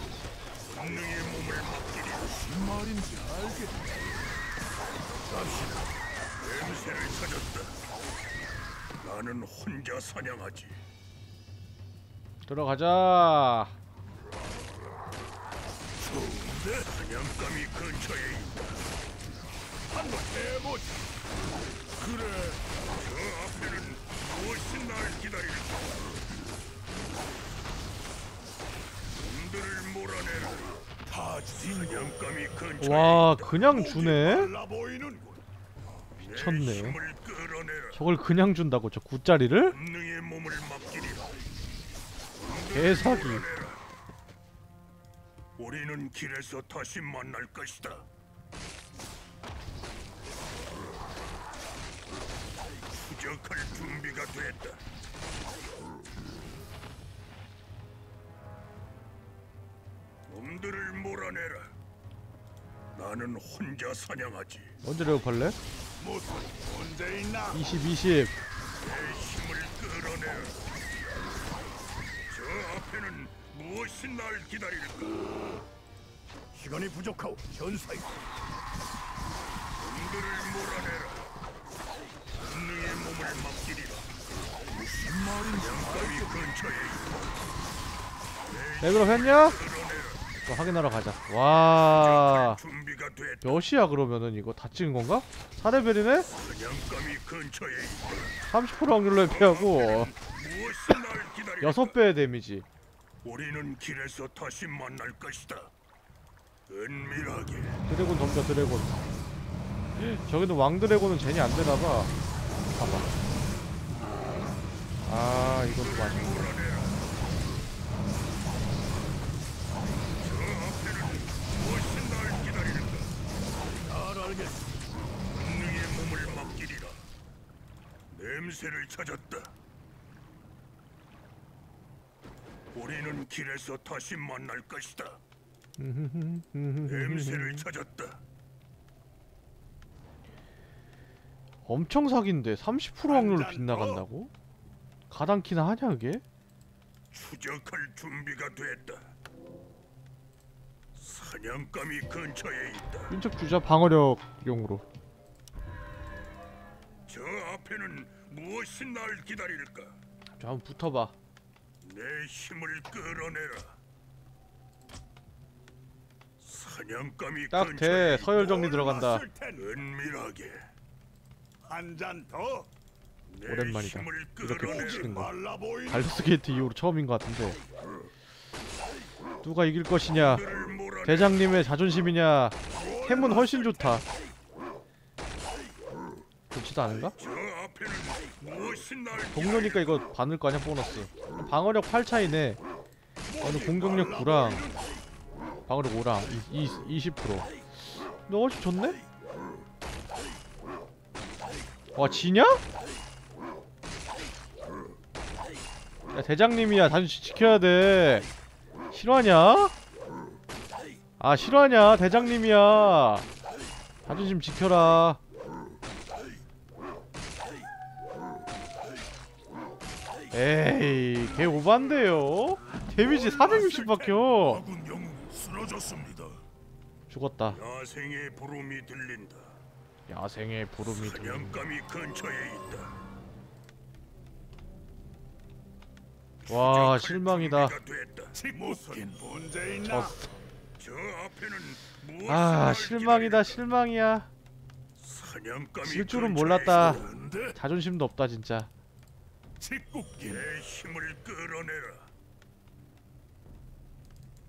나는 혼자 사냥하지. 들어가자 좋은데 사냥감이 근처에 있다. 한번 해보자. 그래. 저 앞에는 무엇이 날 기다릴까? 놈들을 몰아내라. 다 사냥감이 근처에 와. 그냥 주네? 미쳤네. 저걸 그냥 준다고 저 굿자리를? 개사기. 우리는 길에서 다시 만날 것이다. 추적할 준비가 됐다. 놈들을 몰아내라. 나는 혼자 사냥하지. 언제 레오팔레? 무슨 문제 있나? 20 20 내 힘을 끌어내라. 저 앞에는 무엇이 날 기다릴까? 시간이 부족하오. 전사이. 놈들을 몰아내라. 본능의 몸을 맡기리라. 무슨 말인지 양감이 근처에 있다. 레벨업 했냐? 또 확인하러 가자 와. 몇이야 그러면은 이거 다 찍은 건가? 4레벨이네? 사냥감이 근처에 있다. 30% 확률로 회피하고 무엇이 날 기다릴까? 6배의 데미지 우리는 길에서 다시 만날 것이다. 은밀하게 드래곤 덤벼 드래곤 저기도 왕 드래곤은 젠이 안되나봐 봐봐 아 이것도 맛있네 알겠어. 본능의 몸을 맡기리라. 냄새를 찾았다. 우리는 길에서 다시 만날 것이다. 냄새를 찾았다. 엄청 사기인데 30% 확률로 빗나간다고? 가당키나 하냐 그게? 추적할 준비가 됐다. 사냥감이 근처에 있다. 인척 주자 방어력용으로 저 앞에는 무엇이 날 기다릴까? 자 한번 붙어봐 내 힘을 끌어내라. 사냥감이 딱 근처에 돼 서열 정리 뭘 들어간다? 은밀하게 한 잔 더. 내 오랜만이다. 이렇게. 푹 치는 거 말라 보이는. 발로스 게이트 이후로 처음인 것 같은데 누가 이길 것이냐. 대장님의 자존심이냐 햄은 훨씬 좋다 좋지도 않은가? 동료니까 이거 받을 거 아니야 보너스 방어력 8 차이네 어느 공격력 9랑 방어력 5랑 이, 이, 20%너 훨씬 좋네? 와 지냐? 야 대장님이야 자존심 지켜야 돼 실화냐? 아 실화냐 대장님이야 자존심 지켜라 에이 개 오반데요? 데미지 460박혀 아군 영웅이 쓰러졌습니다. 죽었다 야생의 부름이 들린다. 야생의 부름이 들린다 사냥감이 근처에 있다. 와 실망이다? 졌어 아날 실망이다? 실망이야 질 줄은 몰랐다. 자존심도 없다 진짜 힘을 끌어내라.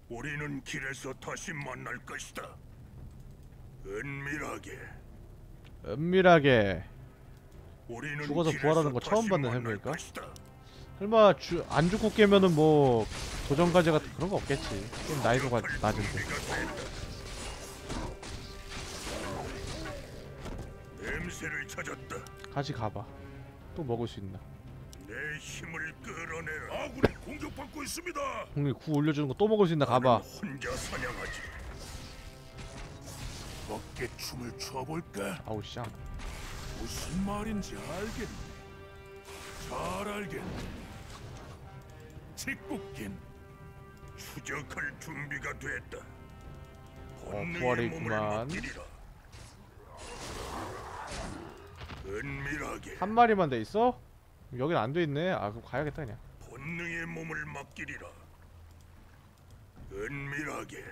우리는 길에서 다시 만날 것이다. 은밀하게. 은밀하게 우리는 죽어서 부활하는 거 처음 받는 해보니까? 설마 주, 안 죽고 깨면은 뭐 도전 과제 같은 그런 거 없겠지 게임 난이도가 낮은데. 냄새를 찾았다. 같이 가봐 또 먹을 수 있나 내 힘을 끌어내라. 아군의 공격받고 있습니다. 형님 구 올려주는 거 또 먹을 수 있나 가봐 혼자 사냥하지. 어깨 춤을 춰볼까? 아우 쌍 무슨 말인지 알겠네. 잘 알겠네. 직국긴 추적할 준비가 됐다. 어, 본능의 부활이 몸을 있구만. 맡기리라. 은밀하게 한 마리만 돼 있어? 여긴 안 돼 있네 아 그럼 가야겠다 그냥 본능의 몸을 맡기리라. 은밀하게.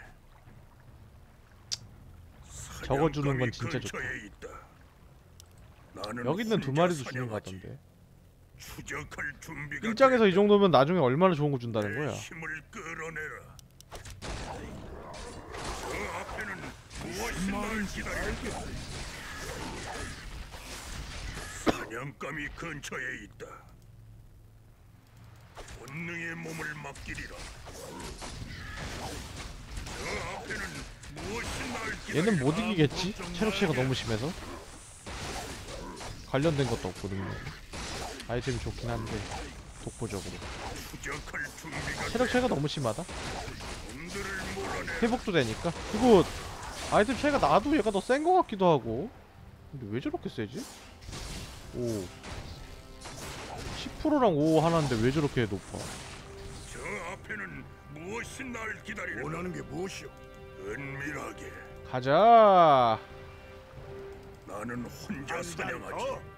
적어주는 건 진짜 좋다. 여기 있는 두 마리도 주는 거 사냥하지. 같던데 추적할 준비가 일장에서 이. 정도면 나중에 얼마나 좋은 거 준다는 내 거야 힘을 끌어내라. 저 앞에는 무엇이 날. 알겠네. 사냥감이 근처에 있다. 본능의 몸을 맡기리라. 저 앞에는 무엇이 날 기다린다. 얘는 못 이기겠지? 체력 차이가 너무 심해서 관련된 것도 없거든요 아이템이 좋긴 한데 독보적으로 체력 차이가 너무 심하다. 회복도 되니까 그리고 아이템 차이가 나도 얘가 더센거 같기도 하고 근데 왜 저렇게 세지? 오 10%랑 5 하나인데 왜 저렇게 높아 저 앞에는 무엇이 날 기다리는 원하는 게 무엇이오? 은밀하게 가자 나는 혼자 사냥하지.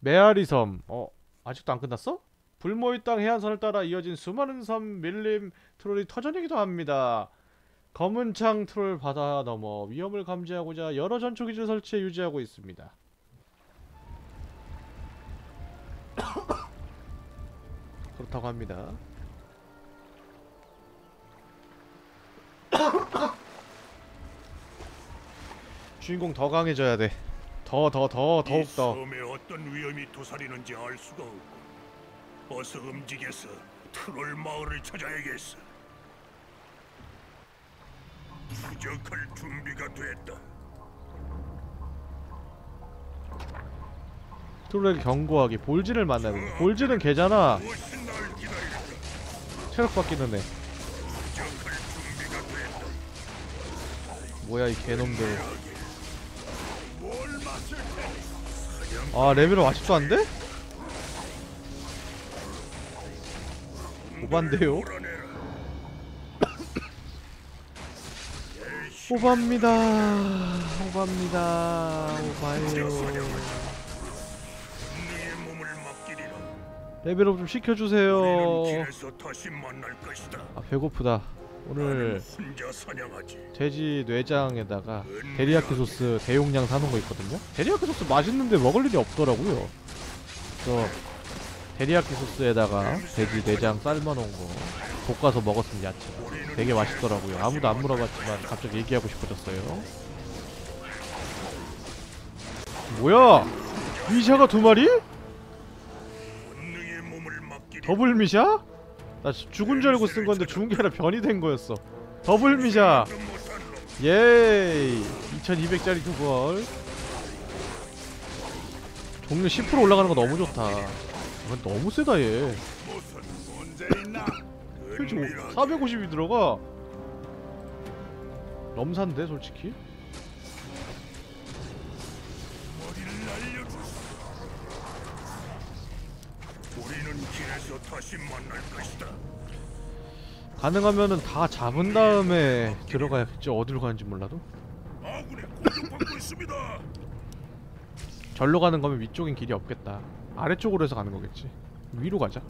메아리 섬. 어, 아직도 안 끝났어? 불모의 땅 해안선을 따라 이어진 수많은 섬 밀림 트롤이 터전이기도 합니다. 검은 창 트롤 바다 넘어 위험을 감지하고자 여러 전초 기지를 설치해 유지하고 있습니다. 그렇다고 합니다. 주인공 더 강해져야 돼. 더 더 더 더욱 이 더. 섬에 어떤 위험이 도사리는지 알 수가 없고 어서 움직여서 트롤 마을을 찾아야겠어. 추적할 준비가 됐다. 트롤에게 경고하기. 걔잖아. 무엇이 날 기다린다. 체력 준비가 됐다. 뭐야 이 개놈들. 아 레벨은 아직도 안 돼? 오반데요? 오바입니다. 오바입니다. 맡기리라. 레벨업 좀 시켜주세요. 아 배고프다. 오늘. 돼지 뇌장에다가 데리야끼 소스 대용량 사놓은 거 있거든요. 데리야끼 소스 맛있는데 먹을 일이 없더라고요. 그래서 데리야끼 소스에다가 돼지 내장 삶아놓은 거 볶아서 먹었으면 야채. 되게 맛있더라고요. 아무도 안 물어봤지만 갑자기 얘기하고 싶어졌어요. 뭐야? 미샤가 두 마리? 더블 미샤? 나 죽은 줄 알고 쓴 건데 죽은 게 아니라 변이 된 거였어. 더블 놈. 예이. 2200짜리 두벌 종료 10% 올라가는 거 너무 좋다. 이건 너무 세다 얘. 은밀하게 450이 들어가. 넘산데 솔직히 길에서 다시 만날 것이다. 가능하면은 다 잡은 다음에 들어가야겠지 어디로 가는지 몰라도? 아군이 공격받고 있습니다. 절로 가는 거면 위쪽엔 길이 없겠다. 아래쪽으로 해서 가는 거겠지. 위로 가자.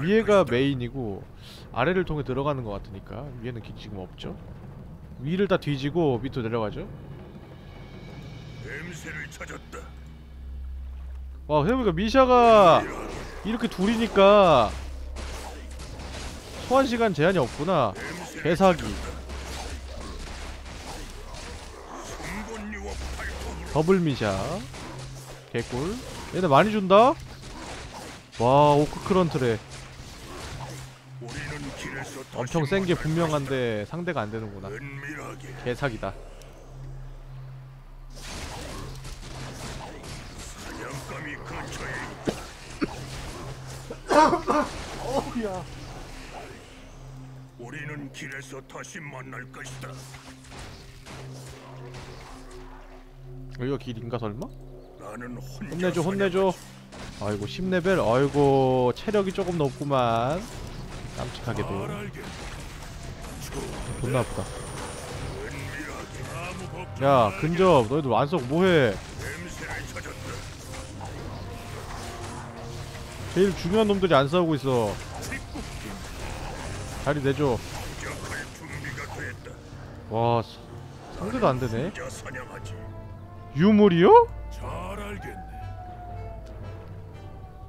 위에가 것이다. 메인이고 아래를 통해 들어가는 것 같으니까 위에는 길이 지금 없죠? 위를 다 뒤지고 밑으로 내려가죠? 냄새를 찾았다. 와 생각해보니까 미샤가 이렇게 둘이니까 소환 시간 제한이 없구나. 개사기. 더블 미샤. 개꿀. 얘네 많이 준다? 와 오크 크런트래. 엄청 센 게 분명한데 상대가 안 되는구나. 것이다. 은밀하게 개사기다 어우야. 우리는 길에서 다시 만날 것이다. 여기가 길인가 설마? 나는 혼자 혼내줘 혼내줘. 아이고 10레벨. 아이고 체력이 조금 높구만. 깜찍하게도. 존나 아프다. 야 근접 너희들 완석 뭐해? 제일 중요한 놈들이 안 싸우고 있어. 자리 내줘. 와 사- 상대도 안 되네. 유물이요? 잘 알겠네.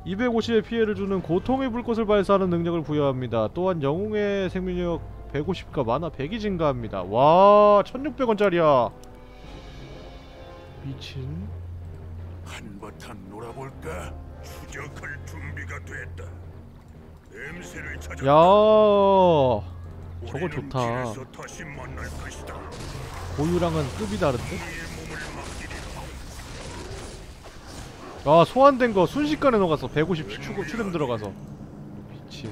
250의 피해를 주는 고통의 불꽃을 발사하는 능력을 부여합니다. 또한 영웅의 생명력 150과 만화 100이 증가합니다. 와 1600원짜리야. 미친. 한바탕 놀아볼까? 추적할 됐다. 냄새를 찾았다. 야 저거 좋다. 고유랑은 급이 다른데? 아 소환된 거 순식간에 녹았어 150 추, 추름 들어가서 미친.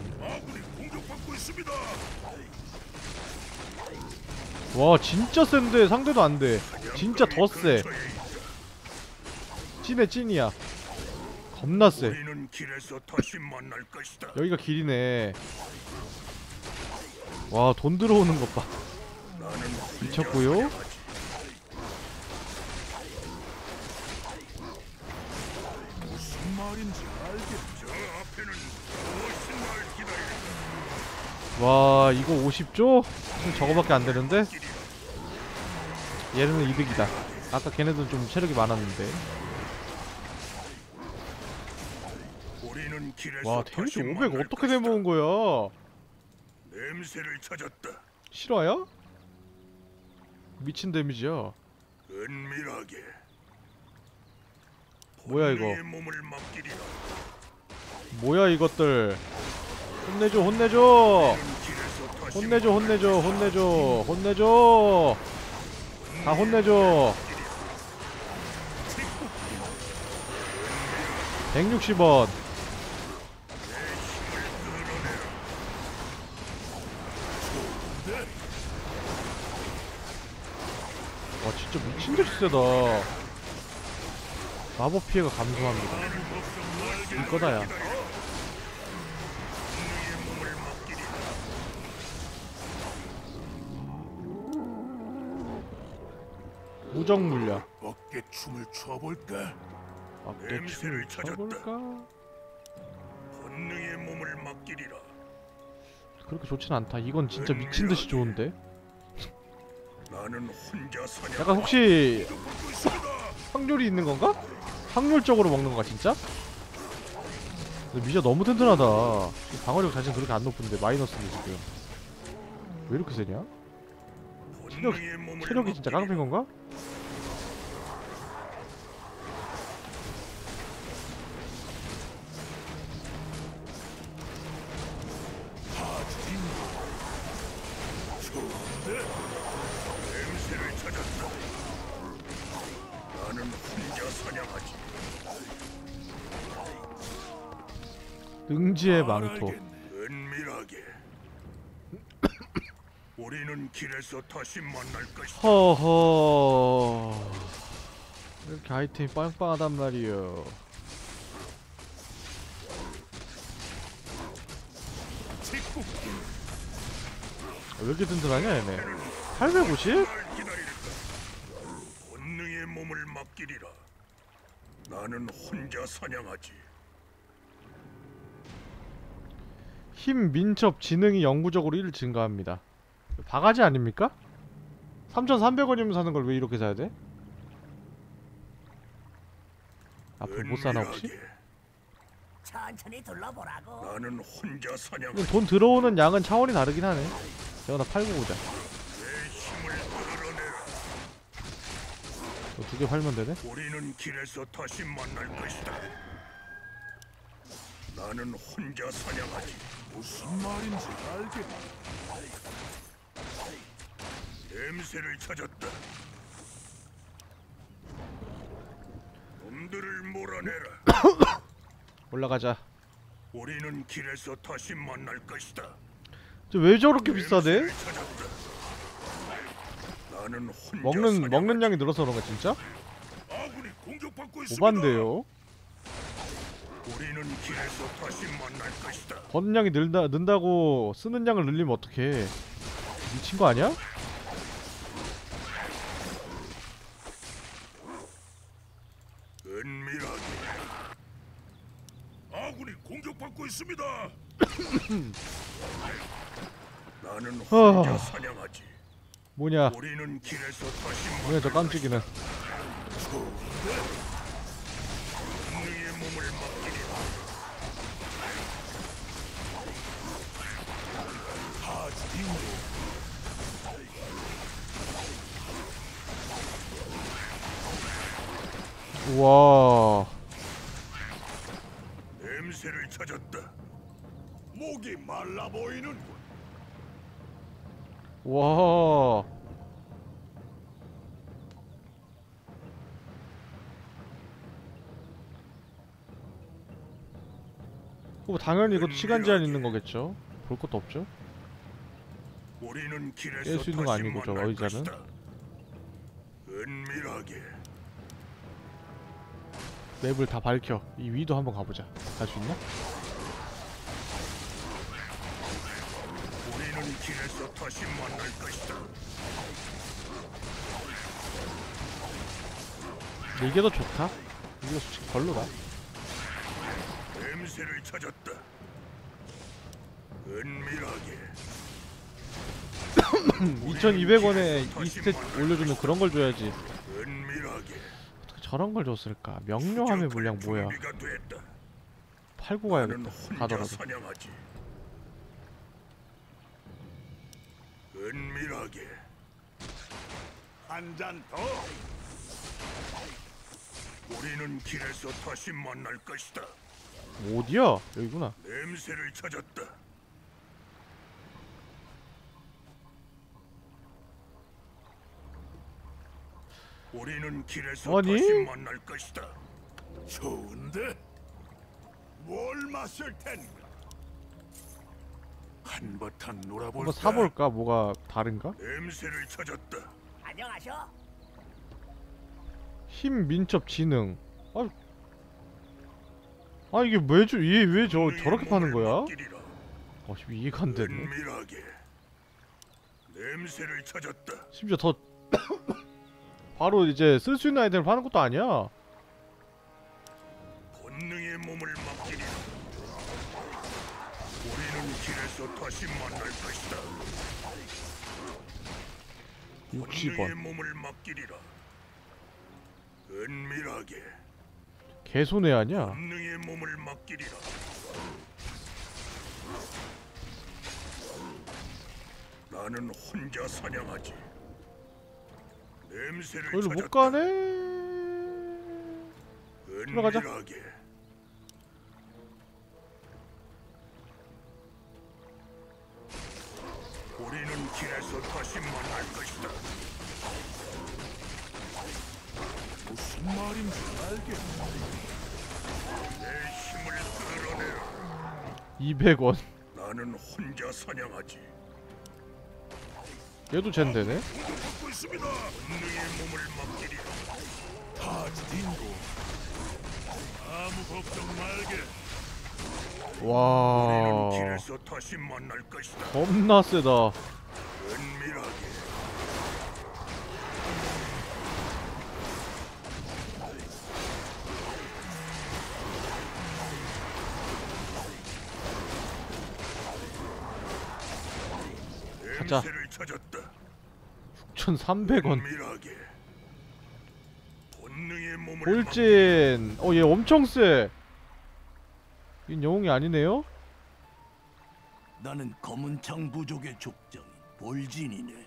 와 진짜 센데 상대도 안돼 진짜 더세. 찐에 찐이야 겁나 세. 여기가 길이네 와 돈 들어오는 것봐 미쳤고요. 와 이거 50조? 지금 저거밖에 안 되는데? 얘는 이득이다 아까 걔네들은 좀 체력이 많았는데 우리는 길에서 와 데미지 500 만날 어떻게. 돼먹은 거야 냄새를 찾았다. 실화야? 미친 데미지야 은밀하게. 뭐야, 이거? 뭐야 이것들 혼내줘 혼내줘 혼내줘 혼내줘 혼내줘 혼내줘 다 혼내줘 160원 미친듯이 세다 마법 피해가 감소합니다 이거다 야 무적 물약 어깨 춤을 춰볼까? 어깨 냄새를 춤을 찾았다. 춰볼까? 본능의 몸을 맡기리라. 그렇게 좋진 않다 이건 진짜 미친듯이 좋은데. 약간 혹시 확률이 있는 건가? 확률적으로 먹는 건가 진짜? 미자 너무 튼튼하다 방어력 자신 그렇게 안 높은데 마이너스인데 지금 왜 이렇게 세냐? 체력, 체력이 진짜 깡패인 건가? 만날 것이다. 허허 이렇게 아이템이 빵빵하단 말이여 왜 이렇게 든든하냐 얘네 850? 날 기다리는다. 본능의 몸을 맡기리라. 나는 혼자 사냥하지. 힘, 민첩, 지능이 영구적으로 1 증가합니다 바가지 아닙니까? 3,300원이면 사는 걸 왜 이렇게 사야 돼? 앞으로 못 사나 혹시? 천천히 둘러보라고. 나는 혼자 사냥. 돈 들어오는 양은 차원이 다르긴 하네 내가 다 팔고 오자 내 힘을 드러내라. 두개 팔면 되네? 우리는 길에서 다시 만날 것이다. 나는 혼자 사냥하지. 무슨 말인지 알겠네. 냄새를 찾았다. 놈들을 몰아내라. 올라가자 우리는 길에서 다시 만날 것이다. 저왜 저렇게 비싸대? 먹는. 먹는 양이 늘어서 그런가 진짜? 오반데요. 우리는 길에서 다시 만날 것이다. 버는 양이 늘다 는다고 쓰는 양을 늘리면 어떡해? 미친 거 아니야? 은밀하게 아군이 공격받고 있습니다. 나는 혼자 아. 사냥하지. 뭐냐? 우리는 길에서 다시 뭐냐 저 깜찍이는? 너의 몸을 맡 와. 냄새를 찾았다. 목이 말라 보이는군. 와. 뭐 당연히 이것도 시간 제한 있는 거겠죠. 볼 것도 없죠. 길에서 깰수 있는 거 아니고, 저 의자는? 은밀하게 맵을 다 밝혀. 이 위도 한번 가보자. 갈 수 있나? 우리는 길에서 다시 만날 것이다. 이게 더 좋다. 이게 솔직히 별로다. 냄새를 찾았다. 은밀하게 2,200원에 2스탯 올려주는 그런 걸 줘야지. 은밀하게 저런 걸 줬을까? 명료함의 물량 뭐야? 팔고 가야겠다. 가더라도. 은밀하게 한 잔 더. 우리는 길에서 다시 만날 것이다. 어디야? 여기구나. 냄새를 찾았다. 우리는 길에서 아니? 다시 만날 것이다. 좋은데 뭘 마실 텐가? 한바탕 놀아볼까? 한번 사볼까? 뭐가 다른가? 냄새를 찾았다. 안녕하셔. 힘, 민첩, 지능. 아, 아 이게 왜저 이게 왜저 너의 저렇게 파는 거야? 어, 씨, 이해가 안 되네. 은밀하게 냄새를 찾았다. 심지어 더 바로 이제 쓸 수 있는 아이템을 파는 것도 아니야. 본능의 몸을 맡기리라. 우리는 길에서 다시 만날 것이다. 본능의 60원. 몸을 맡기리라. 은밀하게 개손해 아니야? 본능의 몸을 맡기리라. 나는 혼자 사냥하지. 냄새를 거기로. 못 가네. 들어가자. 우리는 길에서 다시 만날 것이다. 무슨 말인지 알겠네. 내 힘을 드러내라. 200원. 나는 혼자 사냥하지. 얘도. 우리는 와. 겁나 세다. 가자. 냄새를 찾았다. 1,300원. 은밀하게 본능의 몸을 볼진. 어, 얘 엄청 세. 이 영웅이 아니네요? 나는 검은창 부족의 족장인 볼진이네.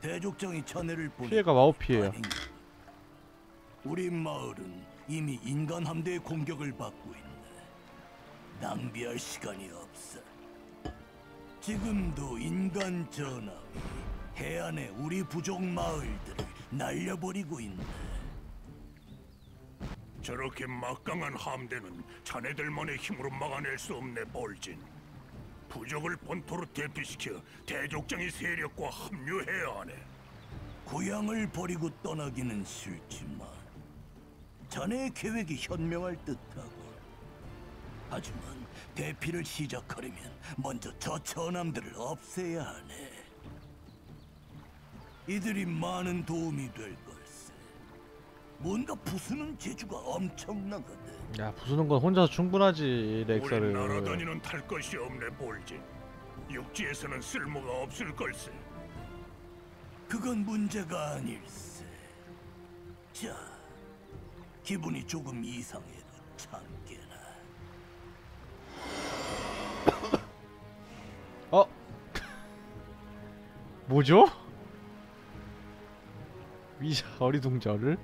대족장이 자네를 보내. 피해가 마법 피해야. 우리 마을은 이미 인간 함대의 공격을 받고 있네. 낭비할 시간이 없어. 지금도 인간 전함이 해안의 우리 부족 마을들을 날려버리고 있네. 저렇게 막강한 함대는 자네들만의 힘으로 막아낼 수 없네 볼진. 부족을 본토로 대피시켜 대족장의 세력과 합류해야 하네. 고향을 버리고 떠나기는 싫지만 자네의 계획이 현명할 듯하고 하지만 대피를 시작하려면 먼저 저 처남들을 없애야 하네 이들이 많은 도움이 될 걸세 뭔가 부수는 재주가 엄청나거든 야 부수는 건 혼자서 충분하지 우리 렉사를 날아다니는 탈 것이 없네 볼진. 육지에서는 쓸모가 없을 걸세. 그건 문제가 아닐세 자 기분이 조금 이상해도 참게나 어? 뭐죠? 위자 어리둥절을?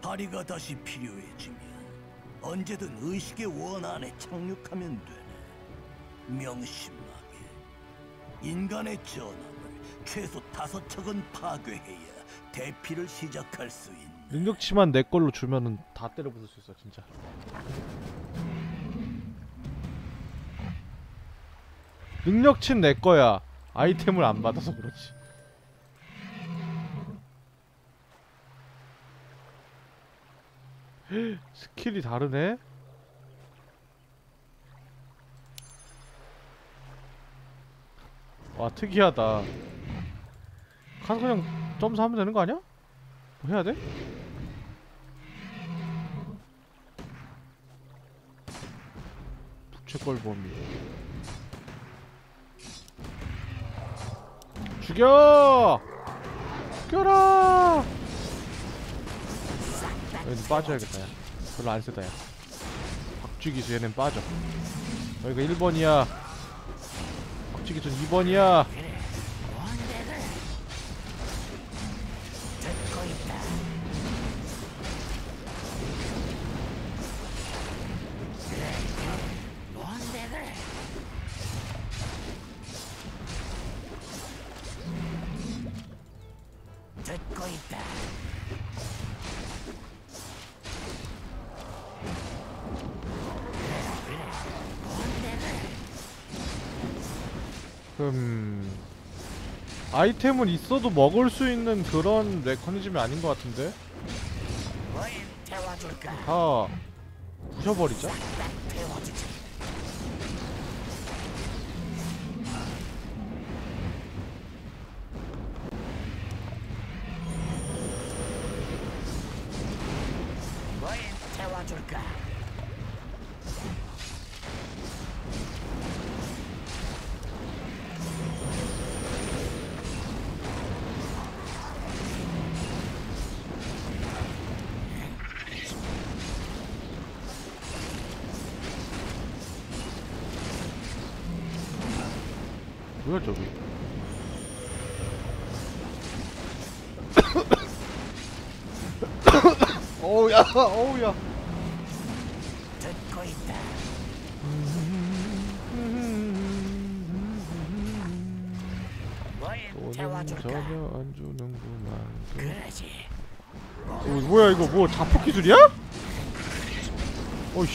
다리가 다시 필요해지면 언제든 의식의 원 안에 착륙하면 되네. 명심하게. 인간의 전함을 최소 다섯 척은 파괴해야 대피를 시작할 수 있는. 능력치만 내 걸로 주면은 다 때려 부술 수 있어 진짜 능력치는 내 거야 아이템을 안 받아서 그렇지 스킬이 다르네? 와 특이하다 가서 그냥 점수하면 되는 거 아니야? 뭐 해야 돼? 부채꼴 범위 죽여! 죽여라! 여기 빠져야겠다 야. 별로 안 세다 야. 박쥐기수 얘는 빠져. 여기가 1번이야. 박쥐기수 2번이야 아이템은 있어도 먹을 수 있는 그런 메커니즘이 아닌 것 같은데? 뭘 태워줄까? 다 부셔버리자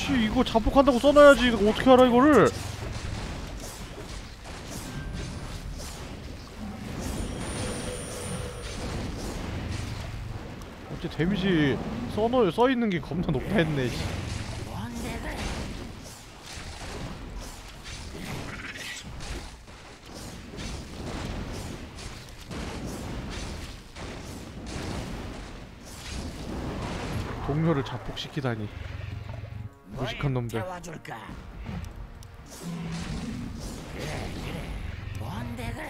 씨 이거 자폭한다고 써놔야지. 이거 어떻게 알아 이거를? 어째 데미지 써놓 써있는 게 겁나 높다 했네 씨. 동료를 자폭시키다니. 뭘 무식한 놈들. 태워줄까? 그래 그래. 뭔데들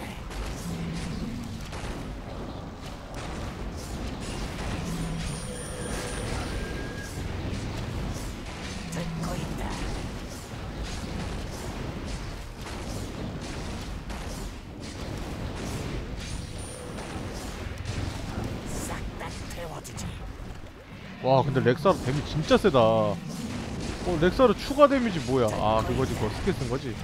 듣고 있다. 싹 다 태워주지. 와 근데 렉사르 데미지 진짜 세다 어 렉사르 추가 데미지 뭐야? 아 그거지. 그거 스킬 쓴거지.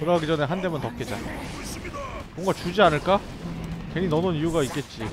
들어가기 전에 한 대만 더 깨자. 뭔가 주지 않을까? 괜히 넣어놓은 이유가 있겠지.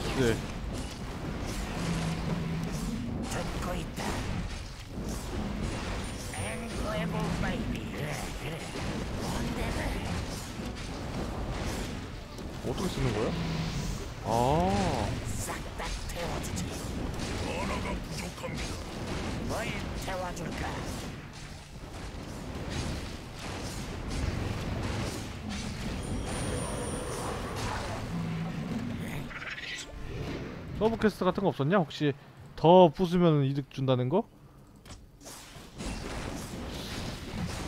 세 서브 퀘스트 같은 거 없었냐? 혹시 더 부수면 이득 준다는 거?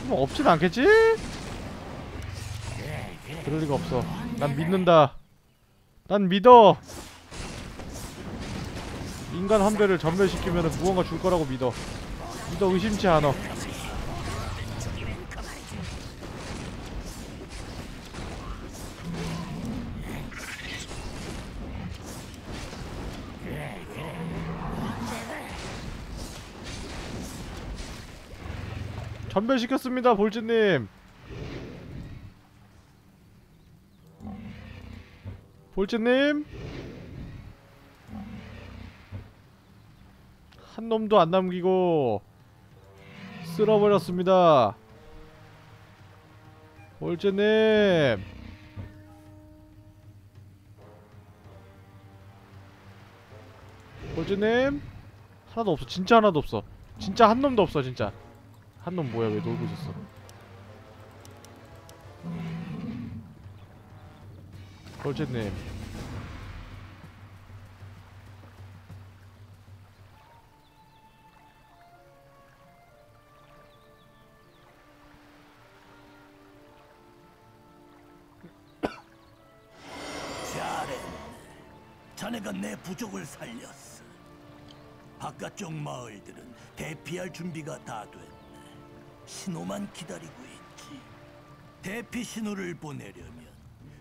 뭐 없진 않겠지? 그럴 리가 없어. 난 믿는다. 난 믿어. 인간 한 배를 전멸시키면 무언가 줄 거라고 믿어. 믿어 의심치 않아. 전멸시켰습니다, 볼즈님. 볼즈님. 한 놈도 안 남기고 쓸어버렸습니다. 볼즈님. 볼즈님. 하나도 없어. 진짜 하나도 없어. 진짜 한 놈도 없어, 진짜. 한 놈 뭐야 왜 놀고 있었어 잘했네. 자네가 내 부족을 살렸어. 바깥쪽 마을들은 대피할 준비가 다 됐네. 신호만 기다리고 있지. 대피 신호를 보내려면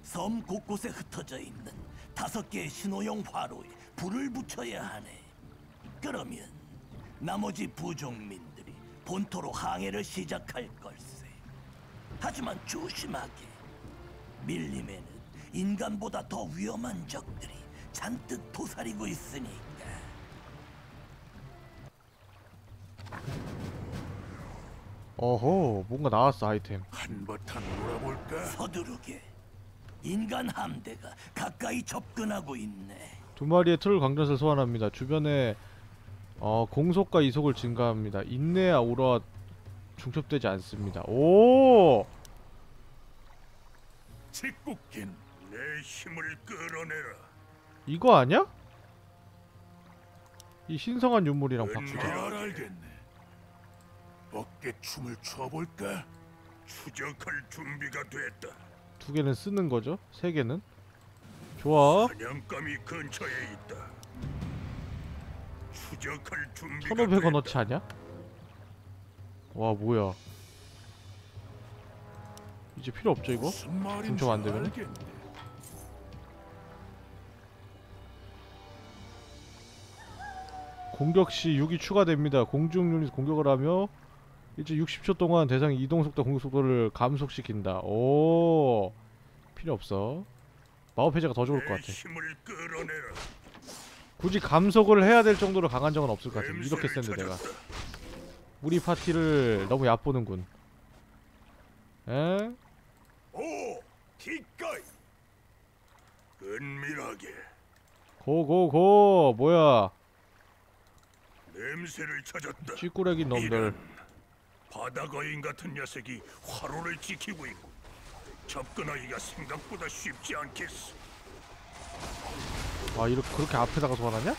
섬 곳곳에 흩어져 있는 다섯 개의 신호용 화로에 불을 붙여야 하네. 그러면 나머지 부족민들이 본토로 항해를 시작할 걸세. 하지만 조심하게. 밀림에는 인간보다 더 위험한 적들이 잔뜩 도사리고 있으니까. 어허 뭔가 나왔어 아이템 한바탕 놀아볼까? 서두르게. 인간 함대가 가까이 접근하고 있네. 두 마리의 트롤 강전을 소환합니다 주변에 어 공속과 이속을 증가합니다 인내와 오로와 중첩되지 않습니다 오 짓궂긴 내 힘을 끌어내라. 이거 아니야? 이 신성한 유물이랑 잘 바꾸자 알겠네. 어깨 춤을 춰볼까? 추적할 준비가 됐다. 두 개는 쓰는 거죠 세 개는 좋아 사냥감이 근처에 있다. 추적할 준비가 1500원 어치 아냐? 와 뭐야 이제 필요 없죠 이거? 무슨 말인지 중첩 안 되면은? 알겠네. 공격 시 6이 추가됩니다. 공중 유닛 공격을 하며 일제 60초 동안 대상의 이동 속도 공격 속도를 감속시킨다. 오 필요 없어. 마법 해제가 더 좋을 것내 같아. 굳이 감속을 해야 될 정도로 강한 적은 없을 것 같아. 이렇게 센데 내가. 우리 파티를 너무 얕보는군. 에? 오, 기꺼이. 은밀하게 고고고 뭐야? 냄새를 찾았다. 쥐꾸레기 놈들. 이런 바다 거인 같은 녀석이 화로를 지키고 있고 접근하기가 생각보다 쉽지 않겠어. 아 이렇게 그렇게 앞에다가 소환하냐?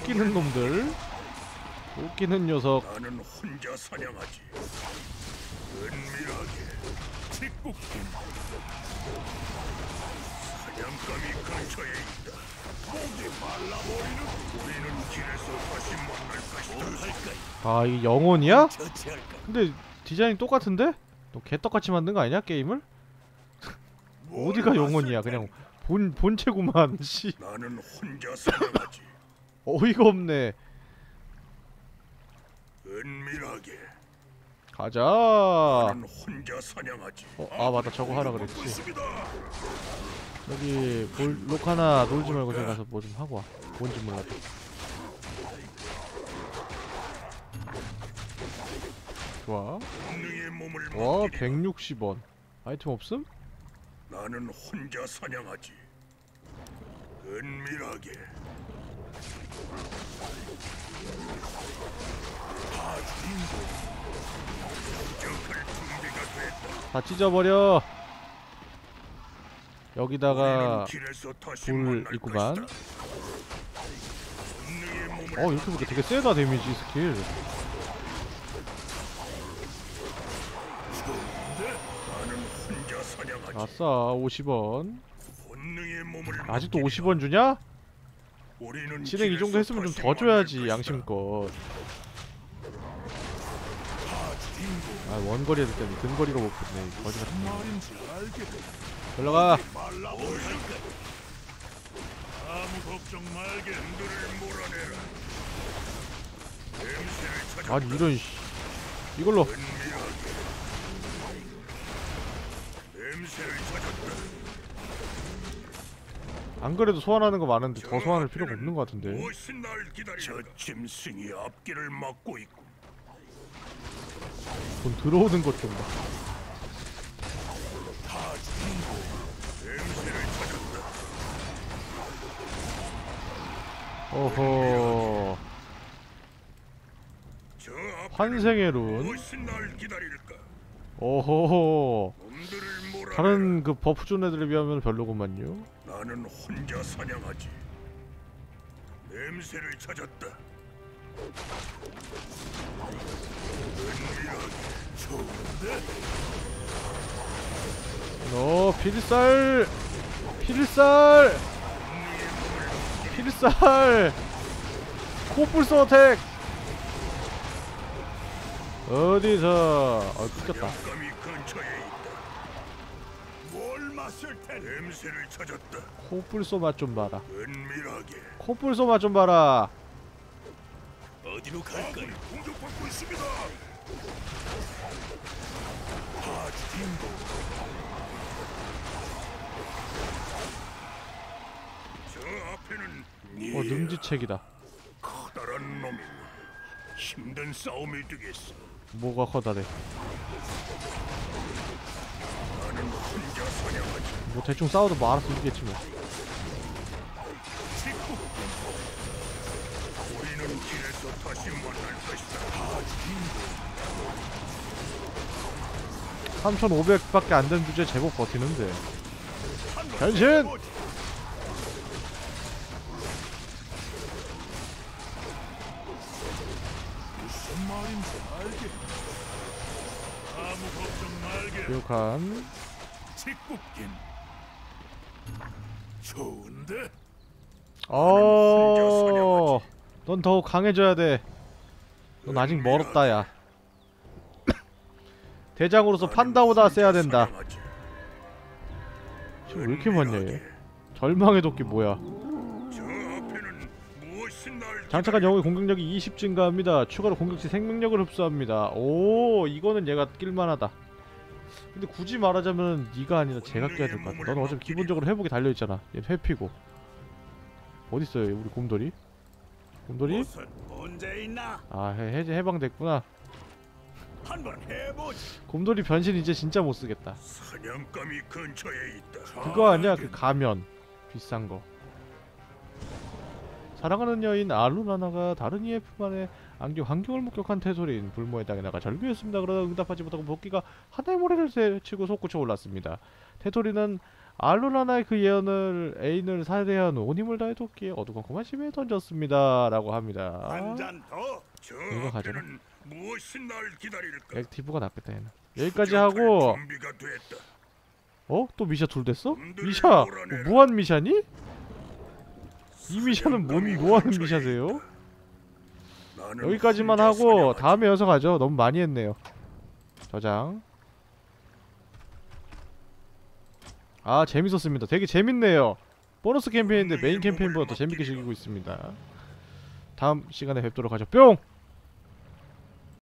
웃기는 놈들 웃기는 녀석 나는 혼자 사냥하지. 은밀하게 직국김 사냥감이 근처에 아 이게 영혼이야? 근데 디자인 똑같은데? 너 개떡같이 만든 거 아니야 게임을? 어디가 영혼이야 그냥 본 본체구만 씨 나는 혼자 사냥하지. 어이가 없네 은밀하게 가자 나는 혼자 사냥하지. 어, 아 맞다 저거 하라 그랬지. 여기 볼, 로카나 놀지 말고 저기 가서 뭐 좀 하고 와 뭔지 몰라도 좋아 와 맡기리라. 160원 아이템 없음? 나는 혼자 사냥하지. 은밀하게. 다 찢어버려 여기다가 불 있구만. 어 이렇게 보니까 되게 세다 데미지 스킬. 아싸 50원 본능의 몸을 아직도 맡기리라. 50원 주냐? 진행 이 정도 했으면 좀 더 줘야지. 양심껏 아 원거리에 듣더니 근거리가 못 붙네 거지 같은 올라가 아무 걱정 말게 들을 몰아내라. 아니 이런 씨 이걸로. 안 그래도 소환하는 거 많은데 더 소환할 필요가 없는 것 같은데? 저 짐승이 앞길을 막고 있고 돈 들어오는 것좀 봐. 앞 환생의 룬 몰아내라. 다른 그 버프 준 애들에 비하면 별로구만요 나는 혼자 사냥하지. 냄새를 찾았다. 은밀하게 좋은데? 너 필살. 필살. 필살. 코뿔소 어택. 어디서? 어 뜯겼다. 코뿔소 맛 좀 봐라. 코뿔소 맛 좀 봐라. 어디로 갈까? 공격받고 있습니다. 어 능지책이다 커다란 놈이 힘든 싸움이 되겠어. 뭐가 커다래. 뭐 대충 싸워도 뭐 알아서 이기겠지 뭐 우리는 길에서 다시 만날 것이다. 3500밖에 안 된 주제 제법 버티는데 변신! 교육한 직국김 좋은데 어, 넌 더욱 강해져야 돼. 넌 아직 멀었다, 야. 대장으로서 판다보다 세야 된다. 지금 왜 이렇게 많냐, 얘? 절망의 도끼 뭐야? 장착한 영웅의 공격력이 20 증가합니다. 추가로 공격시 생명력을 흡수합니다. 오, 이거는 얘가 낄만하다. 근데 굳이 말하자면 네가 아니라 제가 껴야 될 것 같아. 넌 어차피 기본적으로 회복이 달려있잖아. 얘 회피고. 어딨어요, 우리 곰돌이? 곰돌이? 아, 해, 해제 해방됐구나. 곰돌이 변신 이제 진짜 못 쓰겠다. 사냥감이 근처에 있다. 그거 아니야 그 가면 비싼 거. 사랑하는 여인 알루나나가 다른 품 안경 환경을 목격한 태소린 불모의 땅에 나가 절규했습니다. 그러다 응답하지 못하고 복귀가 하나의 모래를 치고 솟구쳐 올랐습니다. 테토리는 알로라나의 그 예언을 애인을 살해한 온 힘을 다해 돕기에 어두컴컴한 심에 던졌습니다 라고 합니다 이거 가져라. 무엇이 날 기다릴까? active가 낫겠다 얘는 여기까지 하고. 어? 또 미샤 둘 됐어? 미샤! 뭐 무한 미샤니? 이 미샤는 뭔 뭐하는 미샤세요? 여기까지만 하고. 다음에 이어서 가죠. 너무 많이 했네요. 저장. 아 재밌었습니다. 되게 재밌네요. 보너스 캠페인인데 메인 캠페인보다 더 재밌게 즐기고 있습니다. 다음 시간에 뵙도록 하죠. 뿅!